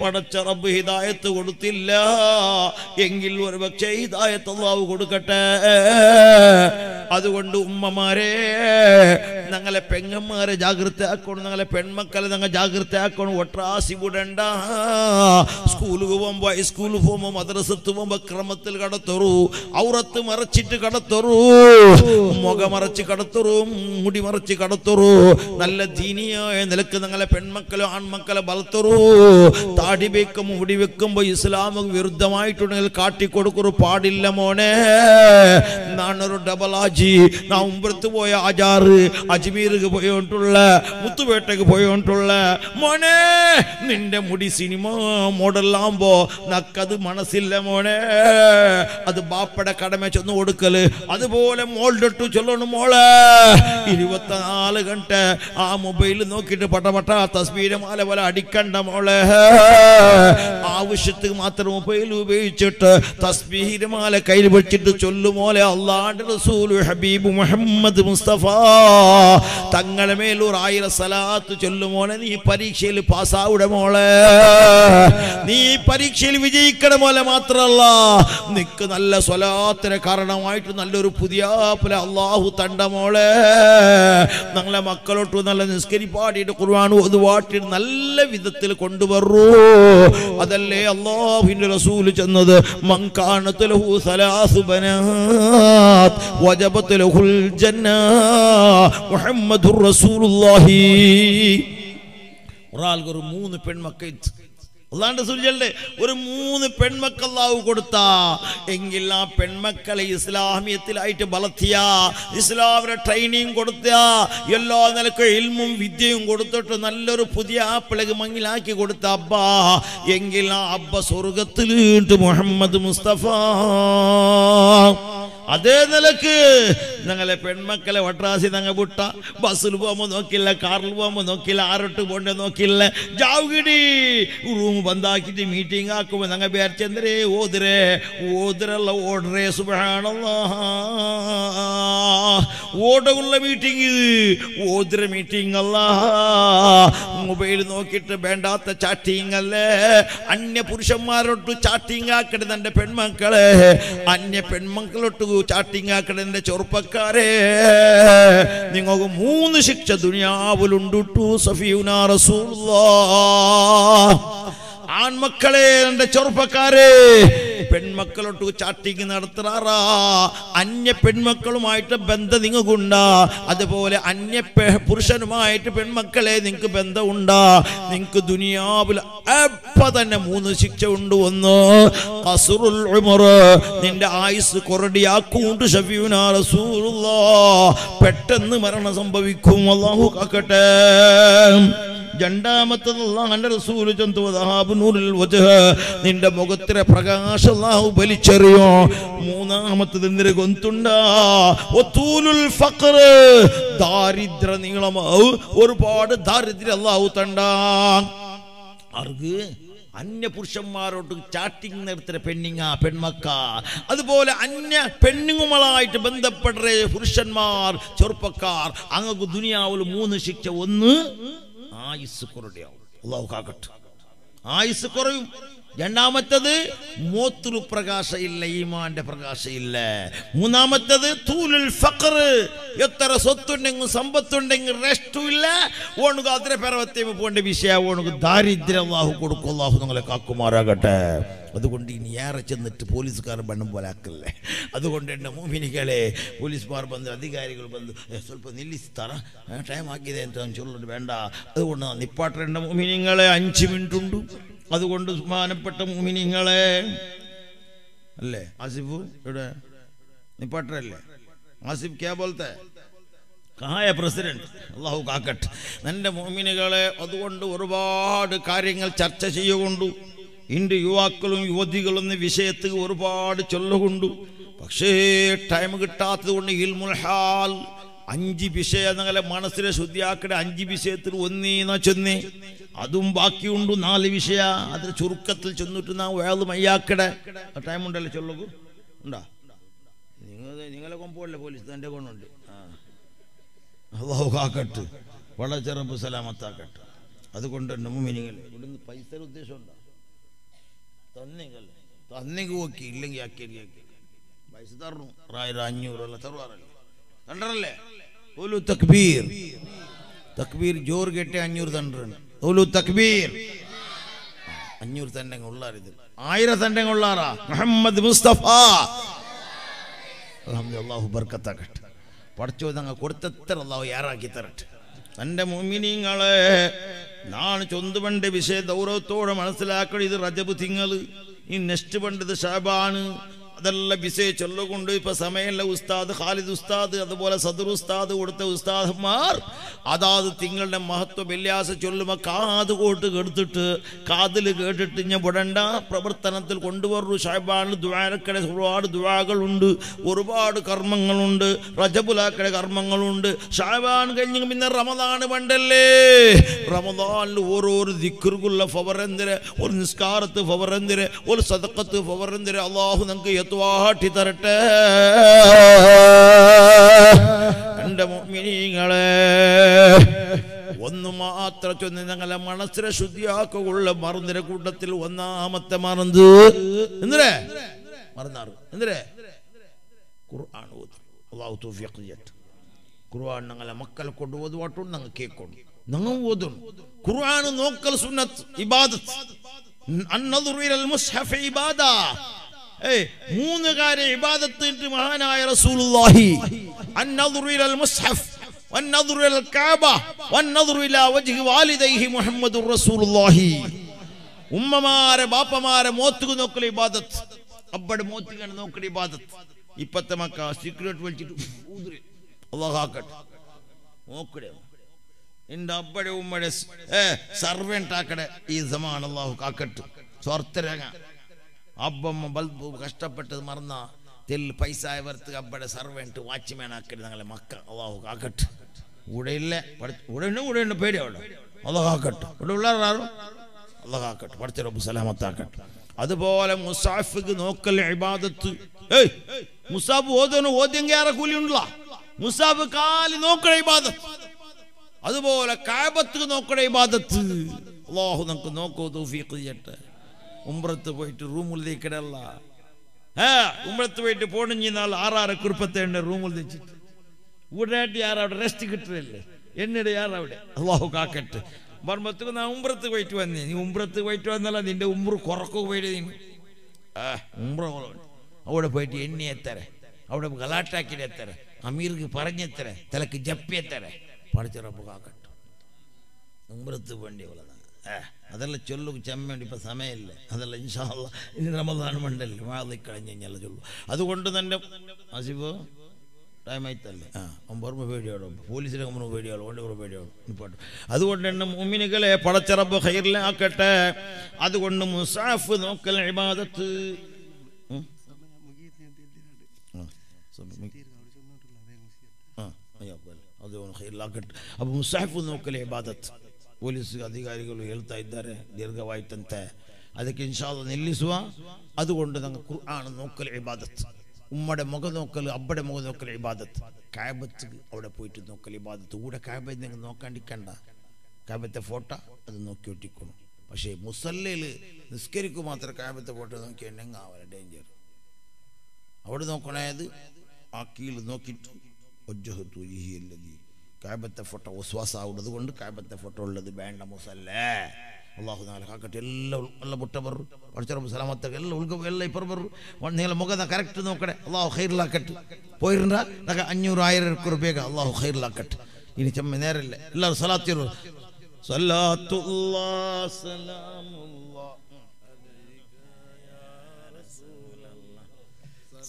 പടച്ച റബ്ബ് ഹിദായത്ത് കൊടുത്തില്ല. എങ്കിൽ ഒരു പക്ഷേ ഹിതായത്ത് അള്ളാവ് കൊടുക്കട്ടെ. അതുകൊണ്ട് ഉമ്മമാരെ ഞങ്ങളെ പെങ്ങന്മാരെ ജാഗ്രത ആക്കണം ഞങ്ങളെ പെൺമക്കളെ ഞങ്ങൾ ജാഗ്രത ആക്കണം ഒട്ടാസി വിടണ്ട. സ്കൂളിൽ പോകുമ്പോൾ ഹൈസ്കൂളിൽ പോകുമ്പോൾ മദ്രസത്ത് പോകുമ്പോൾ ക്രമത്തിൽ കടത്തൊറു. ഔറത്ത് മറച്ചിട്ട് കടത്തൊറു. മുഖമറച്ച് കടത്തൊറു. മുടി മറച്ച് കടത്തൊറു. നല്ല ദീനിയായ നിലയ്ക്ക് ഞങ്ങളെ പെൺമക്കളോ ആൺമക്കളെ ബലത്തൊറു താടി വെക്കും മുടി വെക്കുമ്പോ ഇസ്ലാമ വിരുദ്ധമായിട്ടുണ്ടെങ്കിൽ കാട്ടിക്കൊടുക്കൊരു പാടില്ല മോനെ. നാണൊരു ഡബലാജി നാ ഉമ്പ്രത്ത് പോയ ആജാറ് അജ്മീർക്ക് പോയോണ്ടുള്ള മുത്തുപേട്ടയ്ക്ക് പോയോണ്ടുള്ള. മോനെ നിന്റെ മുടി സിനിമ മോഡലാകുമ്പോ നക്കത് മനസ്സില്ല മോനെ. അത് ബാപ്പയുടെ കടമ ചെന്ന് കൊടുക്കൽ. അതുപോലെ മോളിലിട്ടു ചൊല്ലണം മോളെ. ഇരുപത്തിനാല് കണ്ട് ആ മൊബൈലിൽ നോക്കിയിട്ട് പട്ടപട്ട തസ്ബീരമാല പോലെ അടിക്കണ്ട മോളെ. ആവശ്യത്തിന് മാത്രം മൊബൈൽ ഉപയോഗിച്ചിട്ട് തസ്ബീരമാല കയ്യിൽ വെച്ചിട്ട് ചൊല്ലുമോലെ അള്ളാണ്ട് റസൂൽ ഹബീബ് മുഹമ്മദ് മുസ്തഫ. തങ്ങളെ മേലൂർ ആയിര സലാത്ത് ചൊല്ലുമോനെ നീ പരീക്ഷയിൽ പാസ്സാവിടെ മോളെ. നീ പരീക്ഷയിൽ വിജയിക്കണ മോലെ മാത്രമല്ല നിക്ക് നല്ല സ്വലാത്തിന് കാരണമായിട്ട് നല്ലൊരു പുതിയ അള്ളാഹു തണ്ട മോളെ. ഞങ്ങളെ മക്കളോട്ട് നല്ല നിസ്കരിപ്പാടിയിട്ട് പാടിയിട്ട് ഖുർആൻ ഒതുവാട്ടിട്ട് നല്ല വിധത്തിൽ കൊണ്ടുവരൂ. അതല്ലേ അള്ളാഹുവിന്റെ റസൂൽ ചെന്നത്? മങ്കാണത്ത് ലഹു സലാസു ബനാത് വജബത്ത് ജന്ന മുഹമ്മദുർ റസൂലുള്ളാഹി. ഒരാൾക്ക് ഒരു മൂന്ന് പെൺമക്കൾ അല്ലാണ്ട് സൂചിച്ചല്ലേ ഒരു മൂന്ന് പെൺമക്കല്ലാവ് കൊടുത്ത. എങ്കിൽ ആ പെൺമക്കളെ ഇസ്ലാമിയത്തിലായിട്ട് വളർത്തിയ. ഇസ്ലാമിനെ ട്രെയിനിങ് കൊടുത്ത. എല്ലാ നിലയ്ക്ക് ഇൽമും വിദ്യയും കൊടുത്തിട്ട് നല്ലൊരു പുതിയ ആപ്പിളക്ക് മങ്ങിലാക്കി കൊടുത്ത. അബ്ബ എങ്കിൽ ആ അബ്ബ സ്വർഗത്തിലീട്ട് മുഹമ്മദ് മുസ്തഫ. അതേ നിലയ്ക്ക് ഞങ്ങളെ പെൺമക്കളെ വട്രാസി ഞങ്ങൾ വിട്ട. ബസ്സിൽ പോകുമ്പോൾ നോക്കില്ല കാറിൽ പോകുമ്പോൾ നോക്കില്ല ആരോട്ട് പോണ്ട നോക്കില്ല. ജാവുകിടി റൂം ബന്ദാക്കിട്ട് മീറ്റിംഗ് ആക്കുമ്പോൾ ഞങ്ങൾ വിചാരിച്ചെന്തരേ ഓതിരേ? ഓതിരല്ല ഓടറേ സുഭാണല്ലോ ഓടുള്ള മീറ്റിംഗ് ഇത്. ഓതിര മീറ്റിംഗ് അല്ല. മൊബൈൽ നോക്കിയിട്ട് വേണ്ടാത്ത ചാറ്റിംഗ് അല്ലേ? അന്യ പുരുഷന്മാരോട്ട് ചാറ്റിംഗ് ആക്കരുത് എന്റെ പെൺമക്കളെ. അന്യ പെൺമക്കളോട്ട് എന്റെ ചെറുപ്പക്കാരെ. നിങ്ങൾക്ക് മൂന്ന് ശിക്ഷ ദുനിയാവിലുണ്ടുട്ടു സഫീന റസൂലുള്ളാ. ആൺമക്കളെ എന്റെ ചെറുപ്പക്കാരെ. പെൺമക്കളോട്ട് ചാട്ടിങ് നടത്താറാ അന്യ പെൺമക്കളുമായിട്ട് ബന്ധം നിങ്ങൾക്കുണ്ടാ. അതുപോലെ അന്യ പുരുഷനുമായിട്ട് പെൺമക്കളെ നിങ്ങൾക്ക് ബന്ധമുണ്ടാ. നിങ്ങൾക്ക് ദുനിയാവിൽ എപ്പ തന്നെ മൂന്ന് ശിക്ഷ ഉണ്ട്. ഒന്ന് കസുറുൽ നിന്റെ ആയുസ് കൊറടിയാക്കൂണ്ട് പെട്ടെന്ന് മരണം സംഭവിക്കും. അള്ളാഹു കാക്കട്ടെ. നിന്റെ മുഖത്തിലെ പ്രകാശം വലിച്ചെറിയോ? മൂന്നാമത്തത് നിന്റെ ഗൊന്തുണ്ടാ? ദാരിദ്ര ഒരുപാട് ദാരിദ്ര്യം അല്ലാഹു തണ്ട. അർഗ് അന്യ പുരുഷന്മാരോട് ചാറ്റിംഗ് നടത്തുന്ന പെണ്ണിങ്ങ പെൺമക്ക. അതുപോലെ അന്യ പെണ്ണുങ്ങളുമായിട്ട് ബന്ധപ്പെട്ട പുരുഷന്മാർ ചെറുപ്പക്കാർ അങ്ങക്ക് ദുനിയാവിൽ മൂന്ന് ശിക്ഷ. ഒന്ന് ആയുസ് കുറയാവും അള്ളാഹു കാക്കട്ടെ ആയുസ് കുറയും. രണ്ടാമത്തത് മോത്തുരു പ്രകാശ ഇല്ല ഈമാന്റെ പ്രകാശ ഇല്ല മൂന്നാമത്തത് തൂലുൽ ഫക്കർ എത്ര സ്വത്തുണ്ടെങ്കിൽ സമ്പത്തുണ്ടെങ്കിൽ റെസ്റ്റും ഇല്ല. ഓണുക അതിരെ പിറവത്തേമ പോകേണ്ട വിഷയ ഓണുക ദാരിദ്ര്യം അള്ളാഹു കൊടുക്കും. അള്ളാഹു നിങ്ങളെ കാക്കുമാറാകട്ടെ. അതുകൊണ്ട് ഇനി ഏറെ ചെന്നിട്ട് പോലീസുകാർ ബണ്ണം പോലെ ആക്കല്ലേ അതുകൊണ്ട് എന്റെ മോമിനികളെ പോലീസ്മാർ ബന്ധു അധികാരികൾ ബന്ധു സ്വല്പ നില്ലിസ്താറ. ടൈം ആക്കിയതേ എന്താണെന്ന് ചൊല്ലു വേണ്ട. അതുകൊണ്ട് നിപ്പാട്ട എന്റെ മോമിനിങ്ങളെ അഞ്ച് മിനിറ്റ് ഉണ്ട്. അതുകൊണ്ട് സുമാനപ്പെട്ട മോമിനിങ്ങളെ. അല്ലേ? ആസിഫ് ഇവിടെ നിപ്പാട്ടല്ലേ ആസിഫ് ക്യാ പോലത്തെ കായ പ്രസിഡന്റ്. അള്ളാഹു കാക്കട്ട്. എന്റെ മോമിനുകളെ അതുകൊണ്ട് ഒരുപാട് കാര്യങ്ങൾ ചർച്ച ചെയ്യുകൊണ്ടു. ഇണ്ട് യുവാക്കളും യുവതികളും എന്ന വിഷയത്തിൽ ഒരുപാട് ചൊല്ലുകൊണ്ടു. പക്ഷേ ടൈം കിട്ടാത്തത് കൊണ്ട് ഇൽമുൽ ഹാൽ അഞ്ച് വിഷയങ്ങളെ മനസ്സിനെ ശുദ്ധിയാക്കട അഞ്ച് വിഷയത്തിൽ ഒന്നീന്ന ചെന്നേ. അതും ബാക്കിയുണ്ട് നാല് വിഷയ. അതിൽ ചുരുക്കത്തിൽ ചെന്നിട്ട് നാം വേൾ മയ്യാക്കടെ ടൈം ഉണ്ടല്ലോ ചൊല്ലുക. ഉണ്ടാ? നിങ്ങൾ നിങ്ങളെ കൊമ്പല്ലേ പോലീസ് എന്റെ കൊണ്ടുണ്ട്. ആ. അള്ളാഹു കാക്കട്ട്. വളരെ ചെറുപ്പ് സലാമത്താക്കട്ടെ. അതുകൊണ്ട് നമ്മൾ മുമിനികൾ ഇവിടുന്ന് പൈസ ഉദ്ദേശമുണ്ടോ തണ്ടറല്ലേ? ഓലു തക്ബീർ. തക്ബീർ ജോർ അഞ്ഞൂറ് തണ്ടറാണ്. ഓലു തക്ബീർ. അഞ്ഞൂറ് തന്നെ ഉള്ളാറിത് ആയിരം തന്നെ ഉള്ളാറാ. മുഹമ്മദ് മുസ്തഫ. അൽഹംദുലില്ലാ, അള്ളാഹു പഠിച്ചോ ഞങ്ങൾ കൊടുത്തത്ര അള്ളാഹു യാറാക്കി തരട്ടെ. തന്റെ മുമിനിങ്ങളെ നാണ് ചൊന്തുപണ്ട് വിഷയ ദൗരവത്തോടെ മനസ്സിലാക്കണം ഇത് റജബ് തിങ്ങൾ ഈ നെക്സ്റ്റ് പണ്ട് ഇത് ഷാബാണ്. അതെല്ലാം വിഷയ ചൊല്ലുകൊണ്ട് ഇപ്പൊ സമയല്ല ഉസ്താദ് ഖാലിദ് ഉസ്താദ് അതുപോലെ സദർ ഉസ്താദ് കൊടുത്ത ഉസ്താദന്മാർ അതാത് തിങ്ങളുടെ മഹത്വ വെള്ളിയാസ ചൊല്ലുമ്പോ കാത് കോട്ട് കെടുത്തിട്ട് കാതിൽ കേട്ടിട്ട് ഞാൻ വിടണ്ട. പ്രവർത്തനത്തിൽ കൊണ്ടുവരു. ഷാബാനിൽ ദ്വാരക്കടെ ഒരുപാട് ദ്വാകളുണ്ട്. ഒരുപാട് കർമ്മങ്ങളുണ്ട്. റജബുലാക്കടെ കർമ്മങ്ങളുണ്ട്. ഷാബാൻ കഴിഞ്ഞ് പിന്നെ റമദാൻ പണ്ടല്ലേ? റമദാനിൽ ഓരോരോ ദിക്കറുള്ള ഫവർ എന്തിന് ഒരു നിസ്കാരത്ത് ഫവർ ഒരു സദക്കത്ത് ഫവർ എന്തിന് അള്ളാഹു നമുക്ക് എത്തുവാട്ടി തരട്ടെ എന്റെ മുഅ്മിനീങ്ങളെ ഒന്ന് മാത്രം ചൊന്ന് ഞങ്ങളെ മനസ്സിനെ ശുദ്ധിയാക്കുള്ള മറന്നിര കൂട്ടത്തിൽ ഒന്നാമത്തെ മറന്ന് എന്തിരേ മറന്നാറ്. എന്തിരേ ഖുർആൻ അള്ളാഹു തൗഫീഖ് ചെയ്യട്ടെ ഖുർആൻ ഞങ്ങളെ മക്കളെ കൊണ്ട് ഓതുവാട്ടുണ്ട് ഞങ്ങൾ കേൾക്കണം ഞങ്ങൾ ഓതും. ഖുർആൻ നോക്കൽ സുന്നത്ത് ഇബാദത്ത്. അന്നദുറു ഇലൽ മുസ്ഹഫ് ഇബാദ. മൂന്ന് കാര്യം ഇബാദത്തിന് മഹാനായ റസൂലുള്ളാഹി. അന്നദുറിൽ മുസ്ഹഫ് വന്നദുറിൽ കാബ ഇലാ വജ്ഹി വാലിദൈഹി മുഹമ്മദുർ റസൂലുള്ളാഹി. ഉമ്മമാരെ ബാപ്പമാരെ മോത്തുക നോക്കൽ ഇബാദത്ത്. അബ്ബടെ മോത്തുകയാണ് നോക്കൽ ഇബാദത്ത്. ഇപ്പത്തെ മക്ക സീക്രട്ട് വെച്ചിട്ട് വലിച്ചിട്ട് അള്ളാഹാക്കട്ടെ നോക്കടേ. എന്റെ അബ്ബടെ ഉമ്മടെ സർവെന്റ് ആക്കടെ. ഈ സമാൻ അല്ലാഹു കാക്കട്ട്. സ്വർത്തരങ്ങ അബ്ബമ്മ ബൽബ് കഷ്ടപ്പെട്ടത് മറന്ന തെൽ പൈസ വരത്ത് അബ്ബടെ സർവന്റ് വാച്ച്മാൻ ആക്കരുത് ഞങ്ങളെ മക്ക. അള്ളാഹു കാക്കട്ട്. ഇവിടെ ഇല്ല. ഇവിടെ ഉണ്ട് ഇവിടെ ഉണ്ട്. പേടി അവിടെ അള്ളാഹു കാക്കട്ടെ. ഇവിടെ ഉള്ളാറും അള്ളാഹു കാക്കട്ടെ. പഠിച്ച റബ്ബ് സലാമത്താക്കട്ടെ. അതുപോലെ മുസാഫിക്ക് നോക്കൽ ഇബാദത്ത്. ഏയ് മുസാഫ് ഓതോന് ഓദ്യം കയറ കൂലി ഉണ്ടല്ല. മുസാഫ് കാലി നോക്കൽ ഇബാദത്ത്. അതുപോലെ കാബത്ത് നോക്കണ ഇബാദത്ത്. അള്ളാഹു നമുക്ക് നോക്കൂ തൗഫീഖ് ചെയ്യട്ടെ. ഉംറത്ത് പോയിട്ട് റൂമിൽ തേക്കടല്ല ഏ ഉംറത്ത് പോയിട്ട് പോണിഞ്ഞാൽ ആറാറ് കുറുപ്പത്തേണ്ട റൂമിൽ തെച്ചിട്ട് ഊടാട്ടി ആറവിടെ റെസ്റ്റ് കിട്ടുന്നില്ലേ എന്നിടെ ആറവിടെ അള്ളാഹു കാക്കട്ടെ ബർമ്മത്തുക്ക് നാ ഉംറത്ത് പോയിട്ട് വന്നേ നീ ഉംറത്ത് പോയിട്ട് വന്നല്ല നിന്റെ ഉമ്ര കുറക്കു പോയിട്ട് നീ ആ ഉംറ അവിടെ പോയിട്ട് എണ്ണി എത്തരെ അവിടെ ഗലാട്ടാക്കിട്ട് എത്തരെ അമീർക്ക് പറഞ്ഞെത്തരെ തലക്ക് ജപ്പിയെത്തരെ പഠിച്ചറപ്പ് കാക്കട്ടെ ഉംറത്ത് വേണ്ടി ഉള്ളതാണ് ഏ അതെല്ലാം ചൊല്ലും ചെമ്മേണ്ടി ഇപ്പം സമയമില്ല അതെല്ലാം ഇൻഷാല്ല ഇനി റമദാൻ മണ്ടല്ലേ വാതി കഴിഞ്ഞ് കഴിഞ്ഞാൽ ചൊല്ലു അതുകൊണ്ട് തന്നെ ആസിഫോ ടൈം ആയിത്തല്ലേ ആ ഒമ്പത് പേടിയോടും പോലീസിനെ മുമ്പ് പേടിയോളും കൊണ്ട് കുറേ പേടിയോളും ഇപ്പോട്ട് അതുകൊണ്ട് തന്നെ മുമിനുകളെ പടച്ചറബ് ഹൈറിലാക്കട്ടെ അതുകൊണ്ട് മുസാഫ് നോക്കൽ ഇബാദത്ത് ഉം. ആ, സമയം- ആ, അയ്യോ, well, ಅದು ಹೈರ್ಲಾಕಟ್ ಅಪ್ಪ ಮುಸಾಫು ನೋಕಲೆ ಇಬಾದತ್ ಪೊಲೀಸ್ ಅಧಿಕಾರಿಗಳು ಹೇಳ್ತಾ ಇದ್ದಾರೆ ದೀರ್ಘವಾಯ್ತಂತೆ ಅದಕ್ಕೆ ಇನ್ಶಾಲ್ಲ ನಿಲ್ಲಿಸುವ അതുകൊണ്ട് ഞങ്ങൾ ഖുർആൻ നോക്കൽ ഇബാദത്ത് ഉമ്മയുടെ മുഖം നോക്കൽ അബ്ബയുടെ മുഖം നോക്കൽ ഇബാദത്ത് കാബത്ത് അവിടെ പോയിട്ട് നോക്കൽ ഇബാദത്ത് കൂടെ കാബ നിങ്ങൾ നോക്കാണ്ടിക്കണ്ട കാബത്തെ ഫോട്ടോ അത് നോക്കി ഒട്ടിക്കണം പക്ഷേ മുസല്ലയിൽ നിസ്കരിക്കു മാത്രം കാബത്തെ ഫോട്ടോ നോക്കിയിട്ടുണ്ടെങ്കിൽ അവരെ ഡേഞ്ചർ അവിടെ നോക്കണേത് ആ കീഴിൽ നോക്കിയിട്ട് ഒജ്ജഹത്തു ജിഹിയല്ലതി ಕಾಬತ್ತೆ ಫೋಟೋ ವಿಶ್ವಾಸ ಆಗುವುದು ಕೊಂಡು ಕಾಬತ್ತೆ ಫೋಟೋ ಉಳ್ಳದು ಬ್ಯಾಂಡ್ ಮುಸಲ್ಲೆ ಅಲ್ಲಾಹು ಹಾಕಟ್ಟು ಎಲ್ಲ ಎಲ್ಲ ಬುಟ್ಟಬರು ಪಡಚರ ಸಲಾಮತ್ತಾಗ ಎಲ್ಲ ಉಳ್ಕ ಎಲ್ಲ ಇಬ್ಬರು ಬರ್ರು ಒಂದು ಎಲ್ಲ ಮುಖದ ಕರೆಕ್ಟ್ ನಮ್ಮ ಕಡೆ ಅಲ್ಲಾಹು ಖೈರ್ಲಾಕಟ್ಟು போயிருந்தா நாங்கள் அஞ்சூறு ஆயிரம் இருக்கிற பேக அல்லாஹு ஹைர்லாக்கட் இனி செம்ம நேரம் இல்லை எல்லாரும் சலாத்திரு சலாத்துல்லா சலாமுல்லா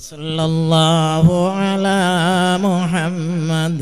صلى الله على محمد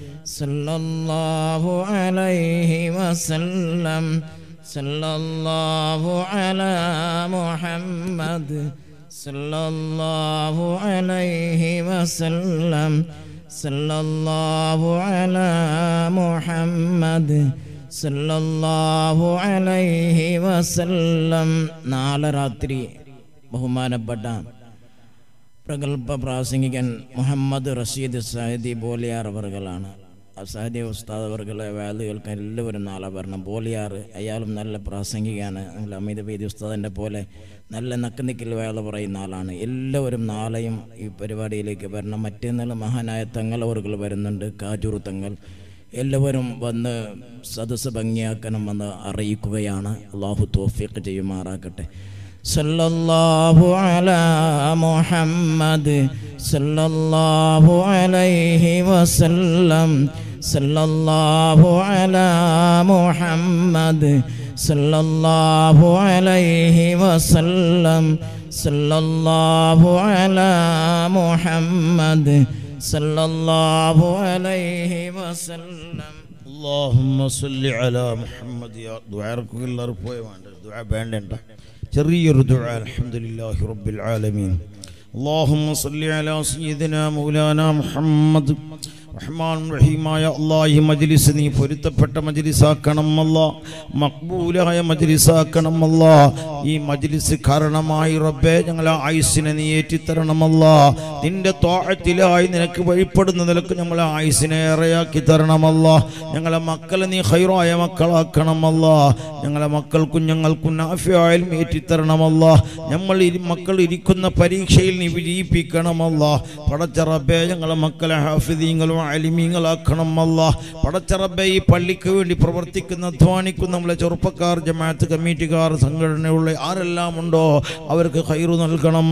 صلى الله عليه وسلم صلى الله على محمد صلى الله عليه وسلم صلى الله على محمد صلى الله عليه وسلم നാളെ രാത്രി ബഹുമാനപ്പെട്ട പ്രഗത്ഭ പ്രാസംഗികൻ മുഹമ്മദ് റഷീദ് സാഹിദി ബോലിയാർ അവർകളാണ് ആ സാഹിദി ഉസ്താദ് അവർകളെ വേല കേൾക്കാൻ എല്ലാവരും നാളെ വരണം ബോലിയാർ അയാളും നല്ല പ്രാസംഗികയാണ് ഞങ്ങൾ അമിത വേദി ഉസ്താദിൻ്റെ പോലെ നല്ല നക്കുനിക്കിൽ വേല പറയുന്ന ആളാണ് എല്ലാവരും നാളെയും ഈ പരിപാടിയിലേക്ക് വരണം മറ്റേന്നാൾ മഹാനായ തങ്ങൾ അവർകൾ വരുന്നുണ്ട് കാജൂർ തങ്ങൾ എല്ലാവരും വന്ന് സദസ്സ് ഭംഗിയാക്കണമെന്ന് അറിയിക്കുകയാണ് അള്ളാഹു തോഫിക്ക് ചെയ്യുമാറാക്കട്ടെ صلى الله على محمد صلى الله عليه وسلم صلى الله على محمد صلى الله عليه وسلم صلى الله على محمد صلى الله عليه وسلم اللهم صل على محمد يا ദുആർക്ക് എല്ലാവരും പോയ വേണ്ട ദുആ വേണ്ടണ്ട ചെറിയൊരു ദുആ അൽഹംദുലില്ലാഹി റബ്ബിൽ ആലമീൻ اللهم صل على سيدنا مولانا محمد റഹ്മാൻ റഹീമായ അള്ളാഹി മജ്ലിസ് നീ പൊരുത്തപ്പെട്ട മജ്ലിസാക്കണം അല്ല മക്ബൂലായ മജ്ലിസാക്കണം അല്ല. ഈ മജ്ലിസ് കാരണമായി റബ്ബേ ഞങ്ങളെ ആയുസിനെ നീ ഏറ്റിത്തരണമല്ല നിന്റെ തോഴത്തിലായി നിനക്ക് വഴിപ്പെടുന്ന നിലയ്ക്ക് ഞങ്ങളെ ആയുസിനെ ഏറെയാക്കി തരണമല്ല ഞങ്ങളെ മക്കളെ നീ ഹൈറായ മക്കളാക്കണമല്ല ഞങ്ങളെ മക്കൾക്കും ഞങ്ങൾക്കും നാഫിയായാലും ഏറ്റിത്തരണമല്ല നമ്മൾ മക്കൾ ഇരിക്കുന്ന പരീക്ഷയിൽ നീ വിജയിപ്പിക്കണമല്ല പടച്ചറബേ ഞങ്ങളെ മക്കളെ ഹാഫിദീങ്ങളും അലിമീങ്ങളാക്കണമല്ല പടച്ചറബെ ഈ പള്ളിക്ക് വേണ്ടി പ്രവർത്തിക്കുന്ന അധ്വാനിക്കുന്ന നമ്മളെ ചെറുപ്പക്കാർ ജമാഅത്ത് കമ്മിറ്റിക്കാർ സംഘടനയുള്ള ആരെല്ലാം ഉണ്ടോ അവർക്ക് ഹൈറു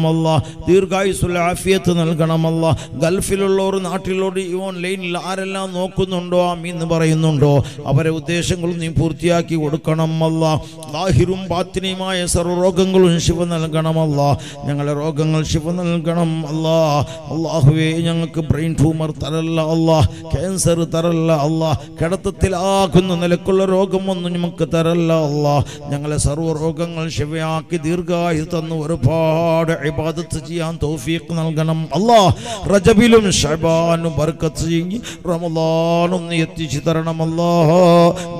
അല്ല ദീർഘായുസ് ആഫിയത്ത് നൽകണം അല്ല ഗൾഫിലുള്ളവർ നാട്ടിലോട് ഈ ഓൺലൈനിൽ ആരെല്ലാം നോക്കുന്നുണ്ടോ അമീന്ന് പറയുന്നുണ്ടോ അവരെ ഉദ്ദേശങ്ങളും നീ പൂർത്തിയാക്കി കൊടുക്കണം അല്ല ലാഹിറും ബാത്തിനിയുമായ സർവരോഗങ്ങളും ശിവ നൽകണമല്ല ഞങ്ങളെ രോഗങ്ങൾ ശിവ നൽകണം അല്ലാ അള്ളാഹുവേ ഞങ്ങൾക്ക് ബ്രെയിൻ ട്യൂമർ തരല്ല അല്ലാ ക്യാൻസർ തരല്ല അല്ലാ. കിടത്തത്തിലാകുന്ന നിലക്കുള്ള രോഗമൊന്നും നമുക്ക് തരല്ല അല്ലാ. ഞങ്ങളെ സർവ രോഗങ്ങൾ ശിവയാക്കി ദീർഘായു തന്നു ഒരുപാട് ഇബാദത്ത് ചെയ്യാൻ തൗഫീഖ് നൽകണം അല്ലാ. റജബിലും ഷബാനും ബർക്കത്ത് ചെയ്യും. റമദാനും നീ എത്തിച്ചു തരണമല്ലാ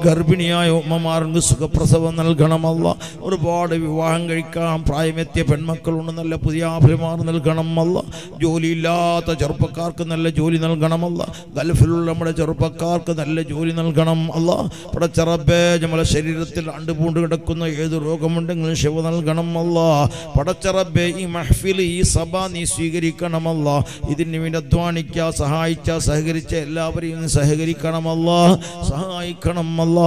ഗർഭിണിയായ ഉമ്മമാർക്ക് സുഖപ്രസവം നൽകണം നൽകണമല്ല ഒരുപാട് വിവാഹം കഴിക്കാൻ പ്രായമെത്തിയ പെൺമക്കളുണ്ട്. നല്ല പുതിയ ആഭ്യമാർ നൽകണമല്ല ജോലിയില്ലാത്ത ചെറുപ്പക്കാർക്ക് നല്ല ജോലി നൽകണമല്ല ഗൾഫിലുള്ള നമ്മുടെ ചെറുപ്പക്കാർക്ക് നല്ല ജോലി നൽകണം അല്ല പടച്ചറബേ നമ്മളെ ശരീരത്തിൽ അണ്ടുപൂണ്ട് കിടക്കുന്ന ഏത് രോഗമുണ്ടെങ്കിലും ശിവ നൽകണം അല്ല പടച്ചറബേ ഈ മഹ്ഫിൽ ഈ സഭ നീ സ്വീകരിക്കണമല്ല ഇതിന് വേണ്ടി അധ്വാനിക്കുക സഹായിച്ച സഹകരിച്ച എല്ലാവരെയും നീ സഹകരിക്കണമല്ല സഹായിക്കണമല്ല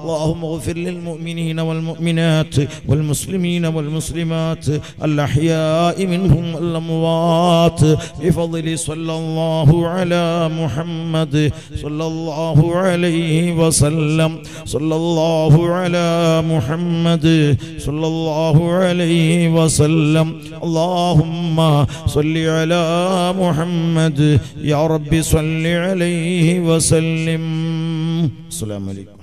اللهم اغفر للمؤمنين والمؤمنات والمسلمين والمسلمات الأحياء منهم والأموات بفضل صلى الله على محمد صلى الله عليه وسلم. صلى الله على محمد صلى الله عليه وسلم. اللهم صل على محمد. يا رب صل عليه وسلم. السلام عليكم.